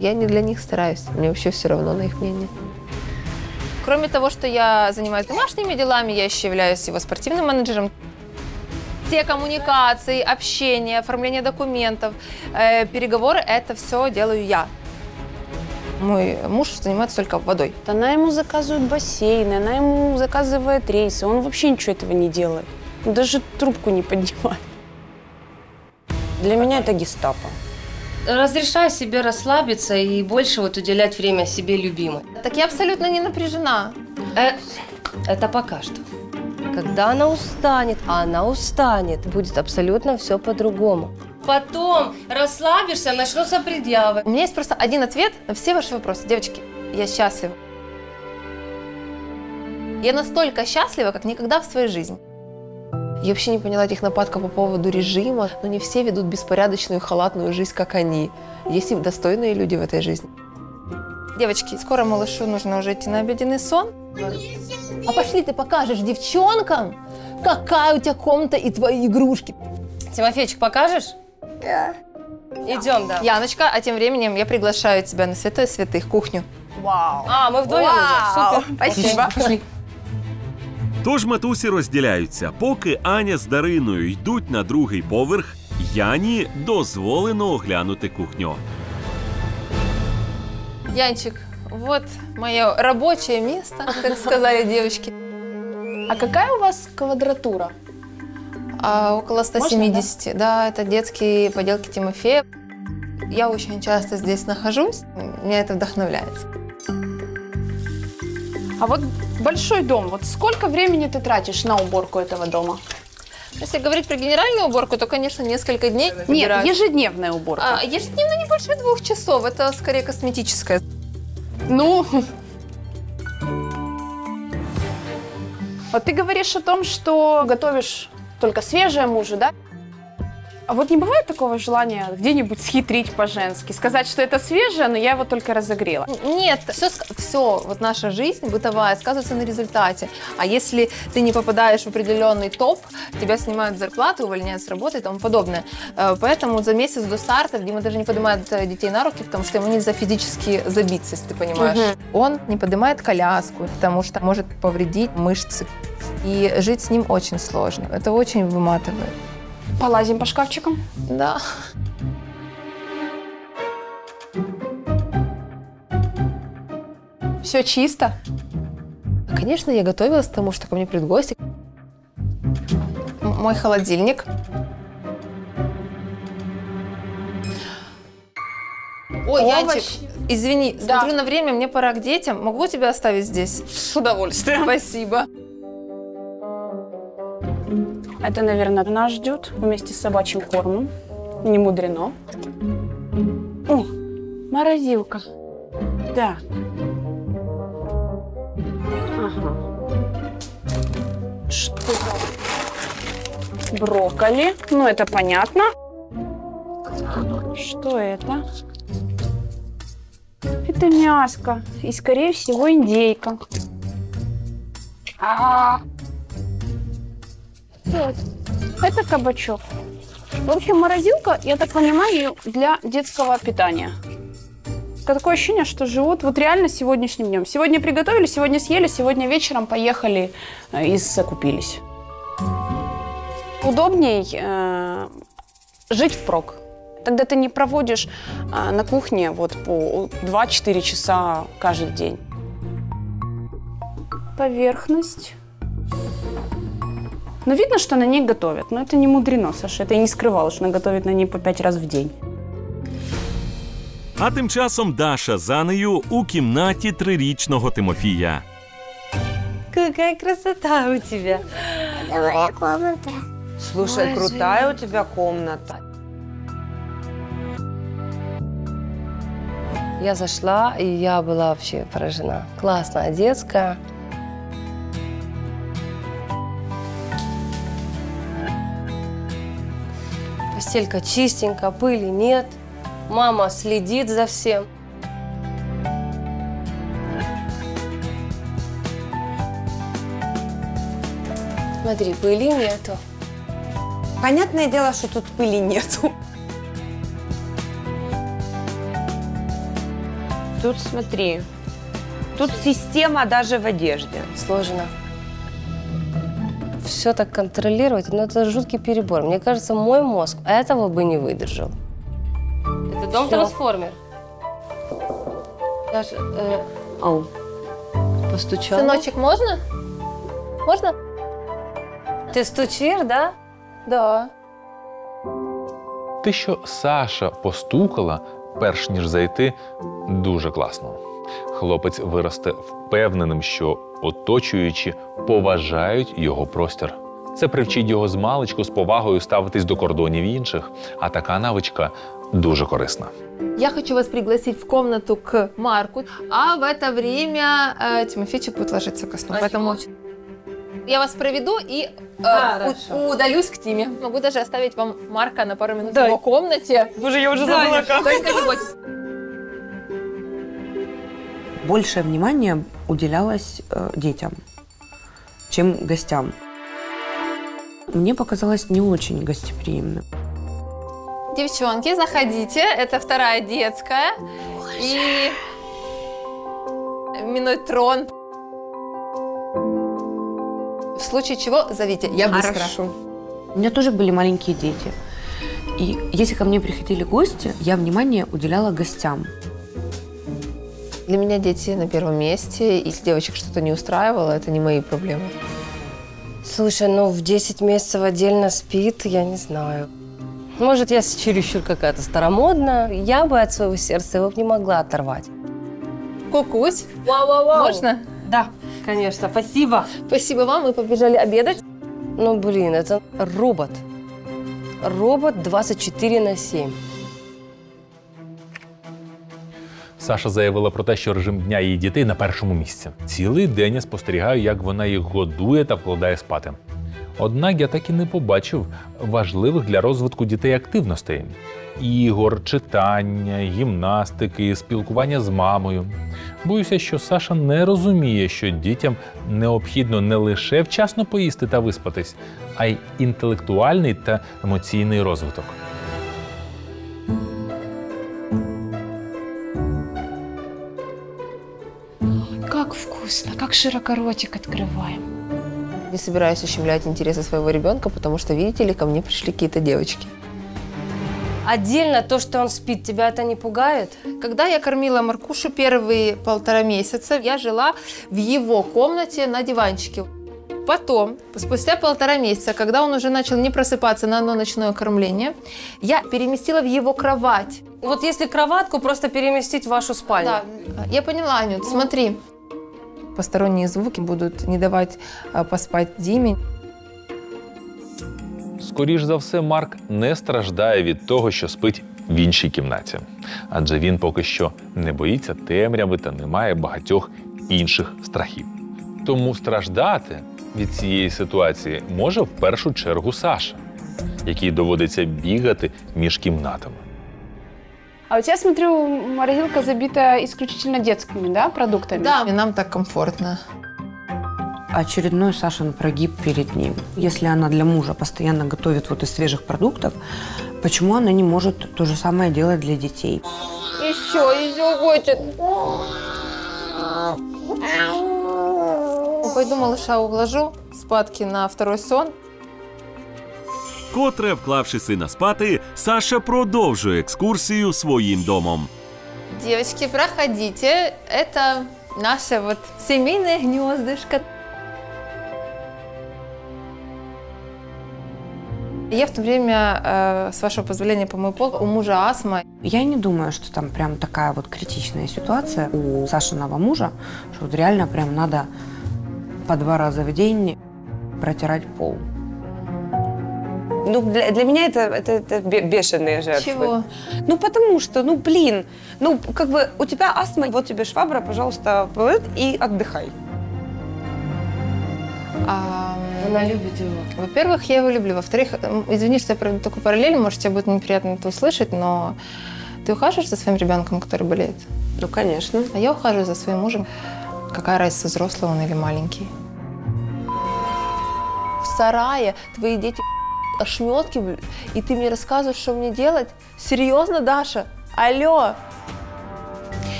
Я не для них стараюсь, мне вообще все равно на их мнение. Кроме того, что я занимаюсь домашними делами, я еще являюсь его спортивным менеджером. Все коммуникации, общение, оформление документов, э, переговоры – это все делаю я. Мой муж занимается только водой. Она ему заказывает бассейны, она ему заказывает рейсы. Он вообще ничего этого не делает. Он даже трубку не поднимает. Для меня это гестапо. Разрешай себе расслабиться и больше вот уделять время себе любимой. Так я абсолютно не напряжена. Э, это пока что. Когда она устанет, а она устанет, будет абсолютно все по-другому. Потом расслабишься, начнутся предъявы. У меня есть просто один ответ на все ваши вопросы. Девочки, я счастлива. Я настолько счастлива, как никогда в своей жизни. Я вообще не поняла этих нападков по поводу режима, но не все ведут беспорядочную и халатную жизнь, как они. Есть и достойные люди в этой жизни. Девочки, скоро малышу нужно уже идти на обеденный сон. А пошли ты покажешь девчонкам, какая у тебя комната и твои игрушки. Тимофейчик, покажешь? Да. Идем, да. Яночка, а тем временем я приглашаю тебя на святое святых кухню. Вау. А, мы вдвоем Вау. идем. Супер. Спасибо. Пошли. Тож матусі розділяються. Поки Аня з Дариною йдуть на другий поверх, Яні дозволено оглянути кухню. Янчик, вот мое рабочее место, как сказали девочки. А какая у вас квадратура? А, около 170. да? это детские поделки Тимофея. Я очень часто здесь нахожусь, меня это вдохновляет. А вот большой дом, вот сколько времени ты тратишь на уборку этого дома? Если говорить про генеральную уборку, то, конечно, несколько дней. Нет, убираюсь. ежедневная уборка. А, ежедневно не больше двух часов. Это скорее косметическое. Ну, вот ты говоришь о том, что готовишь только свежее мужу, да? А вот не бывает такого желания где-нибудь схитрить по-женски, сказать, что это свежее, но я его только разогрела? Нет, все, все, вот наша жизнь бытовая сказывается на результате. А если ты не попадаешь в определенный топ, тебя снимают с зарплаты, увольняют с работы и тому подобное. Э, Поэтому за месяц до старта Дима даже не поднимает э, детей на руки, потому что ему нельзя физически забиться, если ты понимаешь. Мгм. Он не поднимает коляску, потому что может повредить мышцы. И жить с ним очень сложно. Это очень выматывает. Полазим по шкафчикам. Да. Все чисто. Конечно, я готовилась к тому, что ко мне придут гости. М- Мой холодильник. Ой. Янчик, извини, Да. смотрю на время, мне пора к детям. Могу тебя оставить здесь? С удовольствием. Спасибо. Это, наверное, нас ждет вместе с собачьим кормом. Не мудрено. О, морозилка. Да. Ага. Что? Брокколи. Ну, это понятно. Что это? Это мяско. И, скорее всего, индейка. А, Это кабачок. В общем, морозилка, я так понимаю, для детского питания. Такое ощущение, что живут вот реально сегодняшним днем. Сегодня приготовили, сегодня съели, сегодня вечером поехали э, и закупились. Удобней э, жить впрок. Тогда ты не проводишь э, на кухне вот по 2-4 часа каждый день. Поверхность. Ну, видно, что на ней готовят. Но это не мудрено, Саша. Это и не скрывала, что она готовит на ней по 5 раз в день. А тим часом Даша з Анею у кімнаті трирічного Тимофія. Какая красота у тебя. Это моя комната. Слушай, Боже. крутая у тебя комната. Я зашла, и я была вообще поражена. Классная детская. Постелька чистенькая, пыли нет. Мама следит за всем. Смотри, пыли нету. Понятное дело, что тут пыли нету. Тут смотри, тут система даже в одежде. Сложно. Все так контролировать, но это жуткий перебор. Мне кажется, мой мозг этого бы не выдержал. Это дом Всё. трансформер. Даша, э, Ау. постучала. Сыночек, можно? Можно? Ты стучишь, да? Да. Те, що Саша постукала, перш ніж зайти, дуже класно. Хлопець виросте впевненим, що оточуючі поважають його простір. Це привчить його з маличку з повагою ставитись до кордонів інших, а така навичка дуже корисна. Я хочу вас пригласить в комнату к Марку, а в это время э, Тимофейчик будет ложиться ко сну. Поэтому я вас проведу и э, Хорошо. у- удалюсь к Тиме. Могу даже оставить вам Марка на пару минут в его комнате. Боже, я уже Да, Только не бойтесь. Большее внимание уделялось э, детям, чем гостям. Мне показалось не очень гостеприимным. Девчонки, заходите. Это вторая детская. И минотрон. В случае чего зовите. Я быстро. Хорошо. У меня тоже были маленькие дети. И если ко мне приходили гости, я внимание уделяла гостям. Для меня дети на первом месте. И Если девочек что-то не устраивало, это не мои проблемы. Слушай, ну в 10 месяцев отдельно спит, я не знаю. Может, я чересчур какая-то старомодная. Я бы от своего сердца его не могла оторвать. Кукусь. Вау-вау-вау. Можно? Да, конечно, спасибо. Спасибо вам. Мы побежали обедать. Ну, блин, это робот. Робот 24 на 7. Саша заявила про те, що режим дня її дітей на першому місці. Цілий день я спостерігаю, як вона їх годує та вкладає спати. Однак я так і не побачив важливих для розвитку дітей активностей: ігор, читання, гімнастики, спілкування з мамою. Боюся, що Саша не розуміє, що дітям необхідно не лише вчасно поїсти та виспатись, а й інтелектуальний та емоційний розвиток. Как вкусно, как широкоротик открываем. Не собираюсь ущемлять интересы своего ребенка, потому что, видите ли, ко мне пришли какие-то девочки. Отдельно то, что он спит, тебя это не пугает? Когда я кормила Маркушу первые полтора месяца, я жила в его комнате на диванчике. Потом, спустя полтора месяца, когда он уже начал не просыпаться на одно ночное кормление, я переместила в его кровать. Вот если кроватку просто переместить в вашу спальню. Да, я поняла, Анют, смотри. Посторонние звуки будут не давать а, поспать Диме. Скоріш за все, Марк не страждає від того, що спить в іншій кімнаті, адже він поки що не боїться темряви та не має багатьох інших страхів. Тому страждати від цієї ситуації може в першу чергу Саша, якій доводиться бігати між кімнатами. А у тебя, смотрю, морозилка забита исключительно детскими, да, продуктами? Да, и нам так комфортно. Очередной Сашин прогиб перед ним. Если она для мужа постоянно готовит вот из свежих продуктов, почему она не может то же самое делать для детей? еще, еще хочет. Пойду малыша уложу спадки на второй сон. Котре, вклавши сина спати, Саша продовжує екскурсію своїм домом. Девочки, проходите. Это наше вот семейное гнездышко. Я в то время, э, с вашего позволения, помою пол. У мужа астма. Я не думаю, что там прям такая вот критичная ситуация у Сашиного мужа, что вот реально прям надо по два раза в день протирать пол. Ну, для, для меня это, это, это бе- бешеные жертвы. Чего? Ну, потому что, ну, блин, ну, как бы у тебя астма, вот тебе швабра, пожалуйста, и отдыхай. А, Она любит его. Во-первых, я его люблю. Во-вторых, извини, что я проведу такую параллель, может, тебе будет неприятно это услышать, но ты ухаживаешь за своим ребенком, который болеет? Ну, конечно. А я ухаживаю за своим мужем. Какая разница, взрослый он или маленький? В сарае твои дети ошметки, блин, и ты мне рассказываешь, что мне делать? Серьезно, Даша? Алло?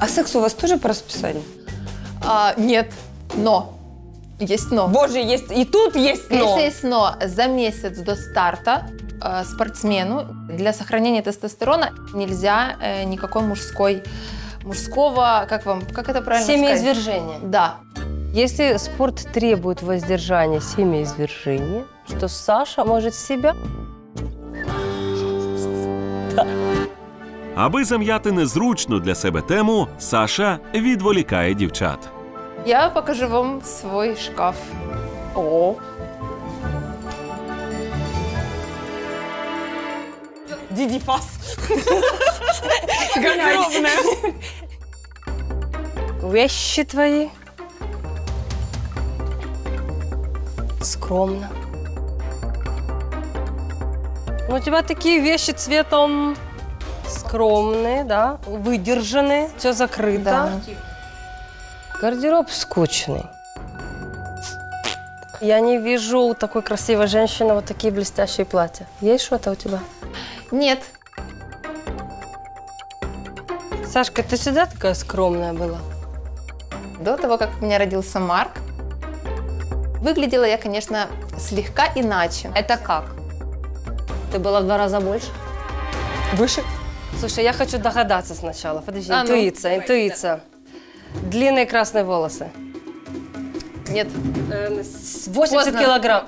А секс у вас тоже по расписанию? А, нет, но. Есть но. Боже, есть и тут есть но. Конечно, есть но. За месяц до старта э, спортсмену для сохранения тестостерона нельзя э, никакой мужской мужского, как вам, как это правильно сказать? Семяизвержение. Да. Если спорт требует воздержания семяизвержения, что Саша может себя Аби зам'яти незручну для себе тему, Саша відволікає дівчат. Я покажу вам свой шкаф. О. Диди Фас. Гардеробная. Вещи твои. Скромно. У тебя такие вещи цветом скромные, да, выдержанные, все закрыто. Да. Гардероб скучный. Я не вижу у такой красивой женщины вот такие блестящие платья. Есть что-то у тебя? Нет. Сашка, ты всегда такая скромная была? До того, как у меня родился Марк, выглядела я, конечно, слегка иначе. Это как? Ты была в два раза больше? Выше? Слушай, я хочу догадаться сначала. Подожди, А ну. интуиция, интуиция. Длинные красные волосы. Нет. Э, с 80 Поздно. килограмм.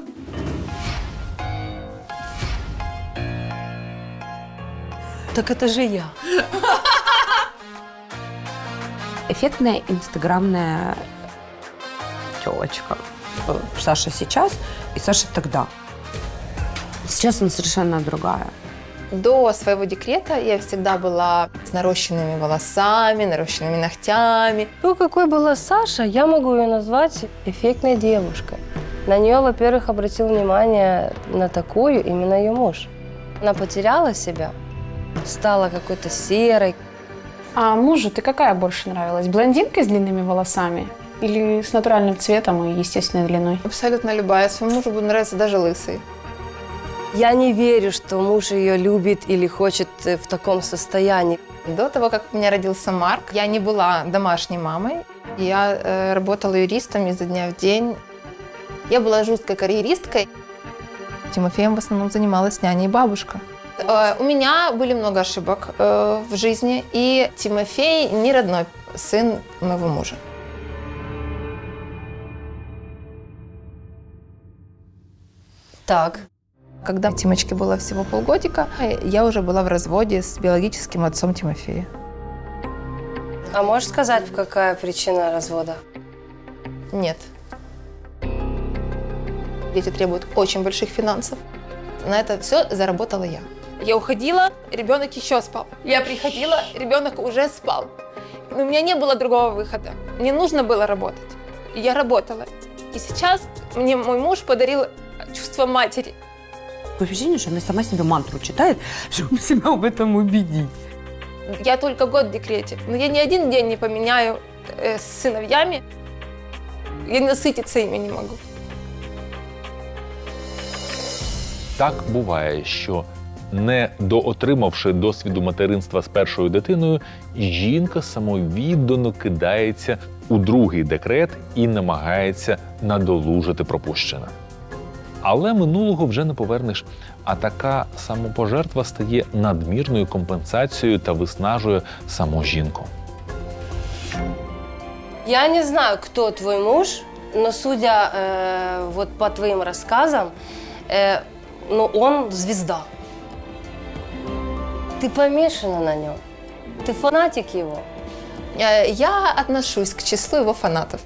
Так это же я. Эффектная инстаграмная телочка. Э, Саша сейчас и Саша тогда. Сейчас она совершенно другая. До своего декрета я всегда была с нарощенными волосами, нарощенными ногтями. Ну, какой была Саша, я могу ее назвать эффектной девушкой. На нее, во-первых, обратил внимание на такую именно ее муж. Она потеряла себя, стала какой-то серой. А мужу ты какая больше нравилась? Блондинка с длинными волосами? Или с натуральным цветом и естественной длиной? Абсолютно любая. Своему мужу будет нравиться даже лысый. Я не верю, что муж ее любит или хочет э, в таком состоянии. До того, как у меня родился Марк, я не была домашней мамой. Я э, работала юристом изо дня в день. Я была жесткой карьеристкой. Тимофеем в основном занималась няня и бабушка. Э, у меня были много ошибок э, в жизни, и Тимофей не родной сын моего мужа. Так. Когда Тимочке было всего полгодика, я уже была в разводе с биологическим отцом Тимофея. А можешь сказать, какая причина развода? Нет. Дети требуют очень больших финансов. На это все заработала я. Я уходила, ребенок еще спал. Я приходила, ребенок уже спал. У меня не было другого выхода. Мне нужно было работать. И я работала. И сейчас мне мой муж подарил чувство матери. Такое ощущение, что она сама себе мантру читает, чтобы себя в этом убедить. Я только год в декрете, но я ни один день не поменяю э, с сыновьями. Я насытиться ими не могу. Так буває, що Не доотримавши досвіду материнства з першою дитиною, жінка самовіддано кидається у другий декрет і намагається надолужити пропущене. Але минулого вже не повернеш. А така самопожертва стає надмірною компенсацією та виснажує саму жінку. Я не знаю, кто твой муж, но судя э, вот по твоим рассказам, э, ну он звезда. Ты помешана на нем. Ты фанатик его. Э, Я отношусь к числу его фанатов.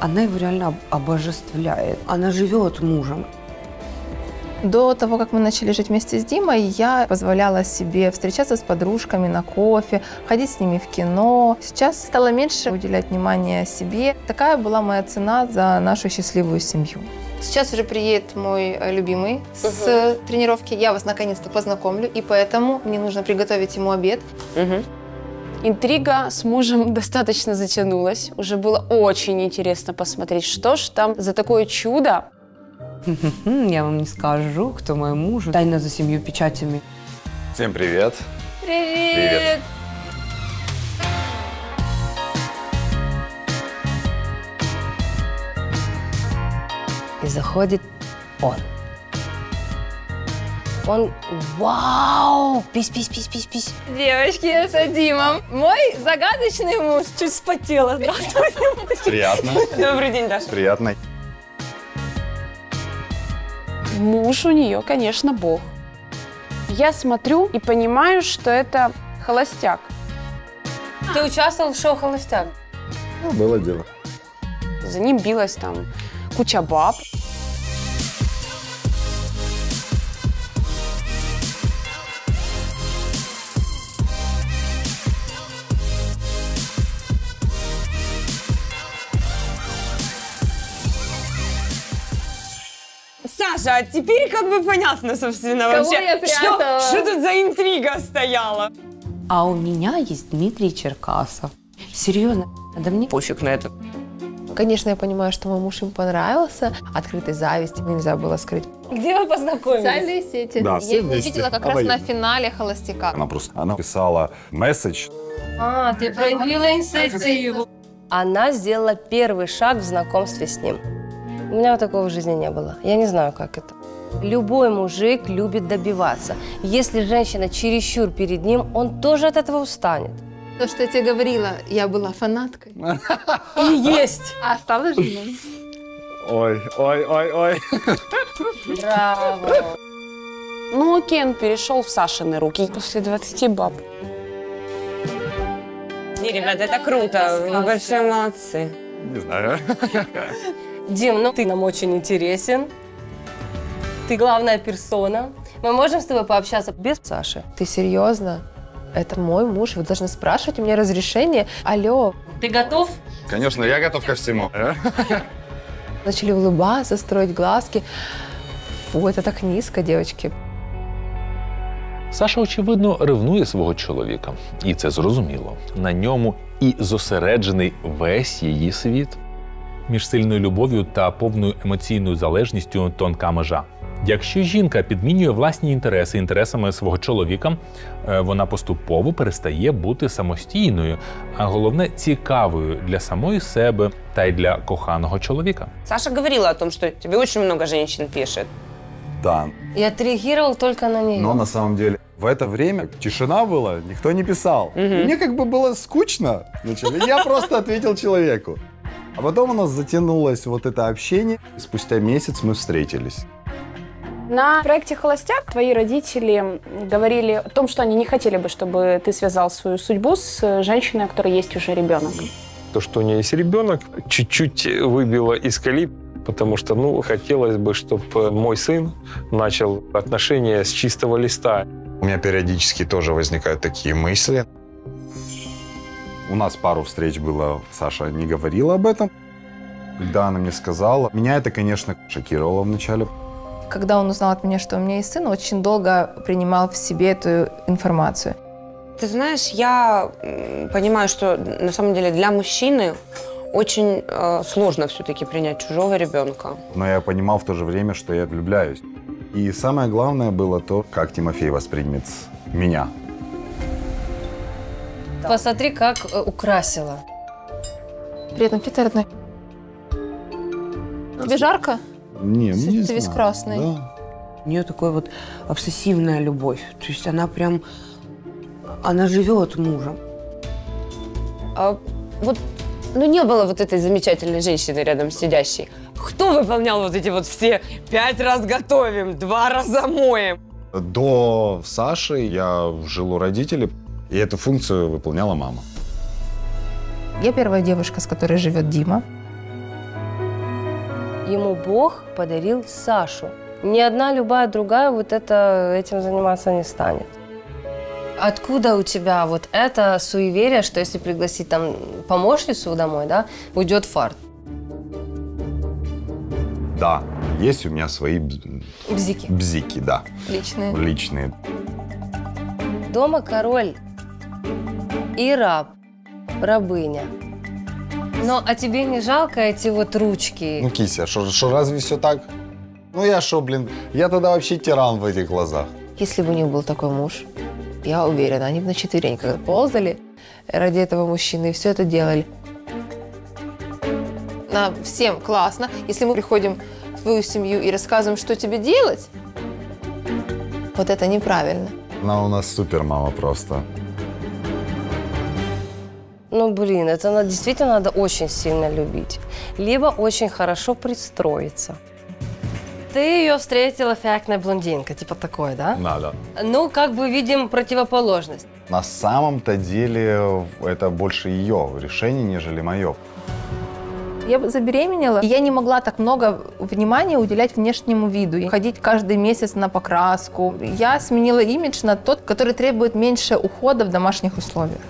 Она его реально об- обожествляет. Она живет мужем. До того, как мы начали жить вместе с Димой, я позволяла себе встречаться с подружками на кофе, ходить с ними в кино. Сейчас стала меньше уделять внимания себе. Такая была моя цена за нашу счастливую семью. Сейчас уже приедет мой э, любимый с тренировки. Я вас наконец-то познакомлю, и поэтому мне нужно приготовить ему обед. Интрига с мужем достаточно затянулась. Уже было очень интересно посмотреть, что ж там за такое чудо. Я вам не скажу, кто мой муж. Тайна за семью печатями. Всем привет. Привет! И заходит он. Он, вау, пись, пись, пись, пись, пись. Девочки, это Дима. Мой загадочный муж. Чуть спотела. Здравствуйте. Приятно. Добрый день, Даша. Приятно. Муж у нее, конечно, бог. Я смотрю и понимаю, что это холостяк. Ты участвовал в шоу «Холостяк»? Ну, было дело. За ним билась там куча баб. Саша, а теперь как бы понятно, собственно, Кого вообще, я что, что тут за интрига стояла. А у меня есть Дмитрий Черкасов. Серьезно, да мне пофиг на это. Конечно, я понимаю, что мой муж им понравился. Открытой зависти нельзя было скрыть. Где вы познакомились? Социальные сети. Да, я все его вместе. увидела как А раз на финале «Холостяка». Она просто она писала месседж. А, ты проявила инициативу. Она сделала первый шаг в знакомстве с ним. У меня вот такого в жизни не было. Я не знаю, как это. Любой мужик любит добиваться. Если женщина чересчур перед ним, он тоже от этого устанет. То, что я тебе говорила, я была фанаткой. И есть. А стала женой. Ой, ой, ой, ой. Браво. Ну, Кен перешел в Сашины руки после 20 баб. Не, ребята, это круто. Вы большие молодцы. Не знаю. Дим, ну ты нам очень интересен. Ты главная персона. Мы можем с тобой пообщаться без Саши? Ты серьезно? Это мой муж, вы должны спрашивать у меня разрешение. Алло, Ты готов? Конечно, я готов ко всему. начали улыбаться, строить глазки. Фу, это так низко, девочки. Саша, очевидно, ревнує свого чоловіка, і це зрозуміло. На ньому і зосереджений весь її світ. Між сильною любов'ю та повною емоційною залежністю тонка межа. Якщо жінка підмінює власні інтереси інтересами свого чоловіка, е, вона поступово перестає бути самостійною, а головне цікавою для самої себе та й для коханого чоловіка. Саша говорила о том, что тебе очень много женщин пишет. Да, Я отреагировал только на нее. но на самом деле в это время тишина была, никто не писал. И Мне как бы было скучно. значит, и я просто ответил человеку. А потом у нас затянулось вот это общение. Спустя месяц мы встретились. На проекте «Холостяк» твои родители говорили о том, что они не хотели бы, чтобы ты связал свою судьбу с женщиной, у которой есть уже ребенок. То, что у нее есть ребенок, чуть-чуть выбило из колеи, потому что, ну, хотелось бы, чтобы мой сын начал отношения с чистого листа. У меня периодически тоже возникают такие мысли. У нас пару встреч было, Саша не говорила об этом. Когда она мне сказала, меня это, конечно, шокировало вначале. Когда он узнал от меня, что у меня есть сын, очень долго принимал в себе эту информацию. Ты знаешь, я понимаю, что на самом деле для мужчины очень э, сложно все-таки принять чужого ребенка. Но я понимал в то же время, что я влюбляюсь. И самое главное было то, как Тимофей воспримет меня. Посмотри, как э, украсила. Приятно, Питер, родной. Тебе жарко? Не, Ты не весь знаю. красный. Да. У нее такой вот обсессивная любовь. То есть она прям, она живет мужем. А вот, ну не было вот этой замечательной женщины рядом сидящей. Кто выполнял вот эти вот все пять раз готовим, два раза моем? До Саши я жил у родителей, и эту функцию выполняла мама. Я первая девушка, с которой живет Дима. Ему Бог подарил Сашу. Ни одна любая другая вот это, этим заниматься не станет. Откуда у тебя вот это суеверие, что если пригласить там помощницу домой, да, уйдет фарт? Да, есть у меня свои бз- Бзики. бзики, да, Личные. личные. Дома король и раб, рабыня. Но а тебе не жалко эти вот ручки? Ну, Кися, что разве все так? Ну, я что, блин, я тогда вообще тиран в этих глазах. Если бы у них был такой муж, я уверена, они бы на четвереньках ползали ради этого мужчины и все это делали. Нам всем классно, если мы приходим в твою семью и рассказываем, что тебе делать. Вот это неправильно. Она у нас супер мама просто. Ну, блин, это на- действительно надо очень сильно любить. Либо очень хорошо пристроиться. Ты ее встретила эффектная блондинка, типа такой, да? Надо. Ну, как бы видим противоположность. На самом-то деле это больше ее решение, нежели мое. Я забеременела, и я не могла так много внимания уделять внешнему виду, и ходить каждый месяц на покраску. Я сменила имидж на тот, который требует меньше ухода в домашних условиях.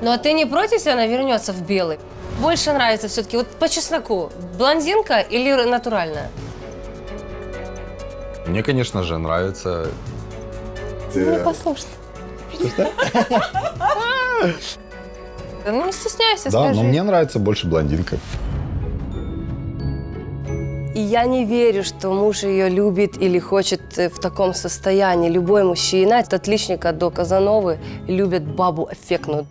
Ну, а ты не против, если она вернется в белый? Больше нравится все-таки, вот по чесноку, блондинка или натуральная? Мне, конечно же, нравится... Мне послушно. Ну не стесняйся, Да, скажи. но мне нравится больше блондинка. И я не верю, что муж ее любит или хочет э, в таком состоянии. Любой мужчина, от отличника до Казановы, любит бабу эффектную.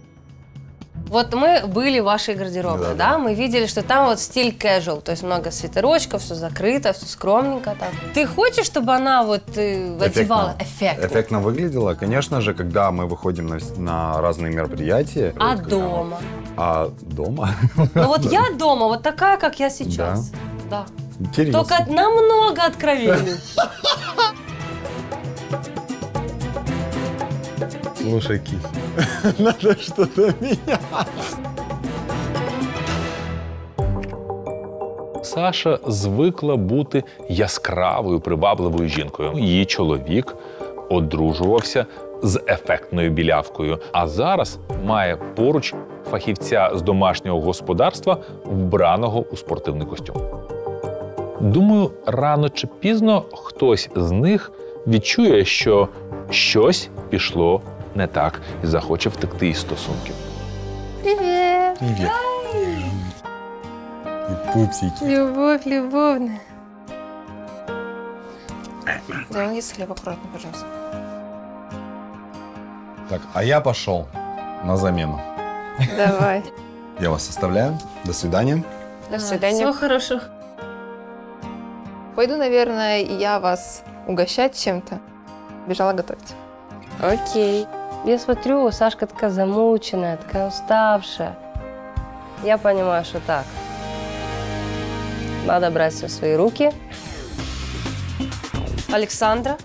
Вот мы были в вашей гардеробной, да, Мы видели, что там вот стиль casual, то есть много свитерочков, все закрыто, все скромненько так. Ты хочешь, чтобы она вот э, одевала эффектно? Эффектно выглядела. Конечно же, когда мы выходим на, на разные мероприятия. А дома? А дома? Ну вот я дома, вот такая, как я сейчас. Да. Интересно. Только намного откровенней. Слушай, Кис, надо что-то менять. Саша звикла бути яскравою, привабливою жінкою. Її чоловік одружувався з ефектною білявкою, а зараз має поруч фахівця з домашнього господарства, вбраного у спортивний костюм. Думаю, рано чи пізно хтось з них відчує, що щось пішло не так і захоче втекти із стосунків. Привет. Привет. И пупсики. Любовь, любовная. Да, есть хлеб аккуратно, пожалуйста. Так, а я пошел на замену. Давай. Я вас оставляю. До свидания. До Всего хорошего. Пойду, наверное, и я вас угощать чем-то. Бежала готовить. Окей. Я смотрю, Сашка такая замученная, такая уставшая. Я понимаю, что так. Надо брать все в свои руки. Александра,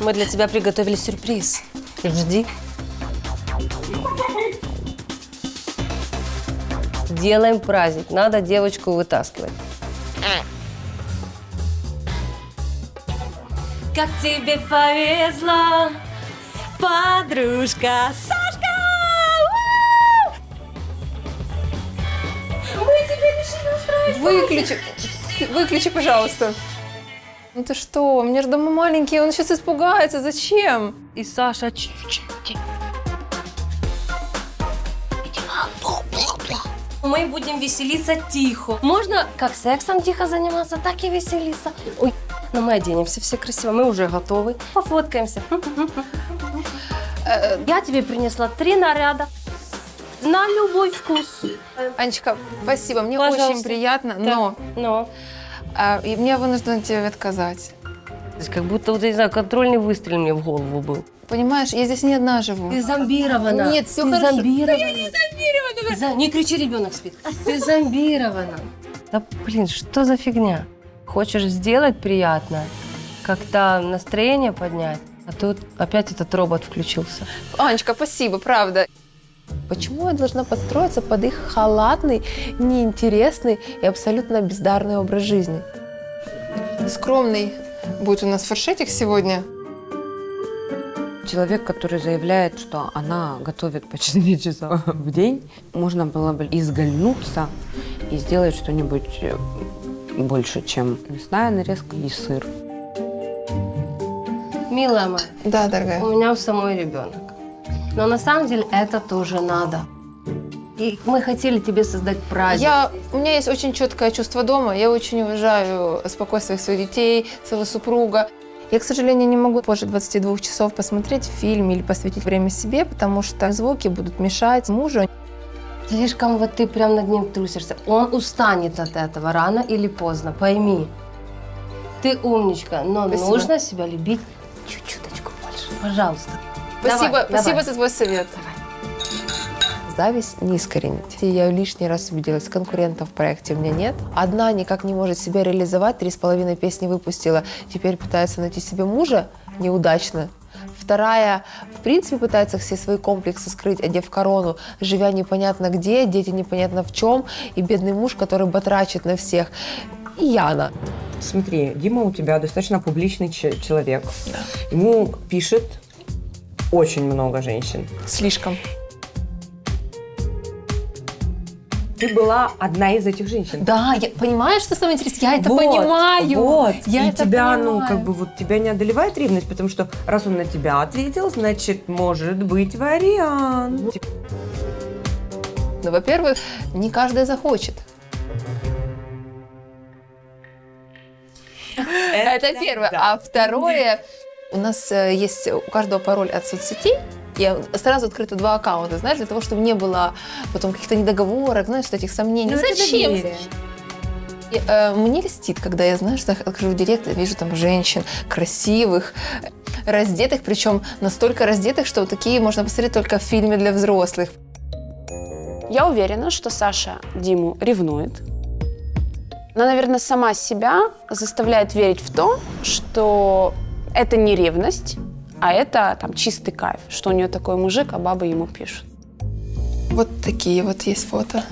мы для тебя приготовили сюрприз. Жди. Делаем праздник. Надо девочку вытаскивать. Как тебе повезло, подружка Сашка! Мы тебе решили устроить Выключи, выключи, пожалуйста. Ну ты что, мне же дома маленький, он сейчас испугается, зачем? И Саша... Мы будем веселиться тихо. Можно как сексом тихо заниматься, так и веселиться. Ой, но мы оденемся все красиво, мы уже готовы. Пофоткаемся. Э, Я тебе принесла три наряда на любой вкус. Анечка, спасибо, мне Пожалуйста. очень приятно, Да. но, Но. а, и мне вынуждена тебе отказать. Как будто, вот, я не знаю, контрольный выстрел мне в голову был. Понимаешь, я здесь не одна живу. Ты зомбирована. Нет, все Ты хорошо. зомбирована. Да я не зомбирована. За- Не кричи, ребенок спит. Ты зомбирована. Да блин, что за фигня? Хочешь сделать приятно, как-то настроение поднять, а тут опять этот робот включился. Анечка, спасибо, правда. Почему я должна подстроиться под их халатный, неинтересный и абсолютно бездарный образ жизни? Скромный будет у нас фаршетик сегодня. Человек, который заявляет, что она готовит по 4 часа в день, можно было бы изгольнуться и сделать что-нибудь больше, чем мясная нарезка и сыр. Милая моя. Да, дорогая. У меня у самой ребенок. Но на самом деле это тоже надо. И мы хотели тебе создать праздник. Я, у меня есть очень четкое чувство дома. Я очень уважаю спокойствие своих детей, своего супруга. Я, к сожалению, не могу позже 22 часов посмотреть фильм или посвятить время себе, потому что звуки будут мешать мужу. Слишком вот ты прям над ним трусишься. Он устанет от этого рано или поздно, пойми. Ты умничка, но Спасибо. нужно себя любить чуть-чуточку больше. Пожалуйста. Спасибо, Давай, спасибо давай. за твой совет. Зависть не искоренить. Я лишний раз убедилась, конкурентов в проекте у меня нет. Одна никак не может себя реализовать, три с половиной песни выпустила, теперь пытается найти себе мужа неудачно. Вторая, в принципе, пытается все свои комплексы скрыть, одев корону, живя непонятно где, дети непонятно в чем, и бедный муж, который батрачит на всех. И Яна. Смотри, Дима у тебя достаточно публичный че- человек. Ему пишет очень много женщин. Слишком. Ты была одна из этих женщин. Да, я, понимаешь, что самое интересное? Я это Вот, понимаю. Вот. Я и это тебя, ну, понимаю. как бы вот тебя не одолевает ревность, потому что раз он на тебя ответил, значит, может быть вариант. Ну, во-первых, не каждый захочет. Это первое. А второе, у нас э, есть у каждого пароль от соцсетей. Я сразу открыта два аккаунта, знаешь, для того, чтобы не было потом каких-то недоговорок, знаешь, этих сомнений. Ну, Зачем? доверие. И, э, мне льстит, когда я, знаешь, в директ и вижу там женщин красивых, раздетых, причем настолько раздетых, что такие можно посмотреть только в фильме для взрослых. Я уверена, что Саша Диму ревнует. Она, наверное, сама себя заставляет верить в то, что это не ревность, а это там чистый кайф, что у нее такой мужик, а бабы ему пишут. Вот такие вот есть фото.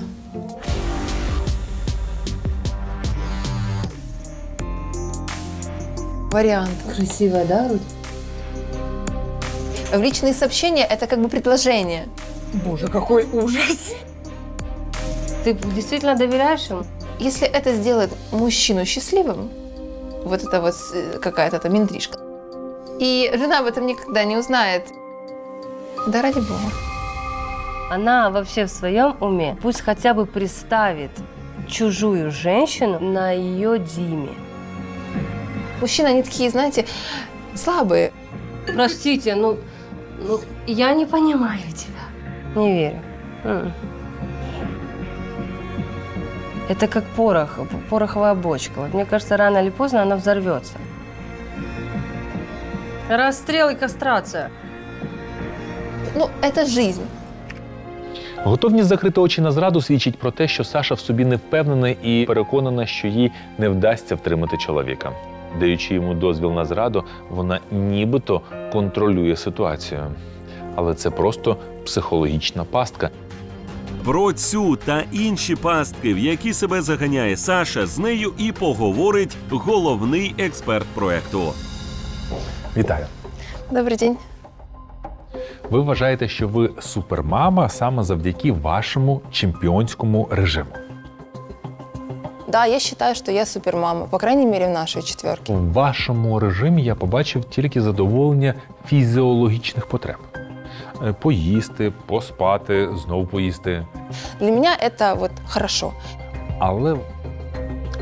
Вариант. Красивая, да, Рудь? В личные сообщения это как бы предложение. Боже, какой ужас. Ты действительно доверяешь ему? Если это сделает мужчину счастливым, вот это вот э, какая-то там интрижка, и жена об этом никогда не узнает, да ради бога. Она вообще в своем уме. Пусть хотя бы представит чужую женщину на ее Диме. Мужчины, они такие, знаете, слабые. Простите, ну, ну я не понимаю тебя. Не верю. М. Это как порох, пороховая бочка. Вот мне кажется, рано или поздно она взорвется. Расстрел и кастрация. Ну, это жизнь. Готовність закрити очі на зраду свідчить про те, що Саша в собі не впевнена і переконана, що їй не вдасться втримати чоловіка. Даючи йому дозвіл на зраду, вона нібито контролює ситуацію. Але це просто психологічна пастка. Про цю та інші пастки, в які себе заганяє Саша, з нею і поговорить головний експерт проекту. Вітаю! Добрий день. Ви вважаєте, що ви супермама саме завдяки вашому чемпіонському режиму. Да, я считаю, что я супермама, по крайней мере, в нашей четверке. В вашому режимі я побачив тільки задоволення фізіологічних потреб. е, поїсти, поспати, знову поїсти. Для меня это вот хорошо. Але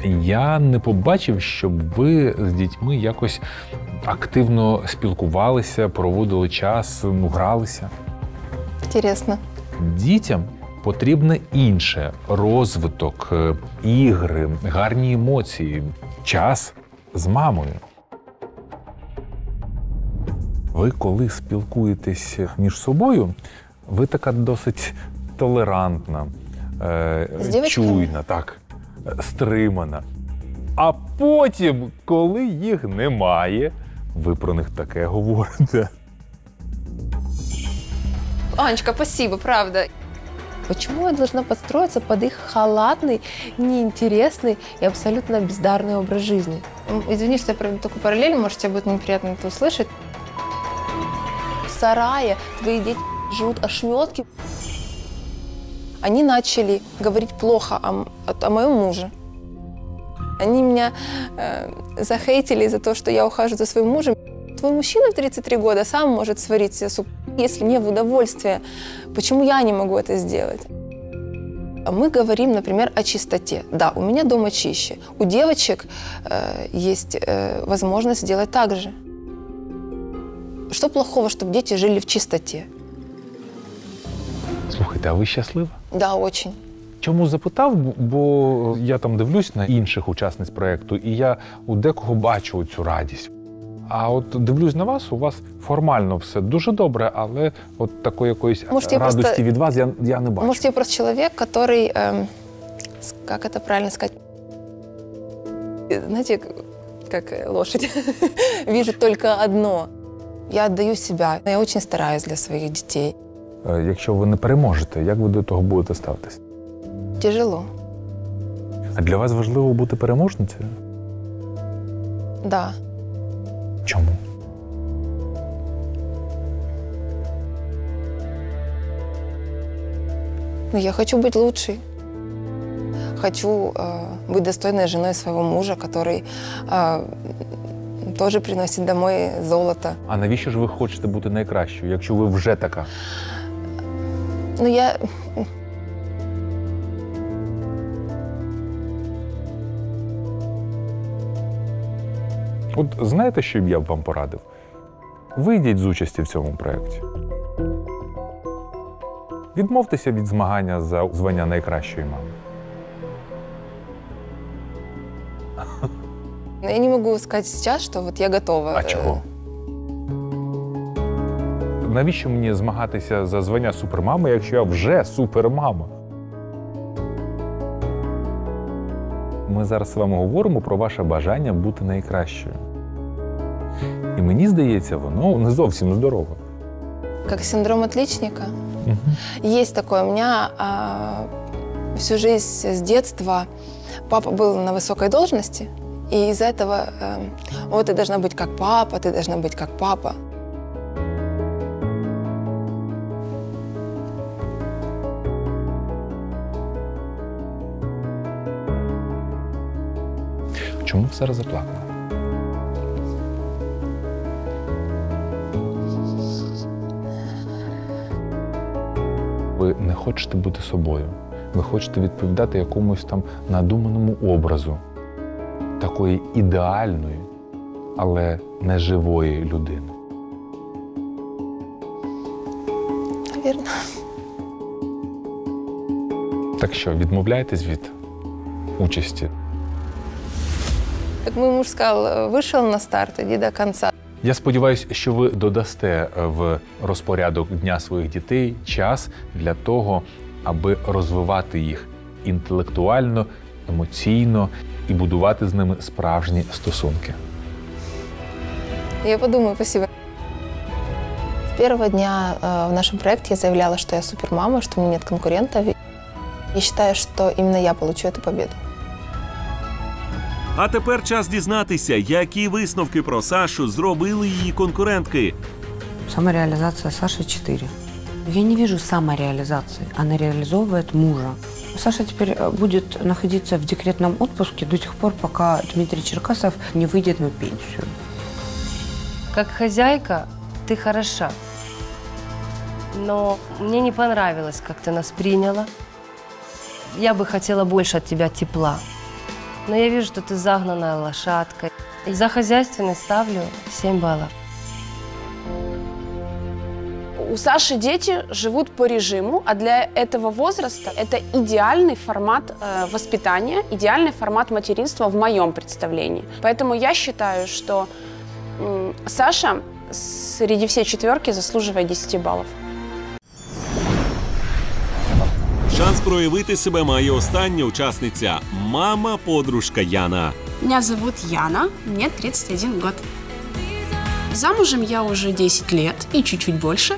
я не побачив, щоб ви з дітьми якось активно спілкувалися, проводили час, ну, гралися. Интересно. Дітям потрібне інше розвиток, е, ігри, гарні емоції, час з мамою. Ви коли спілкуєтесь між собою, ви така досить толерантна, е, чуйна, так, стримана. А потім, коли їх немає, ви про них таке говорите. Анечка, спасибо, правда. Почему я должна подстроиться под их халатный, неинтересный и абсолютно бездарный образ жизни? М, Извини, что я проведу такую параллель, может, тебе будет неприятно это услышать. В сарае твои дети жрут ошметки. Они начали говорить плохо о, о- о моем муже. Они меня э, захейтили за то, что я ухаживаю за своим мужем. Твой мужчина в 33 года сам может сварить себе суп, если мне в удовольствие. Почему я не могу это сделать? Мы говорим, например, о чистоте. Да, у меня дома чище. У девочек э, есть э, возможность сделать так же. Что плохого, чтобы дети жили в чистоте? Слухайте, а ви щаслива? Да, очень. Чому запитав? Бо- Бо я там дивлюсь на інших учасниць проєкту, і я у декого бачу цю радість. А от дивлюсь на вас, у вас формально все дуже добре, але от такої якоїсь Может, я радості просто- від вас я, я не бачу. Может, я просто человек, который, эм, с- как это правильно сказать, знаете, к- как э, лошадь, вижу только одно. Я отдаю себя. Я очень стараюсь для своих детей. Е, Якщо ви не переможете, як ви до того будете ставитись? Тяжело. А для вас важливо бути переможницею? Да. Чому? Но я хочу быть лучшей. Хочу э, быть достойной женой своего мужа, который э, тоже приносит домой золото. А навіщо ж ви хочете бути найкращою, якщо ви вже така? Но я... От знаєте, що я б вам порадив? Вийдіть з участі в цьому проєкті. Відмовтеся від змагання за звання найкращої мами. Я не могу сказать сейчас, что вот я готова. А чого? Навіщо мені змагатися за звання супермами, якщо я вже супермама? Ми зараз з вами говоримо про ваше бажання бути найкращою. І мені здається, воно не зовсім здорово. Как синдром отличника. Есть такое. У меня а, всю жизнь с детства папа был на высокой должности, и из-за этого э, вот ты должна быть как папа, ты должна быть как папа. Чому ви зараз заплакали? Ви не хочете бути собою. Ви хочете відповідати якомусь там надуманому образу такої ідеальної, але не живої людини. Наверное. Так що, відмовляєтесь від участі? Как мой муж сказал, э, вышел на старт, иди до конца. Я сподіваюся, що ви додасте е, в розпорядок дня своїх дітей час для того, аби розвивати їх інтелектуально, емоційно і будувати з ними справжні стосунки. Я подумаю, спасибо. С первого дня э, в нашем проекте я заявляла, что я супермама, что у меня нет конкурентов. И считаю, что именно я получу эту победу. А тепер час дізнатися, які висновки про Сашу зробили її конкурентки. Самореализация Саши 4. Я не вижу самореализации. Она реализовывает мужа. Саша теперь э, будет находиться в декретном отпуске до тех пор, пока Дмитрий Черкасов не выйдет на пенсию. Как хозяйка ты хороша. Но мне не понравилось, как ты нас приняла. Я бы хотела больше от тебя тепла. Но я вижу, что ты загнанная лошадка. И за хозяйственность ставлю 7 баллов. У Саши дети живут по режиму, а для этого возраста это идеальный формат э, воспитания, идеальный формат материнства в моем представлении. Поэтому я считаю, что м, Саша среди всей четверки заслуживает 10 баллов. Шанс проявити себе має остання учасниця мама подружка Яна. Меня зовут Яна, мне 31 год. Замужем я уже 10 лет и чуть-чуть больше.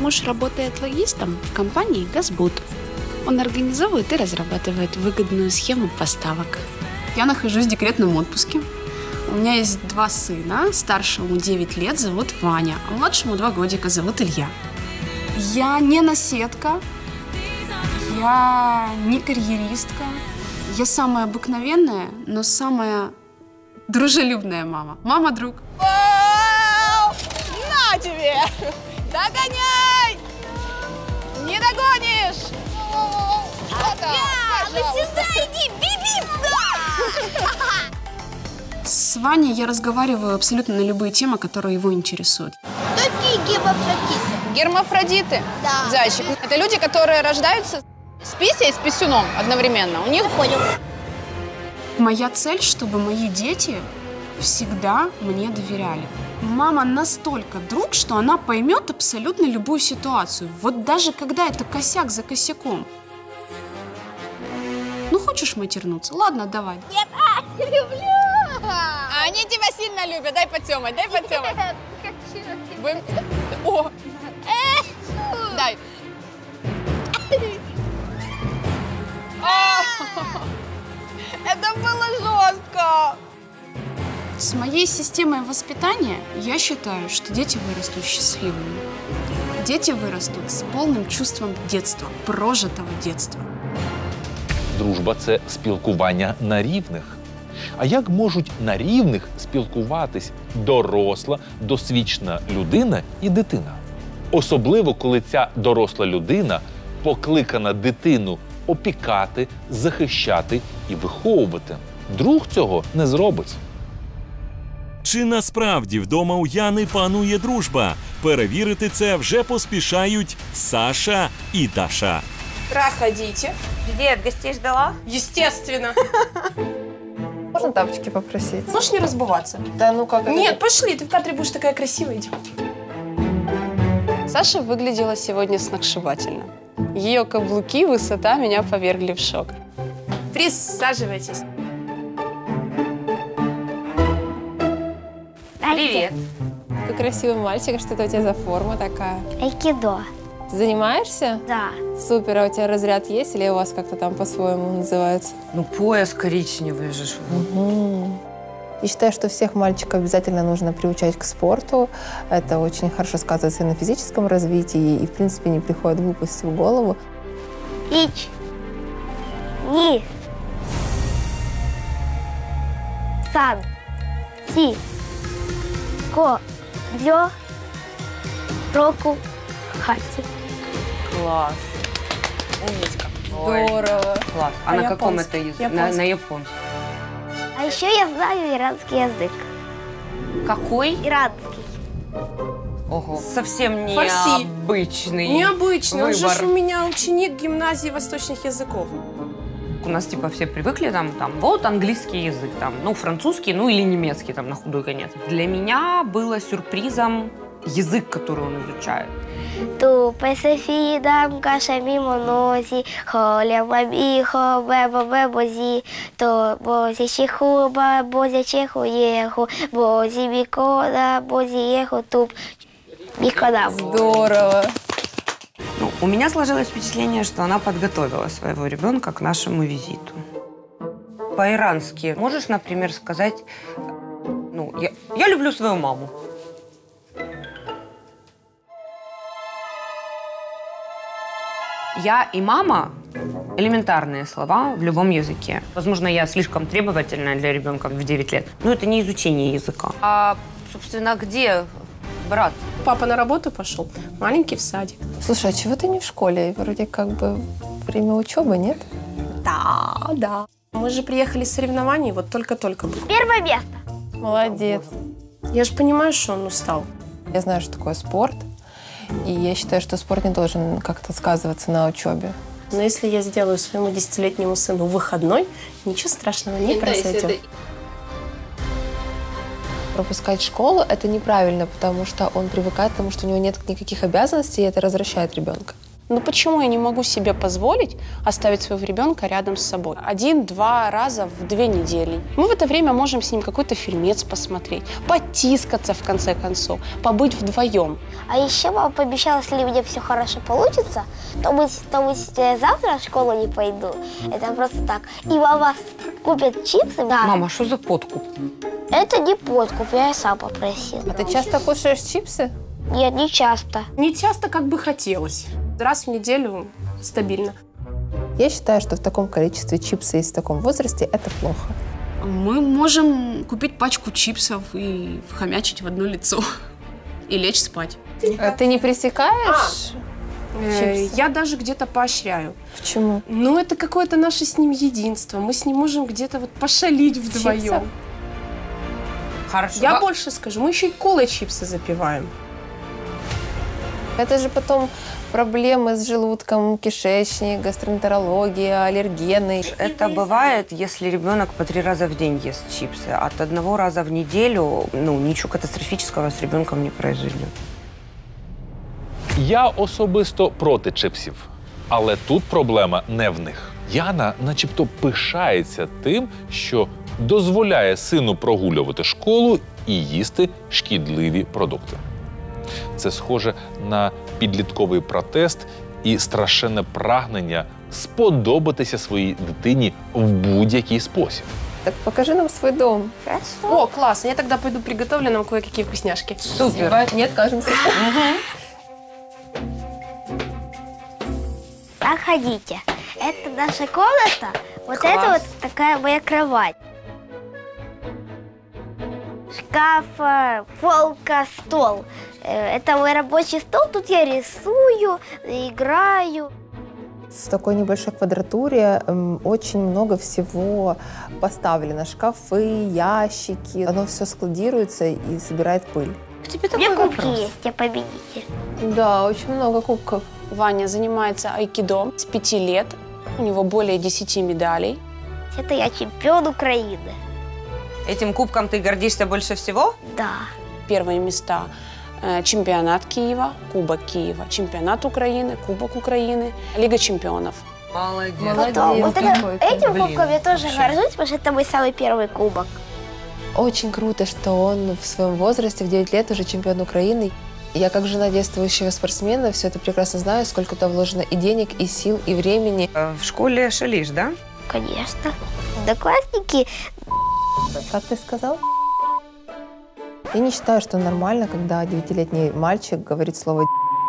Муж работает логистом в компании «Газбуд». Он организовывает и разрабатывает выгодную схему поставок. Я нахожусь в декретном отпуске. У меня есть два сына. Старшему 9 лет, зовут Ваня, а младшему 2 годика, зовут Илья. Я не наседка, я не карьеристка. Я самая обыкновенная, но самая дружелюбная мама. Мама-друг. На тебе! Догоняй! Не догонишь! сестра, иди, С Ваней я разговариваю абсолютно на любые темы, которые его интересуют. Какие гемофродиты? Гермафродиты. Да. Зайчик. Это люди, которые рождаются с писей и с писюном одновременно. У них Моя цель, чтобы мои дети всегда мне доверяли. Мама настолько друг, что она поймет абсолютно любую ситуацию. Вот даже когда это косяк за косяком. Ну, хочешь матернуться? Ладно, давай. Нет, а, люблю. А они тебя сильно любят. Дай потемать, дай потемать. Будем- О! Дай. А! Это было жестко. С моей системой воспитания я считаю, что дети вырастут счастливыми. Дети вырастут с полным чувством детства, прожитого детства. Дружба це спілкування на рівних. А як можуть на рівних спілкуватись доросла, досвідчена людина і дитина? Особливо, коли ця доросла людина покликана дитину опікати, захищати і виховувати. Друг цього не зробить. Чи насправді вдома у Яни панує дружба? Перевірити це вже поспішають Саша і Даша. Проходите. Привет, гостей ждала? Естественно. Можно тапочки попросить? Можешь не разбываться? Да ну как это? Нет, пошли, ты в кадре будешь такая красивая. Идем. Саша выглядела сегодня сногсшибательно. Ее каблуки, высота меня повергли в шок. Присаживайтесь. Привет. Какой красивый мальчик. А Что это у тебя за форма такая? Айкидо. Ты занимаешься? Да. Супер. А у тебя разряд есть или у вас как-то там по-своему называется? Ну, пояс коричневый же. ж. Я считаю, что всех мальчиков обязательно нужно приучать к спорту. Это очень хорошо сказывается и на физическом развитии, и, в принципе, не приходит глупости в голову. Ич. Ни. Сан. Ти. Ко. Дзё. Року. Хати. Класс. Умничка. Здорово. Класс. А, А на каком японский? это языке? На, на японском. А еще я знаю иранский язык. Какой? Иранский. Ого. Совсем Фарси. необычный Необычно. Он же ж у меня ученик гимназии восточных языков. У нас типа все привыкли там, там, вот английский язык, там, ну, французский, ну, или немецкий, там, на худой конец. Для меня было сюрпризом язык, который он изучает. Tu pesefidam kashami monosi, holia mabi ho bebo bebozi, то бози чихуба, бози чиху еху, бози бикода, бози еху туп. Бикода. Здорово. Ну, у меня сложилось впечатление, что она подготовила своего ребенка к нашему визиту. По-ирански можешь, например, сказать, ну, я, я люблю свою маму. Я и мама – элементарные слова в любом языке. Возможно, я слишком требовательная для ребенка в 9 лет, но это не изучение языка. А, собственно, где брат Папа на работу пошел, маленький в садик. Слушай, а чего ты не в школе? Вроде как бы время учебы, нет? Да, да. Мы же приехали с соревнований, вот только-только. Первое место. Молодец. Я же понимаю, что он устал. Я знаю, что такое спорт. И я считаю, что спорт не должен как-то сказываться на учебе. Но если я сделаю своему десятилетнему сыну выходной, ничего страшного не произойдет. Пропускать школу – это неправильно, потому что он привыкает к тому, что у него нет никаких обязанностей, и это развращает ребенка. Ну почему я не могу себе позволить оставить своего ребенка рядом с собой? Один-два раза в две недели. Мы в это время можем с ним какой-то фильмец посмотреть, потискаться в конце концов, побыть вдвоем. А еще мама пообещала, если у меня все хорошо получится, то мы, то мы с- завтра в школу не пойду. Это просто так. И мама купит чипсы. Да. Мама, что за подкуп? Это не подкуп, я и сам попросил. А ты часто кушаешь чипсы? Нет, не часто. Не часто, как бы хотелось. Раз в неделю стабильно. Я считаю, что в таком количестве чипсы и в таком возрасте это плохо. Мы можем купить пачку чипсов и хомячить в одно лицо. И лечь спать. А ты не пресекаешь? Э, Чипсы. Я даже где-то поощряю. Почему? Ну, это какое-то наше с ним единство. Мы с ним можем где-то вот пошалить вдвоем. Чипсов? Хорошо. Я Ва- больше скажу, мы еще и колой чипсы запиваем. Это же потом проблемы с желудком, кишечник, гастроэнтерология, аллергены. Это бывает, если ребенок по три раза в день ест чипсы. От одного раза в неделю, ну, ничего катастрофического с ребенком не произойдет. Я особисто проти чипсів, але тут проблема не в них. Яна, начебто, пишається тим, що дозволяє сину прогулювати школу і їсти шкідливі продукти. Це схоже на підлітковий протест і страшенне прагнення сподобатися своїй дитині в будь-який спосіб. Так покажи нам свой дом. О, классно. Я тогда пойду приготовлю нам кое-какие вкусняшки. Супер. Нет, кажемся. Проходите. Это наша комната. Вот это вот такая моя кровать. Шкаф, полка, стол. Э, Это мой рабочий стол. Тут я рисую, играю. В такой небольшой квадратуре м, очень много всего поставлено. Шкафы, ящики. Оно все складируется и собирает пыль. У меня кубки есть, я победитель. Да, очень много кубков. Ваня занимается айкидо с пяти лет. У него более 10 медалей. Это я чемпион Украины. Этим кубком ты гордишься больше всего? Да. Первые места э, чемпионат Киева, Кубок Киева, чемпионат Украины, Кубок Украины, Лига чемпионов. Молодец. Потом, вот это- этим Блин, кубком я тоже вообще. горжусь, потому что это мой самый первый кубок. Очень круто, что он в своем возрасте, в 9 лет, уже чемпион Украины. Я как жена действующего спортсмена все это прекрасно знаю, сколько туда вложено и денег, и сил, и времени. Э, В школе шалишь, да? Конечно. Одноклассники Как ты сказал? Я не считаю, что нормально, когда девятилетний мальчик говорит слово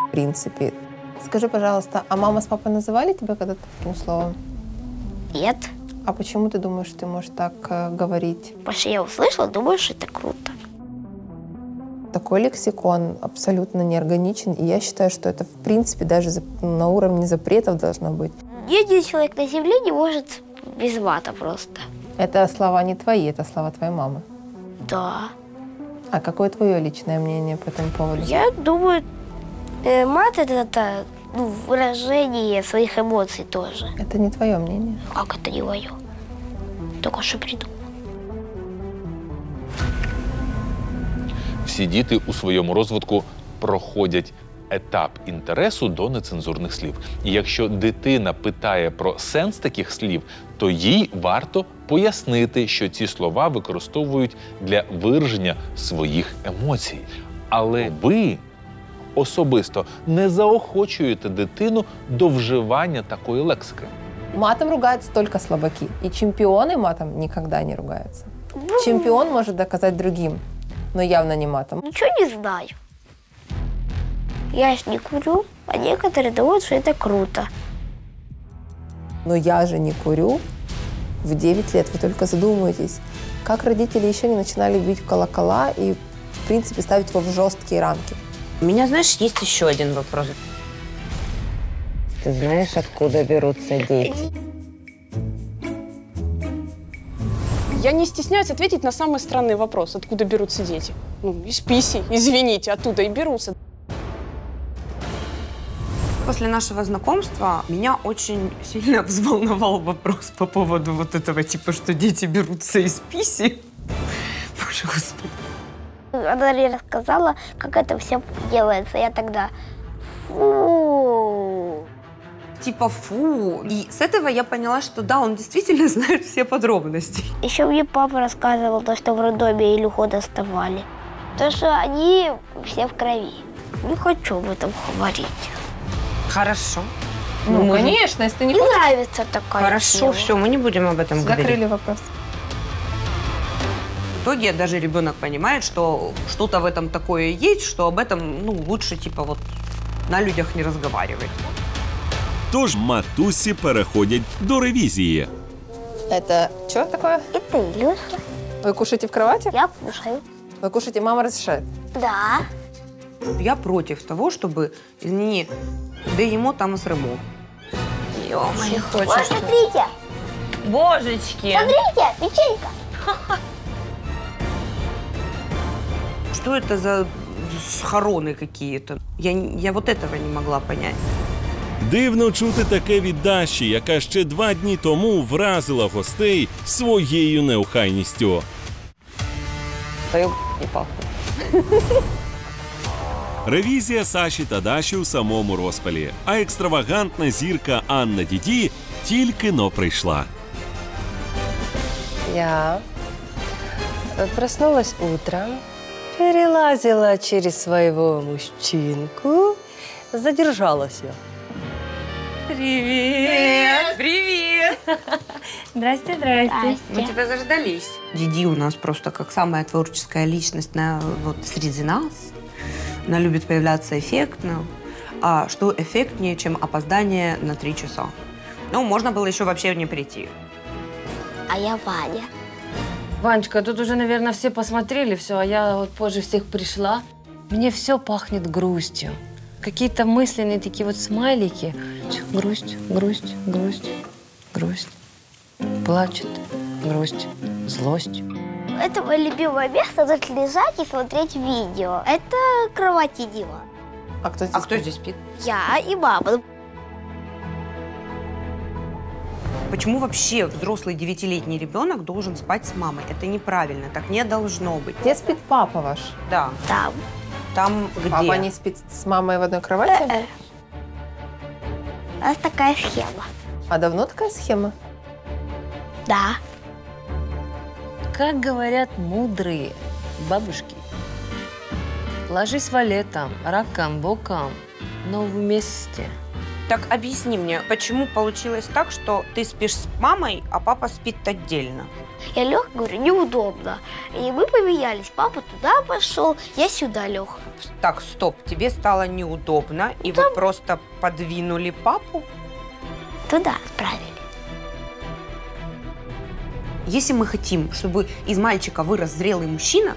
в принципе. Скажи, пожалуйста, а мама с папой называли тебя когда-то таким словом? нет. А почему ты думаешь, ты можешь так э, говорить? Потому что я услышала, думаю, что это круто. Такой лексикон абсолютно неорганичен, и я считаю, что это, в принципе, даже зап- на уровне запретов должно быть. Ни один человек на земле не может без мата просто. Это слова не твои, это слова твоей мамы. Да. А какое твое личное мнение по этому поводу? Я думаю, э, мат это, это, ну, выражение своих эмоций тоже. Это не твое мнение. Как это не мое? Только что придумал. Всі діти у своєму розвитку проходять етап інтересу до нецензурних слів. І якщо дитина питає про сенс таких слів, то їй варто пояснити, що ці слова використовують для вираження своїх емоцій. Але ви особисто не заохочуєте дитину до вживання такої лексики. Матом ругаются только слабаки. И чемпионы матом никогда не ругаются. Чемпион может доказать другим, но явно не матом. Ничего не знаю. Я ж не курю, а некоторые думают, что это круто. Но я же не курю. В 9 лет вы только задумаетесь, как родители еще не начинали бить в колокола и, в принципе, ставить его в жесткие рамки. У меня, знаешь, есть еще один вопрос. Ты знаешь, откуда берутся дети? Я не стесняюсь ответить на самый странный вопрос, откуда берутся дети. Ну, из писи, извините, оттуда и берутся. После нашего знакомства меня очень сильно взволновал вопрос по поводу вот этого, типа, что дети берутся из писи. Боже, господи. Она мне рассказала, как это все делается. Я тогда... Фу. Типа, фу. И с этого я поняла, что да, он действительно знает все подробности. Еще мне папа рассказывал, то, что в роддоме Илюху доставали. То, что они все в крови. Не хочу об этом говорить. Хорошо. Ну, Мы- конечно, если ты не Не хочешь. нравится такая Хорошо, тема. все, мы не будем об этом Закрыли говорить. вопрос. В итоге даже ребенок понимает, что что-то в этом такое есть, что об этом, ну, лучше, типа, вот на людях не разговаривать. Тож матусі переходять до ревізії. Это что такое? Это Илюша. Вы кушаете в кровати? Я кушаю. Вы кушаете, мама разрешает? Да. Я против того, чтобы, извини, да ему там с ремонт. Ё-моё, Ой, смотрите. Божечки! Смотрите, печенька. Что это за схороны какие-то? Я, не- я вот этого не могла понять. Дивно чути таке від Даші, яка ще два дні тому вразила гостей своєю неохайністю. Твою не пахнет. Ревізія Саші та Даші у самому розпалі, а екстравагантна зірка Анна Діді тільки но прийшла. Я проснулась утром, перелазила через своего мужчинку, задержалась я. Привет! Привет! Здрасте, здрасте. Мы тебя заждались. Диди у нас просто как самая творческая личность на, вот, среди нас. Она любит появляться эффектно. А что эффектнее, чем опоздание на три часа? Ну, можно было еще вообще не прийти. А я Ваня. Ванечка, тут уже, наверное, все посмотрели все, а я вот позже всех пришла. Мне все пахнет грустью. Какие-то мысленные такие вот смайлики. Грусть, грусть, грусть, грусть. Плачет, грусть, злость. Это мое любимое место, тут лежать и смотреть видео. Это кровать и диван. А кто здесь? А кто здесь спит? Я и мама. Почему вообще взрослый девятилетний ребенок должен спать с мамой? Это неправильно, так не должно быть. Где спит папа ваш? Да. Там. Там где? Папа не спит с мамой в одной кровати? Э-э. У нас такая схема. А давно такая схема? Да. Как говорят мудрые бабушки, ложись валетом, раком, боком, но вместе. Так объясни мне, почему получилось так, что ты спишь с мамой, а папа спит отдельно? Я лег, говорю, неудобно. И мы поменялись. Папа туда пошел, я сюда лег. Так, стоп, тебе стало неудобно, и вы просто подвинули папу? Туда отправили. Если мы хотим, чтобы из мальчика вырос зрелый мужчина,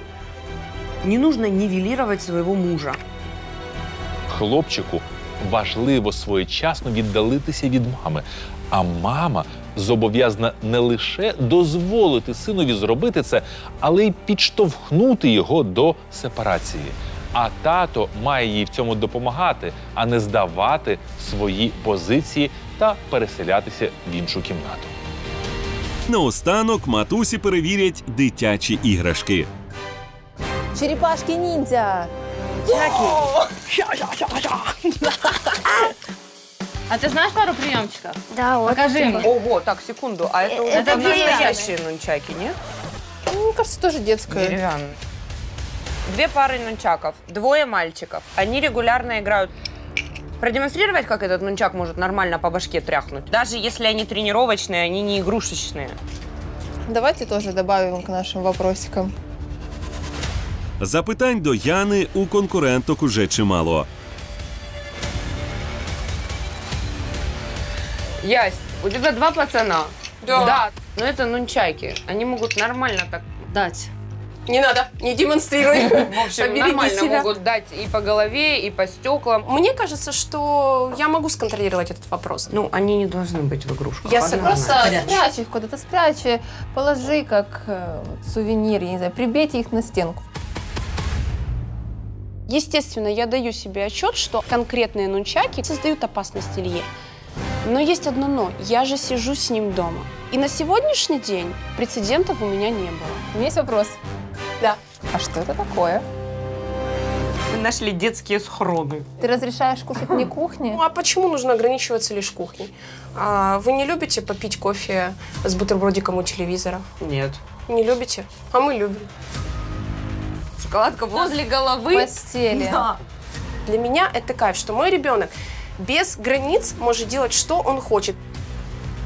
не нужно нивелировать своего мужа. Хлопчику важливо своєчасно віддалитися від мами. А мама зобов'язана не лише дозволити синові зробити це, але й підштовхнути його до сепарації. А тато має їй в цьому допомагати, а не здавати свої позиції та переселятися в іншу кімнату. Наостанок матусі перевірять дитячі іграшки. Черепашки-ниндзя! А ты знаешь пару приемчиков? Да, вот. Покажи это. мне. Ого, так, секунду, а это, Это это деревянные. настоящие нунчаки, нет? Ну, Мне кажется, тоже детская. Деревянные. Две пары нунчаков, двое мальчиков. Они регулярно играют. Продемонстрировать, как этот нунчак может нормально по башке тряхнуть. Даже если они тренировочные, они не игрушечные. Давайте тоже добавим к нашим вопросикам. Запитань до Яни у конкуренток уже чимало. Ясь, у тебя два пацана. Да. Но это нунчаки. Они могут нормально так. Дать. Не надо, не демонстрируй. В общем, Побереги нормально себя. могут дать и по голове, и по стеклам. Мне кажется, что я могу сконтролировать этот вопрос. Ну, они не должны быть в игрушках. Я согласна. Просто спрячь их куда-то, спрячь, положи как э, сувенир, я не знаю, прибейте их на стенку. Естественно, я даю себе отчет, что конкретные нунчаки создают опасность Илье. Но есть одно но. Я же сижу с ним дома. И на сегодняшний день прецедентов у меня не было. У меня есть вопрос. Да. А что это такое? Мы нашли детские схроны. Ты разрешаешь кушать не кухне? Ну а почему нужно ограничиваться лишь кухней? А, вы не любите попить кофе с бутербродиком у телевизора? Нет. Не любите? А мы любим. Шоколадка возле головы. Постели. Да. Для меня это кайф, что мой ребенок без границ может делать, что он хочет.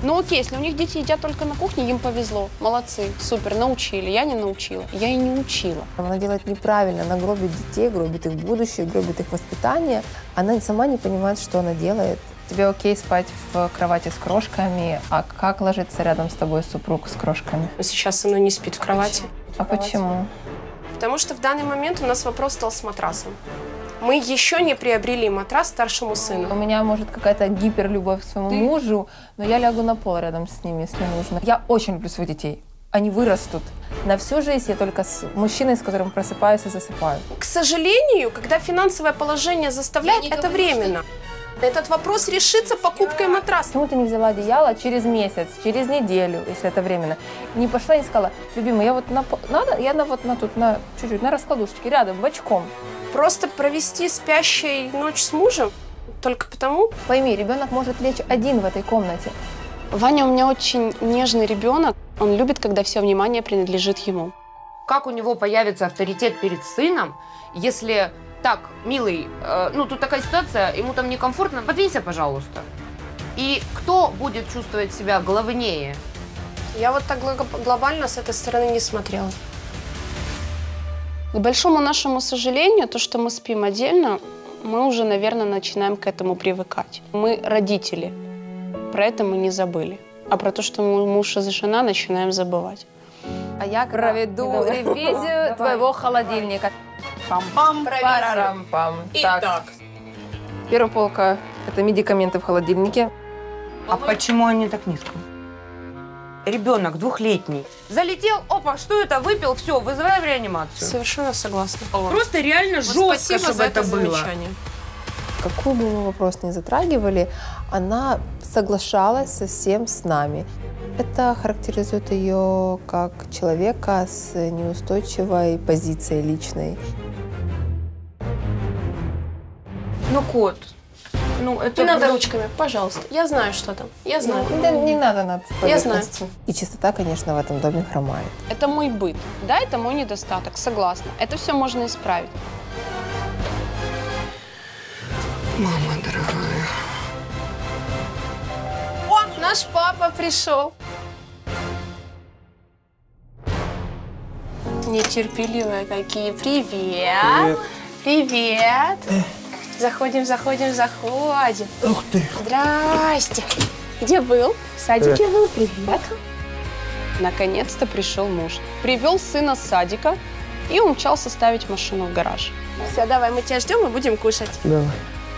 Ну окей, если у них дети едят только на кухне, им повезло. Молодцы, супер, научили. Я не научила. Я и не учила. Она делает неправильно, она гробит детей, гробит их будущее, гробит их воспитание. Она сама не понимает, что она делает. Тебе окей спать в кровати с крошками, а как ложится рядом с тобой супруг с крошками? Сейчас мной не спит в кровати. А почему? Потому что в данный момент у нас вопрос стал с матрасом. Мы еще не приобрели матрас старшему У сыну. меня может какая-то гиперлюбовь к своему мужу, но я лягу на пол рядом с ними, если нужно. Я очень люблю своих детей. Они вырастут. На всю жизнь я только с мужчиной, с которым просыпаюсь и засыпаю. К сожалению, когда финансовое положение заставляет, это временно. Этот вопрос решится покупкой матраса. Почему ты не взяла одеяло через месяц, через неделю, если это временно? Не пошла и сказала, любимый, я вот на, надо, я на вот на тут, на чуть-чуть, на раскладушечке, рядом, бочком. Просто провести спящей ночь с мужем только потому. Пойми, ребенок может лечь один в этой комнате. Ваня у меня очень нежный ребенок. Он любит, когда все внимание принадлежит ему. Как у него появится авторитет перед сыном, если так, милый, э, ну тут такая ситуация, ему там некомфортно, подвинься, пожалуйста. И кто будет чувствовать себя главнее? Я вот так гло- глобально с этой стороны не смотрела. К большому нашему сожалению, то, что мы спим отдельно, мы уже, наверное, начинаем к этому привыкать. Мы родители. Про это мы не забыли. А про то, что мы муж и жена, начинаем забывать. А я проведу ревизию твоего холодильника. Пам-пам, парарам-пам. Итак. Первая полка – это медикаменты в холодильнике. А почему они так низко? Ребенок двухлетний. Залетел, опа, что это, выпил, все, вызываем реанимацию. Совершенно согласна. Просто реально Вот жестко, спасибо чтобы за это, это было. замечание. Какой бы мы вопрос ни затрагивали, она соглашалась совсем с нами. Это характеризует ее как человека с неустойчивой позицией личной. Ну, кот, ну это... Не надо ручками, пожалуйста. Я знаю, что там. Я знаю. Ну, да не надо над Я знаю. И чистота, конечно, в этом доме хромает. Это мой быт. Да, это мой недостаток, согласна. Это все можно исправить. Мама дорогая. О, наш папа пришел. Нетерпеливые какие. Привет. Привет. Заходим, заходим, заходим. Ух ты. Здрасте. Где был? В садике был. Привет. Наконец-то пришел муж. Привел сына с садика и умчался ставить машину в гараж. Все, давай, мы тебя ждем и будем кушать. Давай.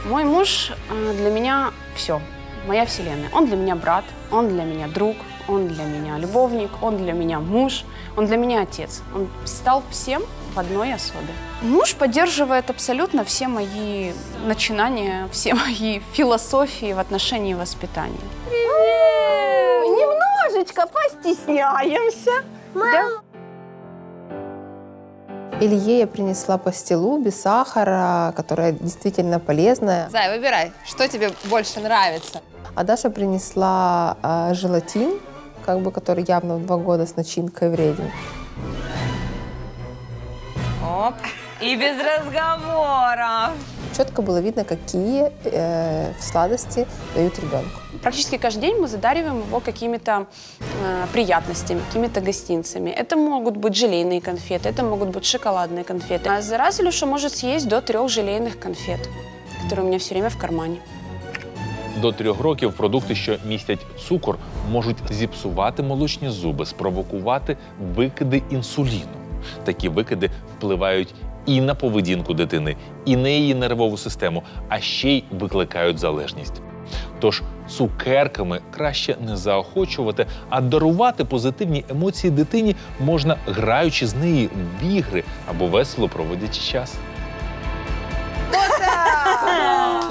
Мой муж э, для меня все, моя вселенная. Он для меня брат, он для меня друг, он для меня любовник, он для меня муж, он для меня отец. Он стал всем в одной особе. Муж поддерживает абсолютно все мои начинания, все мои философии в отношении воспитания. Мы немножечко постесняемся. Да? Илье я принесла пастилу без сахара, которая действительно полезная. Зай, выбирай, что тебе больше нравится. А Даша принесла а, желатин, как бы, который явно в два года с начинкой вреден. Оп. И без разговоров. Четко было видно, какие э, сладости дают ребенку. Практически каждый день мы задариваем его какими-то э, приятностями, какими-то гостинцами. Это могут быть желейные конфеты, это могут быть шоколадные конфеты. А за раз Илюша может съесть до трех желейных конфет, которые у меня все время в кармане. До трьох років продукти, що містять цукор, можуть зіпсувати молочні зуби, спровокувати викиди інсуліну. Такі викиди впливають і на поведінку дитини, і на її нервову систему, а ще й викликають залежність. Тож цукерками краще не заохочувати, а дарувати позитивні емоції дитині можна граючи з неї в ігри або весело проводячи час.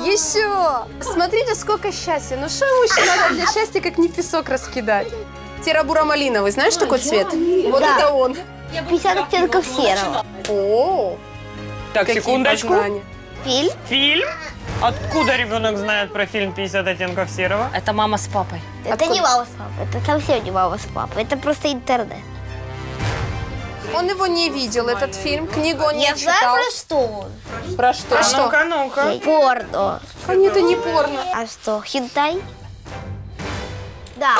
Еще! Смотрите, сколько счастья. Ну что еще надо для счастья, как не песок раскидать? Серо-буро-малиновый, знаешь такой цвет? Вот Да. это он. 50 оттенков серого. О, Так, какие секундочку. познания. Фильм? Фильм? Откуда ребенок знает про фильм «50 оттенков серого»? Это мама с папой. Это не мама с папой, это совсем не мама с папой, это просто интернет. Он его не видел, этот фильм, книгу он не Я читал. знаю, про что он. Про что? А что? ну-ка, ну-ка. Порно. А нет, это не порно. А что, хентай? Да.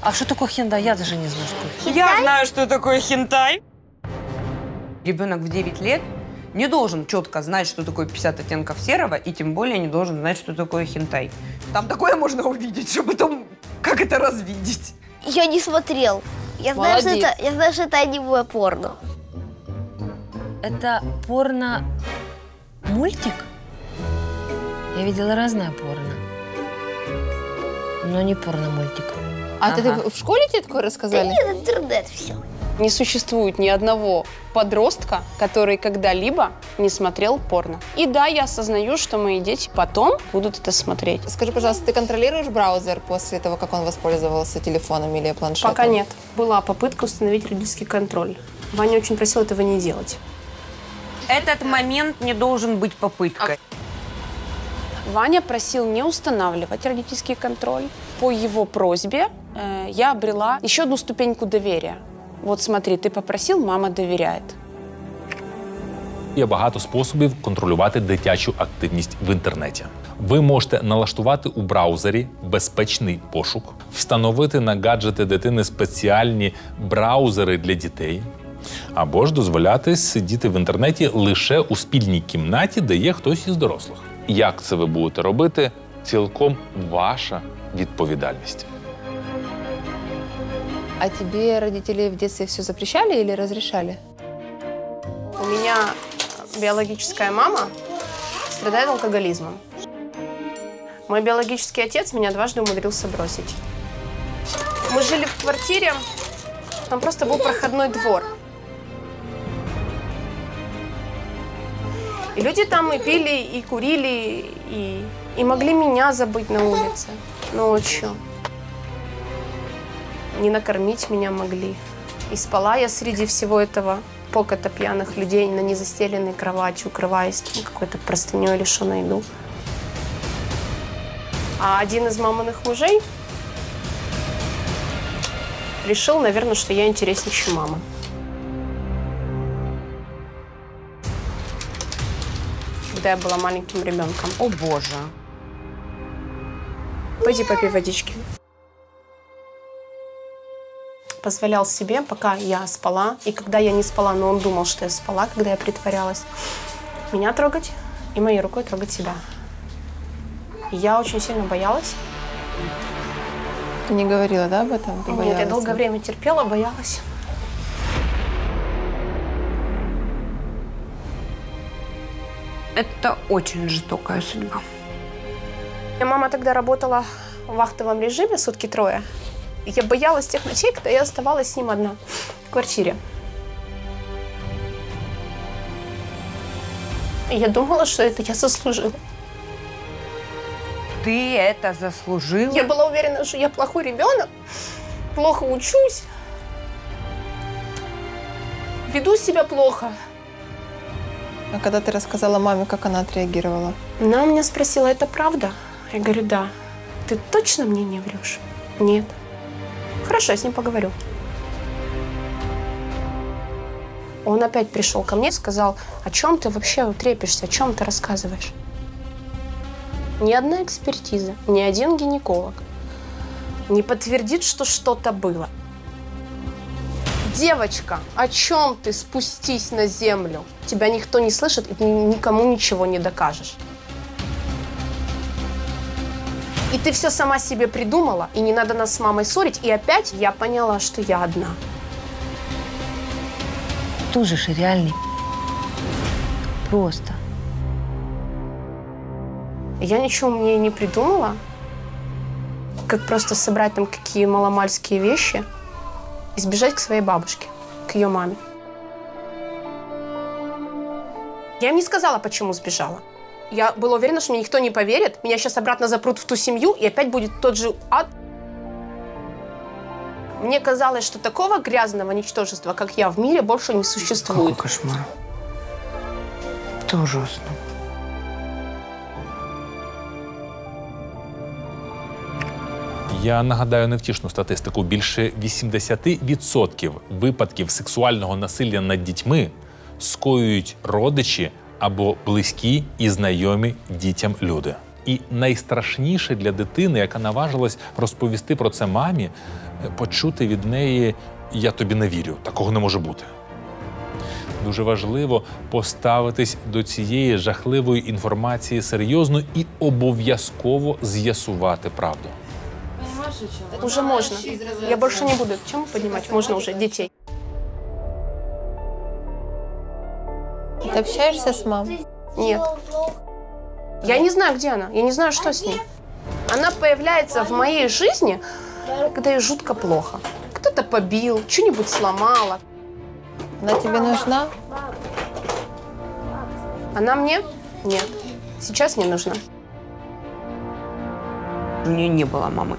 А что такое хенда? Я даже не знаю, что такое. Я знаю, что такое хентай. Ребенок в 9 лет не должен четко знать, что такое 50 оттенков серого, и тем более не должен знать, что такое хентай. Там такое можно увидеть, что потом как это развидеть? Я не смотрел. Я знаю, что Молодец. это, я знаю, что это аниме порно. Это порно-мультик? Я видела разное порно. Но не порно-мультик. А ты Ага. в школе тебе такое рассказали? Нет, интернет все. Не существует ни одного подростка, который когда-либо не смотрел порно. И да, я осознаю, что мои дети потом будут это смотреть. Скажи, пожалуйста, ты контролируешь браузер после того, как он воспользовался телефоном или планшетом? Пока нет. Была попытка установить родительский контроль. Ваня очень просил этого не делать. Этот момент не должен быть попыткой. Ваня просил не устанавливать родительский контроль. По его просьбе э, я обрела еще одну ступеньку доверия. Вот смотри, ты попросил, мама доверяет. Є багато способів контролювати дитячу активність в інтернеті. Ви можете налаштувати у браузері безпечний пошук, встановити на гаджети дитини спеціальні браузери для дітей, або ж дозволяти сидіти в інтернеті лише у спільній кімнаті, де є хтось із дорослих. Як це ви будете робити? Цілком ваша відповідальність. А тебе родители в детстве все запрещали или разрешали? У меня биологическая мама страдает алкоголизмом. Мой биологический отец меня дважды умудрился бросить. Мы жили в квартире, там просто был проходной двор. И люди там и пили, и курили, и, и могли меня забыть на улице ночью. Не накормить меня могли. И спала я среди всего этого покота пьяных людей на незастеленной кровати, укрываясь какой-то простыней или что найду. А один из маминых мужей решил, наверное, что я интереснее, чем мама. Когда я была маленьким ребенком. О боже. Пойди попей водички. Позволял себе, пока я спала, и когда я не спала, но он думал, что я спала, когда я притворялась, меня трогать и моей рукой трогать себя. Я очень сильно боялась. Ты не говорила, да, об этом? Ты Нет, я боялась? долгое время терпела, боялась. Это очень жестокая судьба. Моя мама тогда работала в вахтовом режиме сутки трое. Я боялась тех ночей, когда я оставалась с ним одна в квартире. И я думала, что это я заслужила. Ты это заслужила? Я была уверена, что я плохой ребенок, плохо учусь, веду себя плохо. А когда ты рассказала маме, как она отреагировала? Она у меня спросила, это правда? Я говорю, да. Ты точно мне не врешь? Нет. Хорошо, я с ним поговорю. Он опять пришел ко мне и сказал, о чем ты вообще трепишься, о чем ты рассказываешь? Ни одна экспертиза, ни один гинеколог не подтвердит, что что-то было. Девочка, о чем ты спустись на землю? Тебя никто не слышит, и ты никому ничего не докажешь. И ты все сама себе придумала, и не надо нас с мамой ссорить. И опять я поняла, что я одна. тоже ж реальный Просто. Я ничего мне не придумала, как просто собрать там какие маломальские вещи и сбежать к своей бабушке, к ее маме. Я им не сказала, почему сбежала. Я была уверена, что мне никто не поверит. Меня сейчас обратно запрут в ту семью, и опять будет тот же ад. Мне казалось, что такого грязного ничтожества, как я, в мире больше не существует. Какой кошмар. Это ужасно. Я нагадаю невтішну статистику: більше 80% випадків сексуального насилля над дітьми скоюють родичі або близькі і знайомі дітям люди. І найстрашніше для дитини, яка наважилась розповісти про це мамі, почути від неї Я тобі не вірю, такого не може бути. Дуже важливо поставитись до цієї жахливої інформації серйозно і обов'язково з'ясувати правду. Уже можно. Я больше не буду эту тему поднимать. Можно уже детей. Ты общаешься с мамой? Нет. Я не знаю, где она. Я не знаю, что с ней. Она появляется в моей жизни, когда ей жутко плохо. Кто-то побил, что-нибудь сломала. Она тебе нужна? Она мне? Нет. Сейчас не нужна. У нее не было мамы.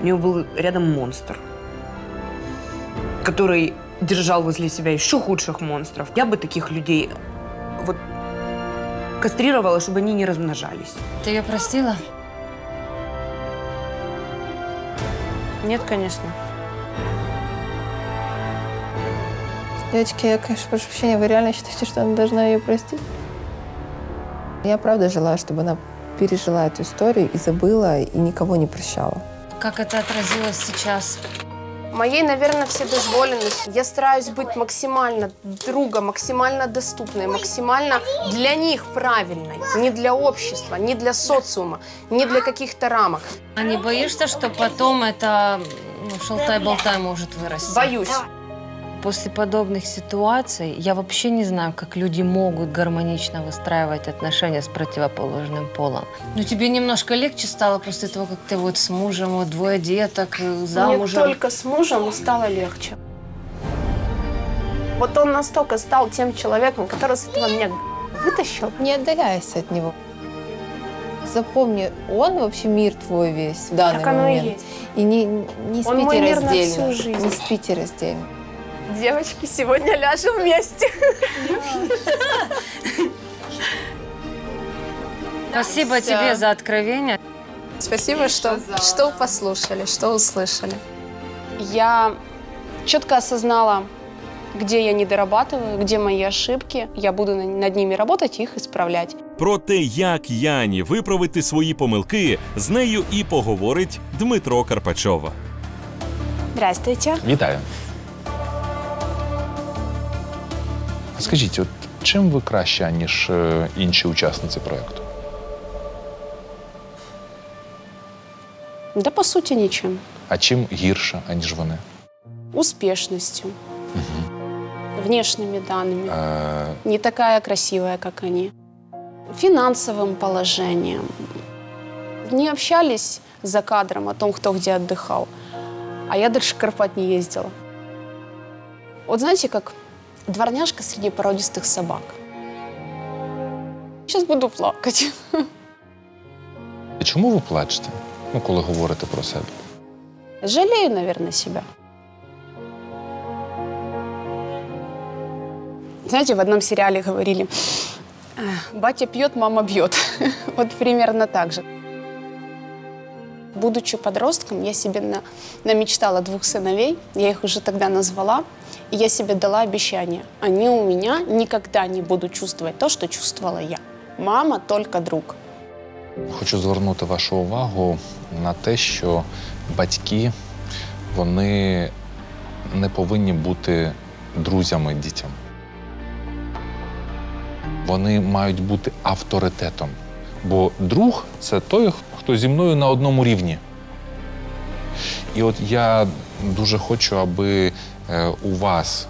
У нее был рядом монстр, который держал возле себя еще худших монстров. Я бы таких людей вот кастрировала, чтобы они не размножались. Ты ее простила? Нет, конечно. Девочки, я, конечно, прошу прощения, вы реально считаете, что она должна ее простить? Я правда желаю, чтобы она пережила эту историю и забыла, и никого не прощала. Как это отразилось сейчас? Моей, наверное, вседозволенностью. Я стараюсь быть максимально другом, максимально доступной, максимально для них правильной. Не для общества, не для социума, не для каких-то рамок. А не боишься, что потом это ну, шалтай-болтай может вырасти? Боюсь. После подобных ситуаций я вообще не знаю, как люди могут гармонично выстраивать отношения с противоположным полом. Но тебе немножко легче стало после того, как ты вот с мужем, вот двое деток, э, Мне замужем. только с мужем стало легче. Вот он настолько стал тем человеком, который с этого меня вытащил. Не отдаляйся от него. Запомни, он вообще мир твой весь в данный Так оно и момент. есть. И не, не Он спите мой мир на раздельно. всю жизнь. Не спите раздельно. Девочки, сегодня ляжем вместе. Спасибо Всё. тебе за откровение. Спасибо, что, что послушали, что услышали. Я четко осознала, где я не дорабатываю, где мои ошибки. Я буду на- над ними работать и их исправлять. Про те, як Яні виправити свої помилки, з нею і поговорить Дмитро Карпачов. Здравствуйте. Вітаю. Скажіть, от чим ви краща, ніж е, інші учасниці проєкту? Да, по сути, ничем. А чим гірша, аніж вони? Успешностью, внешними данными. Е, Не такая красивая, как они. Финансовым положением. Не общались за кадром о том, кто где отдыхал. А я дальше Карпат не ездила. Вот знаете, как дворняжка среди породистых собак. Сейчас буду плакать. чому ви плачете? Ну, коли говорите про себе? Жалею, наверное, себя. Знаете, в одном сериале говорили, «Эх, батя пьет, мама бьет. Вот примерно так же. Будучи подростком, я себе на- намечтала двух сыновей, я их уже тогда назвала, и я себе дала обещание. Они у меня никогда не будут чувствовать то, что чувствовала я. Мама только друг. Хочу звернути вашу увагу на те, що батьки вони не повинні бути друзями дітям. Вони мають бути авторитетом. Бо друг це той, хто зі мною на одному рівні. І от я дуже хочу, аби у вас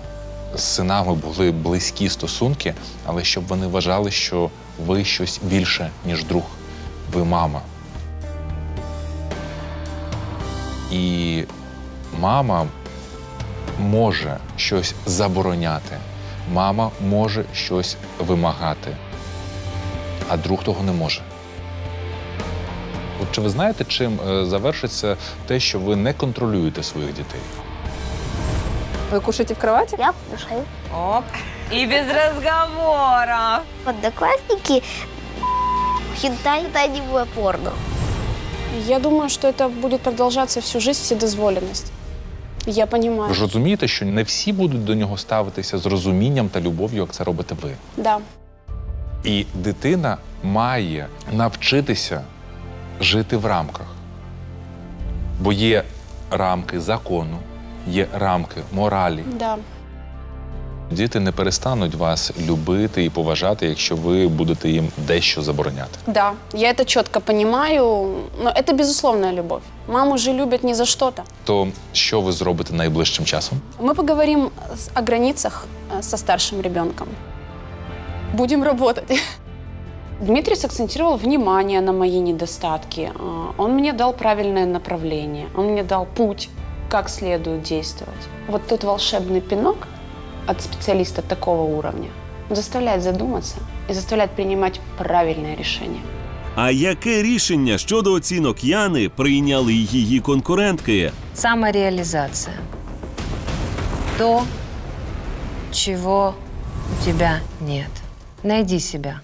з синами були близькі стосунки, але щоб вони вважали, що ви щось більше, ніж друг. Ви мама. І мама може щось забороняти, мама може щось вимагати, а друг того не може. От чи ви знаєте, чим е, завершиться те, що ви не контролюєте своїх дітей? Вы кушаете в кровати? Я кушаю. Оп. И без разговора. Одноклассники хентай аниме порно. Я думаю, что это будет продолжаться всю жизнь, вседозволенность. Я понимаю. Ви ж розумієте, що не всі будуть до нього ставитися з розумінням та любов'ю, як це робите ви. Да. І дитина має навчитися жити в рамках. Бо є рамки закону, є рамки моралі. Да. Діти не перестануть вас любити і поважати, якщо ви будете їм дещо забороняти. Да, я это четко понимаю, но это безусловная любовь. Маму же любят не за что-то. То що ви зробите найближчим часом? Мы поговорим с- о границах э, со старшим ребенком. Будем работать. Дмитрий сакцентировал внимание на мои недостатки. А, Он мне дал правильное направление. Он мне дал путь, как следует действовать. Вот тот волшебный пинок от специалиста такого уровня заставляет задуматься и заставляет принимать правильное решение. А яке рішення щодо оцінок Яни прийняли її конкурентки? Самореализация. То, чего у тебя нет. Найди себя.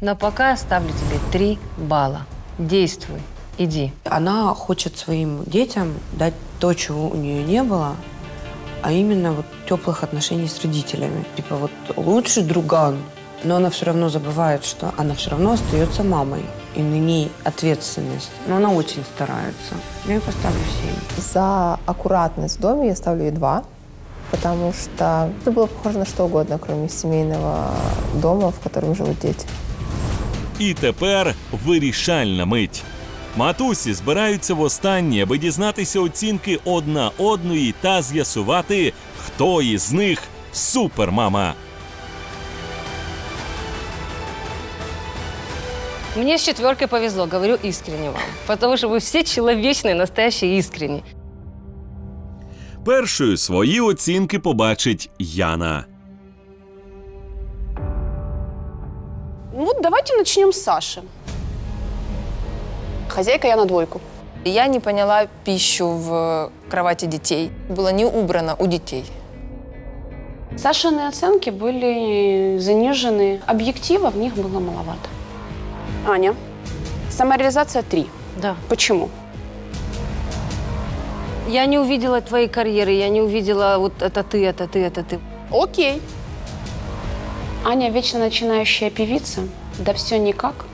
Но пока ставлю тебе три балла. Действуй. Иди. Она хочет своим детям дать то, чего у нее не было, а именно вот теплых отношений с родителями. Типа вот лучший друган, но она все равно забывает, что она все равно остается мамой. И на ней ответственность. Но она очень старается. Я ей поставлю 7. За аккуратность в доме я ставлю ей два, потому что это было похоже на что угодно, кроме семейного дома, в котором живут дети. І тепер вирішальна мить. Матусі збираються востаннє, аби дізнатися оцінки одна одної та з'ясувати, хто із них супермама. Мне с четверкой повезло, говорю искренне вам. Потому что вы все человечные, настоящие, искренние. Першою свої оцінки побачить Яна. Ну, давайте начнем с Саши. Хозяйка я на двойку. Я не поняла пищу в кровати детей. Было не убрано у детей. Сашины оценки были занижены. Объектива в них было маловато. Аня, самореализация 3. Да. Почему? Я не увидела твоей карьеры, я не увидела вот это ты, это ты, это ты. Окей. Аня вечно начинающая певица. Да все никак.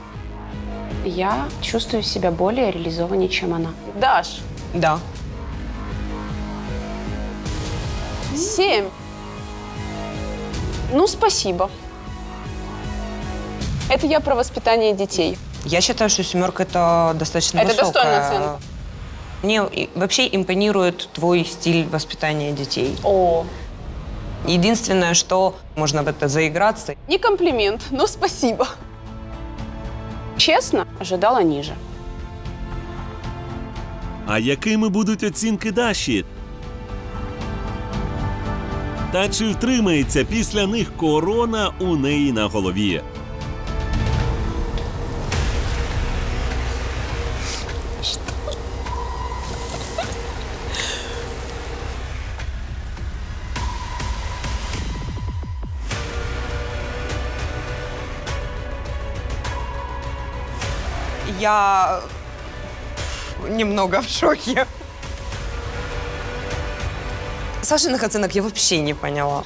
Я чувствую себя более реализованнее, чем она. Даш, Да. семь. Ну, спасибо. Это я про воспитание детей. Я считаю, что семерка это достаточно Это высокая. достойная оценка. Мне вообще импонирует твой стиль воспитания детей. О. Единственное, что можно в это заиграться. Не комплимент, но спасибо. Честно, ожидала ниже. А якими будуть оцінки Даші? Та чи втримається після них корона у неї на голові? Я немного в шоке. Сашиных оценок я вообще не поняла.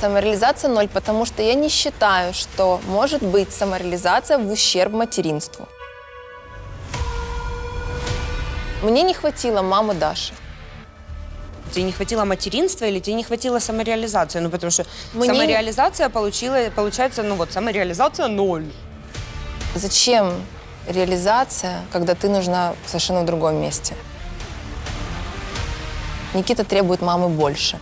Самореализация ноль, потому что я не считаю, что может быть самореализация в ущерб материнству. Мне не хватило мамы Даши. Тебе не хватило материнства или тебе не хватило самореализации? Ну, потому что Мне- самореализация получила, получается, ну вот, самореализация ноль. Зачем реализация, когда ты нужна совершенно в другом месте? Никита требует мамы больше.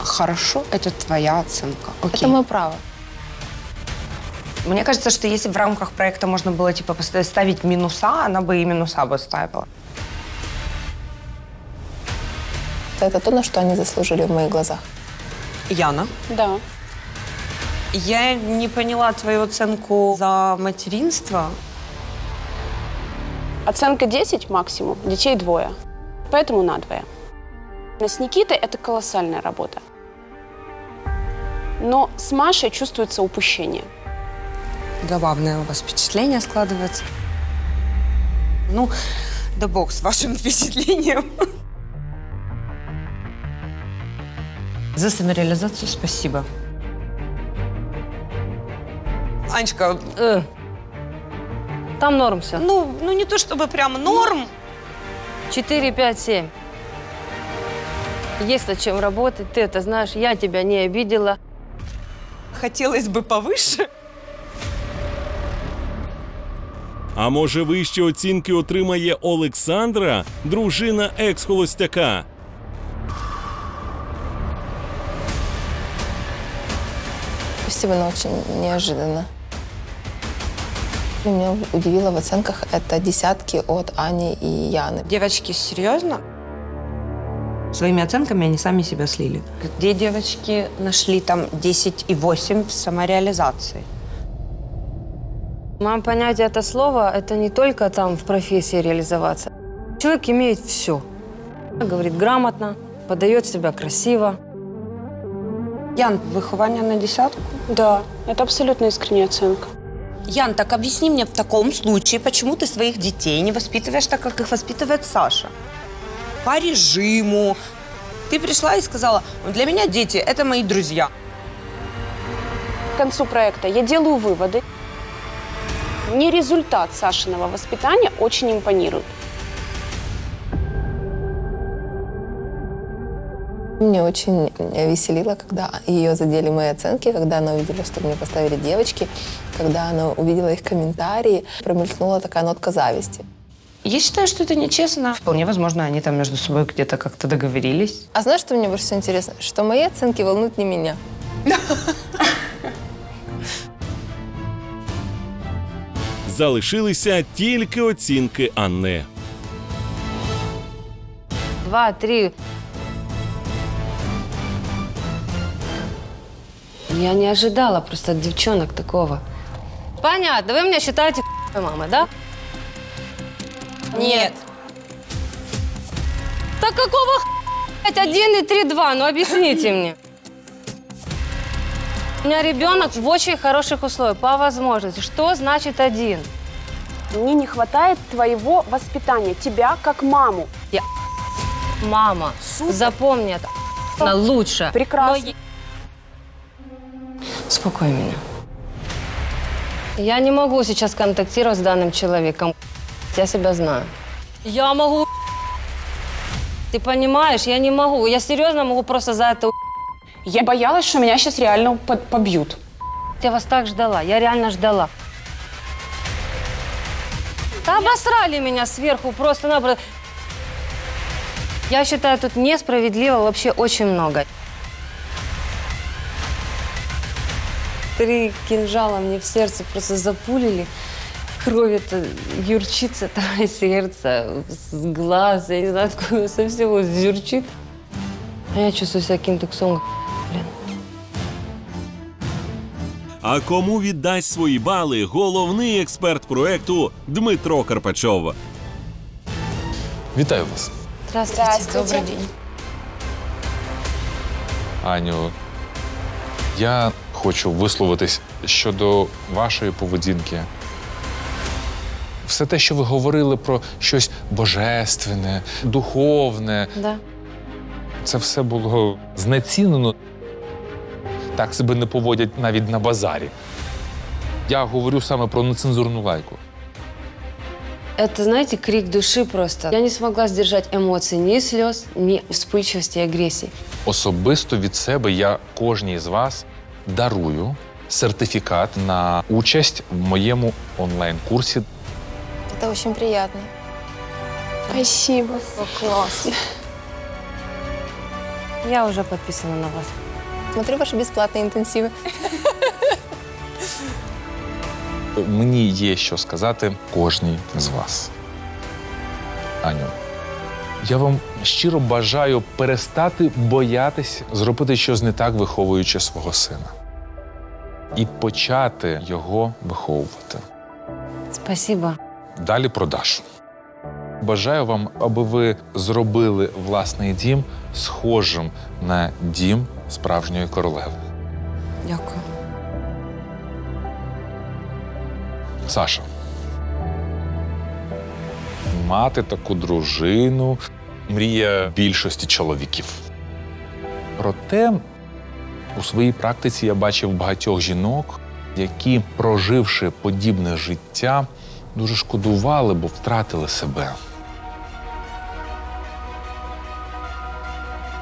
Хорошо, это твоя оценка. Окей. Это мое право. Мне кажется, что если в рамках проекта можно было типа ставить минуса, она бы и минуса бы ставила. Это то, на что они заслужили в моих глазах. Яна, Да. Я не поняла твою оценку за материнство. Оценка 10 максимум, детей двое. Поэтому надвое. С Никитой это колоссальная работа. Но с Машей чувствуется упущение. Забавное у вас впечатление складывается. Ну, да бог с вашим впечатлением. За самореализацию спасибо. Анечка, Э, Там норм все. ну, ну не то чтобы прям норм. 4, 5, 7. Есть над чем работать, ты это знаешь, я тебя не обидела. Хотелось бы повыше. А може вищі оцінки отримає Олександра, дружина екс-холостяка? Спасибо, но очень неожиданно. Меня удивило в оценках это десятки от Ани и Яны. Девочки, серьезно? Своими оценками они сами себя слили. Где девочки нашли там 10 и 8 в самореализации? Мое понятие это слово, это не только там в профессии реализоваться. Человек имеет все. Говорит грамотно, подает себя красиво. Ян, выхование на десятку? Да, это абсолютно искренняя оценка. Ян, так объясни мне в таком случае, почему ты своих детей не воспитываешь так, как их воспитывает Саша? По режиму. Ты пришла и сказала, «Ну, для меня дети – это мои друзья. К концу проекта я делаю выводы. Не результат Сашиного воспитания очень импонирует. Мне очень веселило, когда ее задели мои оценки, когда она увидела, что мне поставили девочки, когда она увидела их комментарии, промелькнула такая нотка зависти. Я считаю, что это нечестно. Вполне возможно, они там между собой где-то как-то договорились. А знаешь, что мне больше всего интересно? Что мои оценки волнуют не меня. Залишилися тільки оцінки Анни. Два, три. Я не ожидала просто от девчонок такого. Понятно, вы меня считаете мамой, да? Нет. Так какого х**, один и три, два? Ну объясните мне. У меня ребенок в очень хороших условиях, по возможности. Что значит один? Мне не хватает твоего воспитания, тебя как маму. Я мама. Запомни это. Она лучше. Прекрасно. Успокой меня. Я не могу сейчас контактировать с данным человеком. Я себя знаю. Я могу... Ты понимаешь, я не могу. Я серьезно могу просто за это... Я боялась, что меня сейчас реально по- побьют. Я вас так ждала. Я реально ждала. Да обосрали меня сверху просто-напросто. Я считаю, тут несправедливо вообще очень много. Три кинжала мне в сердце просто запулили. Кровь это юрчит с этого сердца, с глаз, я не знаю, откуда со всего зюрчит. А я чувствую себя каким-то ксом. А кому віддасть свої бали головний експерт проекту Дмитро Карпачов. Вітаю вас, Здравствуйте. Добрый день. Аню. Я хочу висловитись щодо вашої поведінки. Все те, що ви говорили про щось божественне, духовне, Да. це все було знецінено. Так себе не поводять навіть на базарі. Я говорю саме про нецензурну лайку. Это, знаете, крик души просто. Я не смогла сдержать эмоций ни слез, ни вспыльчивости и агрессии. Особисто від себе я кожній з вас дарую сертифікат на участь в моєму онлайн-курсі. Это очень приятно. Спасибо. Класс. Я уже подписана на вас. Смотрю ваши бесплатные интенсивы. Мені є що сказати кожній з вас. Аню, я вам щиро бажаю перестати боятись зробити щось не так, виховуючи свого сина. І почати його виховувати. Спасибо. Далі про Дашу. Бажаю вам, аби ви зробили власний дім схожим на дім справжньої королеви. Дякую. Саша. Мати таку дружину мрія більшості чоловіків. Проте у своїй практиці я бачив багатьох жінок, які, проживши подібне життя, дуже шкодували, бо втратили себе.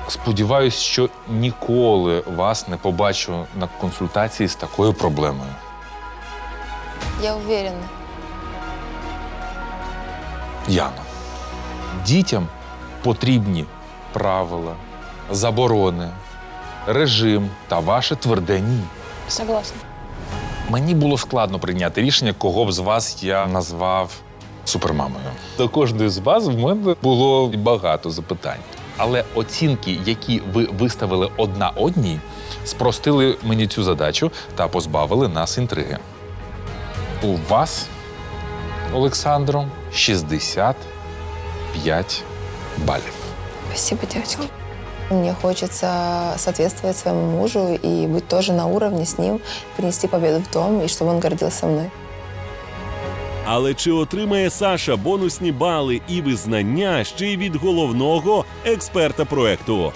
Сподіваюсь, що ніколи вас не побачу на консультації з такою проблемою. Я уверена. Яна, дітям потрібні правила, заборони, режим та ваше тверде ні. Согласна. Мені було складно прийняти рішення, кого б з вас я назвав супермамою. До кожної з вас в мене було багато запитань. Але оцінки, які ви виставили одна одній, спростили мені цю задачу та позбавили нас інтриги. У вас, Олександро, 65 балів. Спасибо, девочки. Мне хочется соответствовать своему мужу и быть тоже на уровне с ним, принести победу в дом, и чтобы он гордился мной. Але чи отримає Саша бонусні бали і визнання ще й від головного експерта проекту?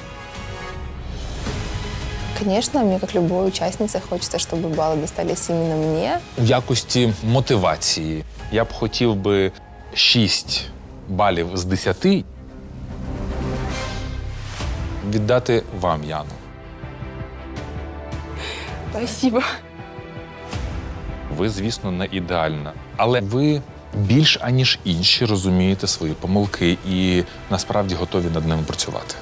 Конечно, мне, как любой участнице, хочется, чтобы баллы достались именно мне. В якості мотивації я б хотів би 6 балів з 10 віддати вам, Яну. Спасибо. Ви, звісно, не ідеальна, але ви більш аніж інші розумієте свої помилки і насправді готові над ними працювати.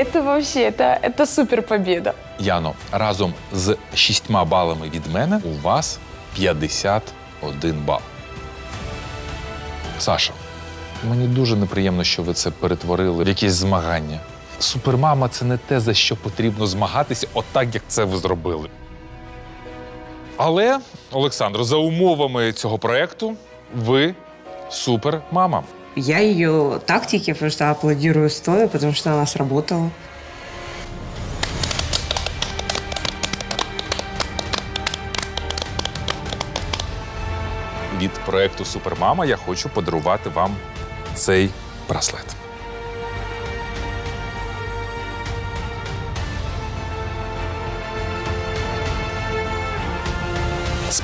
Это вообще, это, это супер победа. Яно, разом з шістьма балами від мене у вас 51 бал. Саша, мені дуже неприємно, що ви це перетворили в якесь змагання. Супермама це не те, за що потрібно змагатися, отак, як це ви зробили. Але, Олександро, за умовами цього проекту, ви супермама. Я ее тактике просто аплодирую стоя, потому что она сработала. Від проекту Супермама я хочу подарувати вам цей браслет.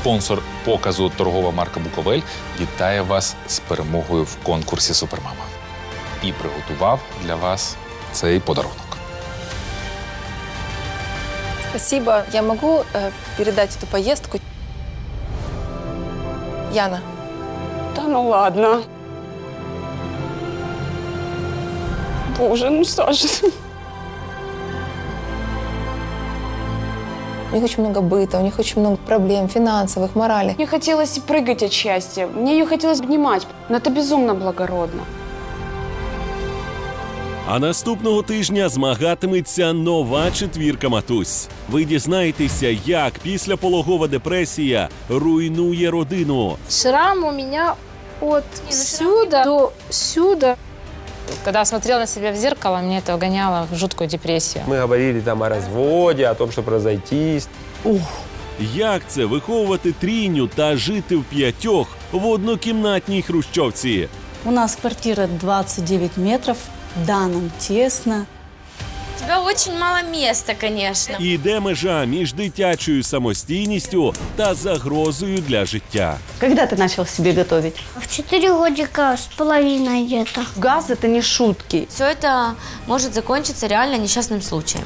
Спонсор показу торгова марка Буковель вітає вас з перемогою в конкурсі Супермама і приготував для вас цей подарунок. Спасибо. Я могу э, передать эту поездку? Яна, Да ну ладно. Боже, ну Саша. у них очень много быта, у них очень много проблем финансовых, моральных. Мне хотелось прыгать от счастья. Мне ее хотелось обнимать. Но это безумно благородно. А наступного тижня змагатиметься нова четвірка матусь. Ви дізнаєтеся, як післяпологова депресія руйнує родину. Шрам у меня от сюда до сюда. Когда смотрела на себя в зеркало, мне это вгоняло в жуткую депрессию. Мы говорили там о разводе, о том, чтобы разойтись. Як це виховувати трійню та жити в п'ятьох в однокімнатній хрущовці? У нас квартира 29 метров, да, нам тесно. У тебя очень мало места, конечно. І де межа між дитячою самостійністю та загрозою для життя? Когда ты начал себе готовить? В четыре годика с половиной где-то. Газ – это не шутки. Все это может закончиться реально несчастным случаем.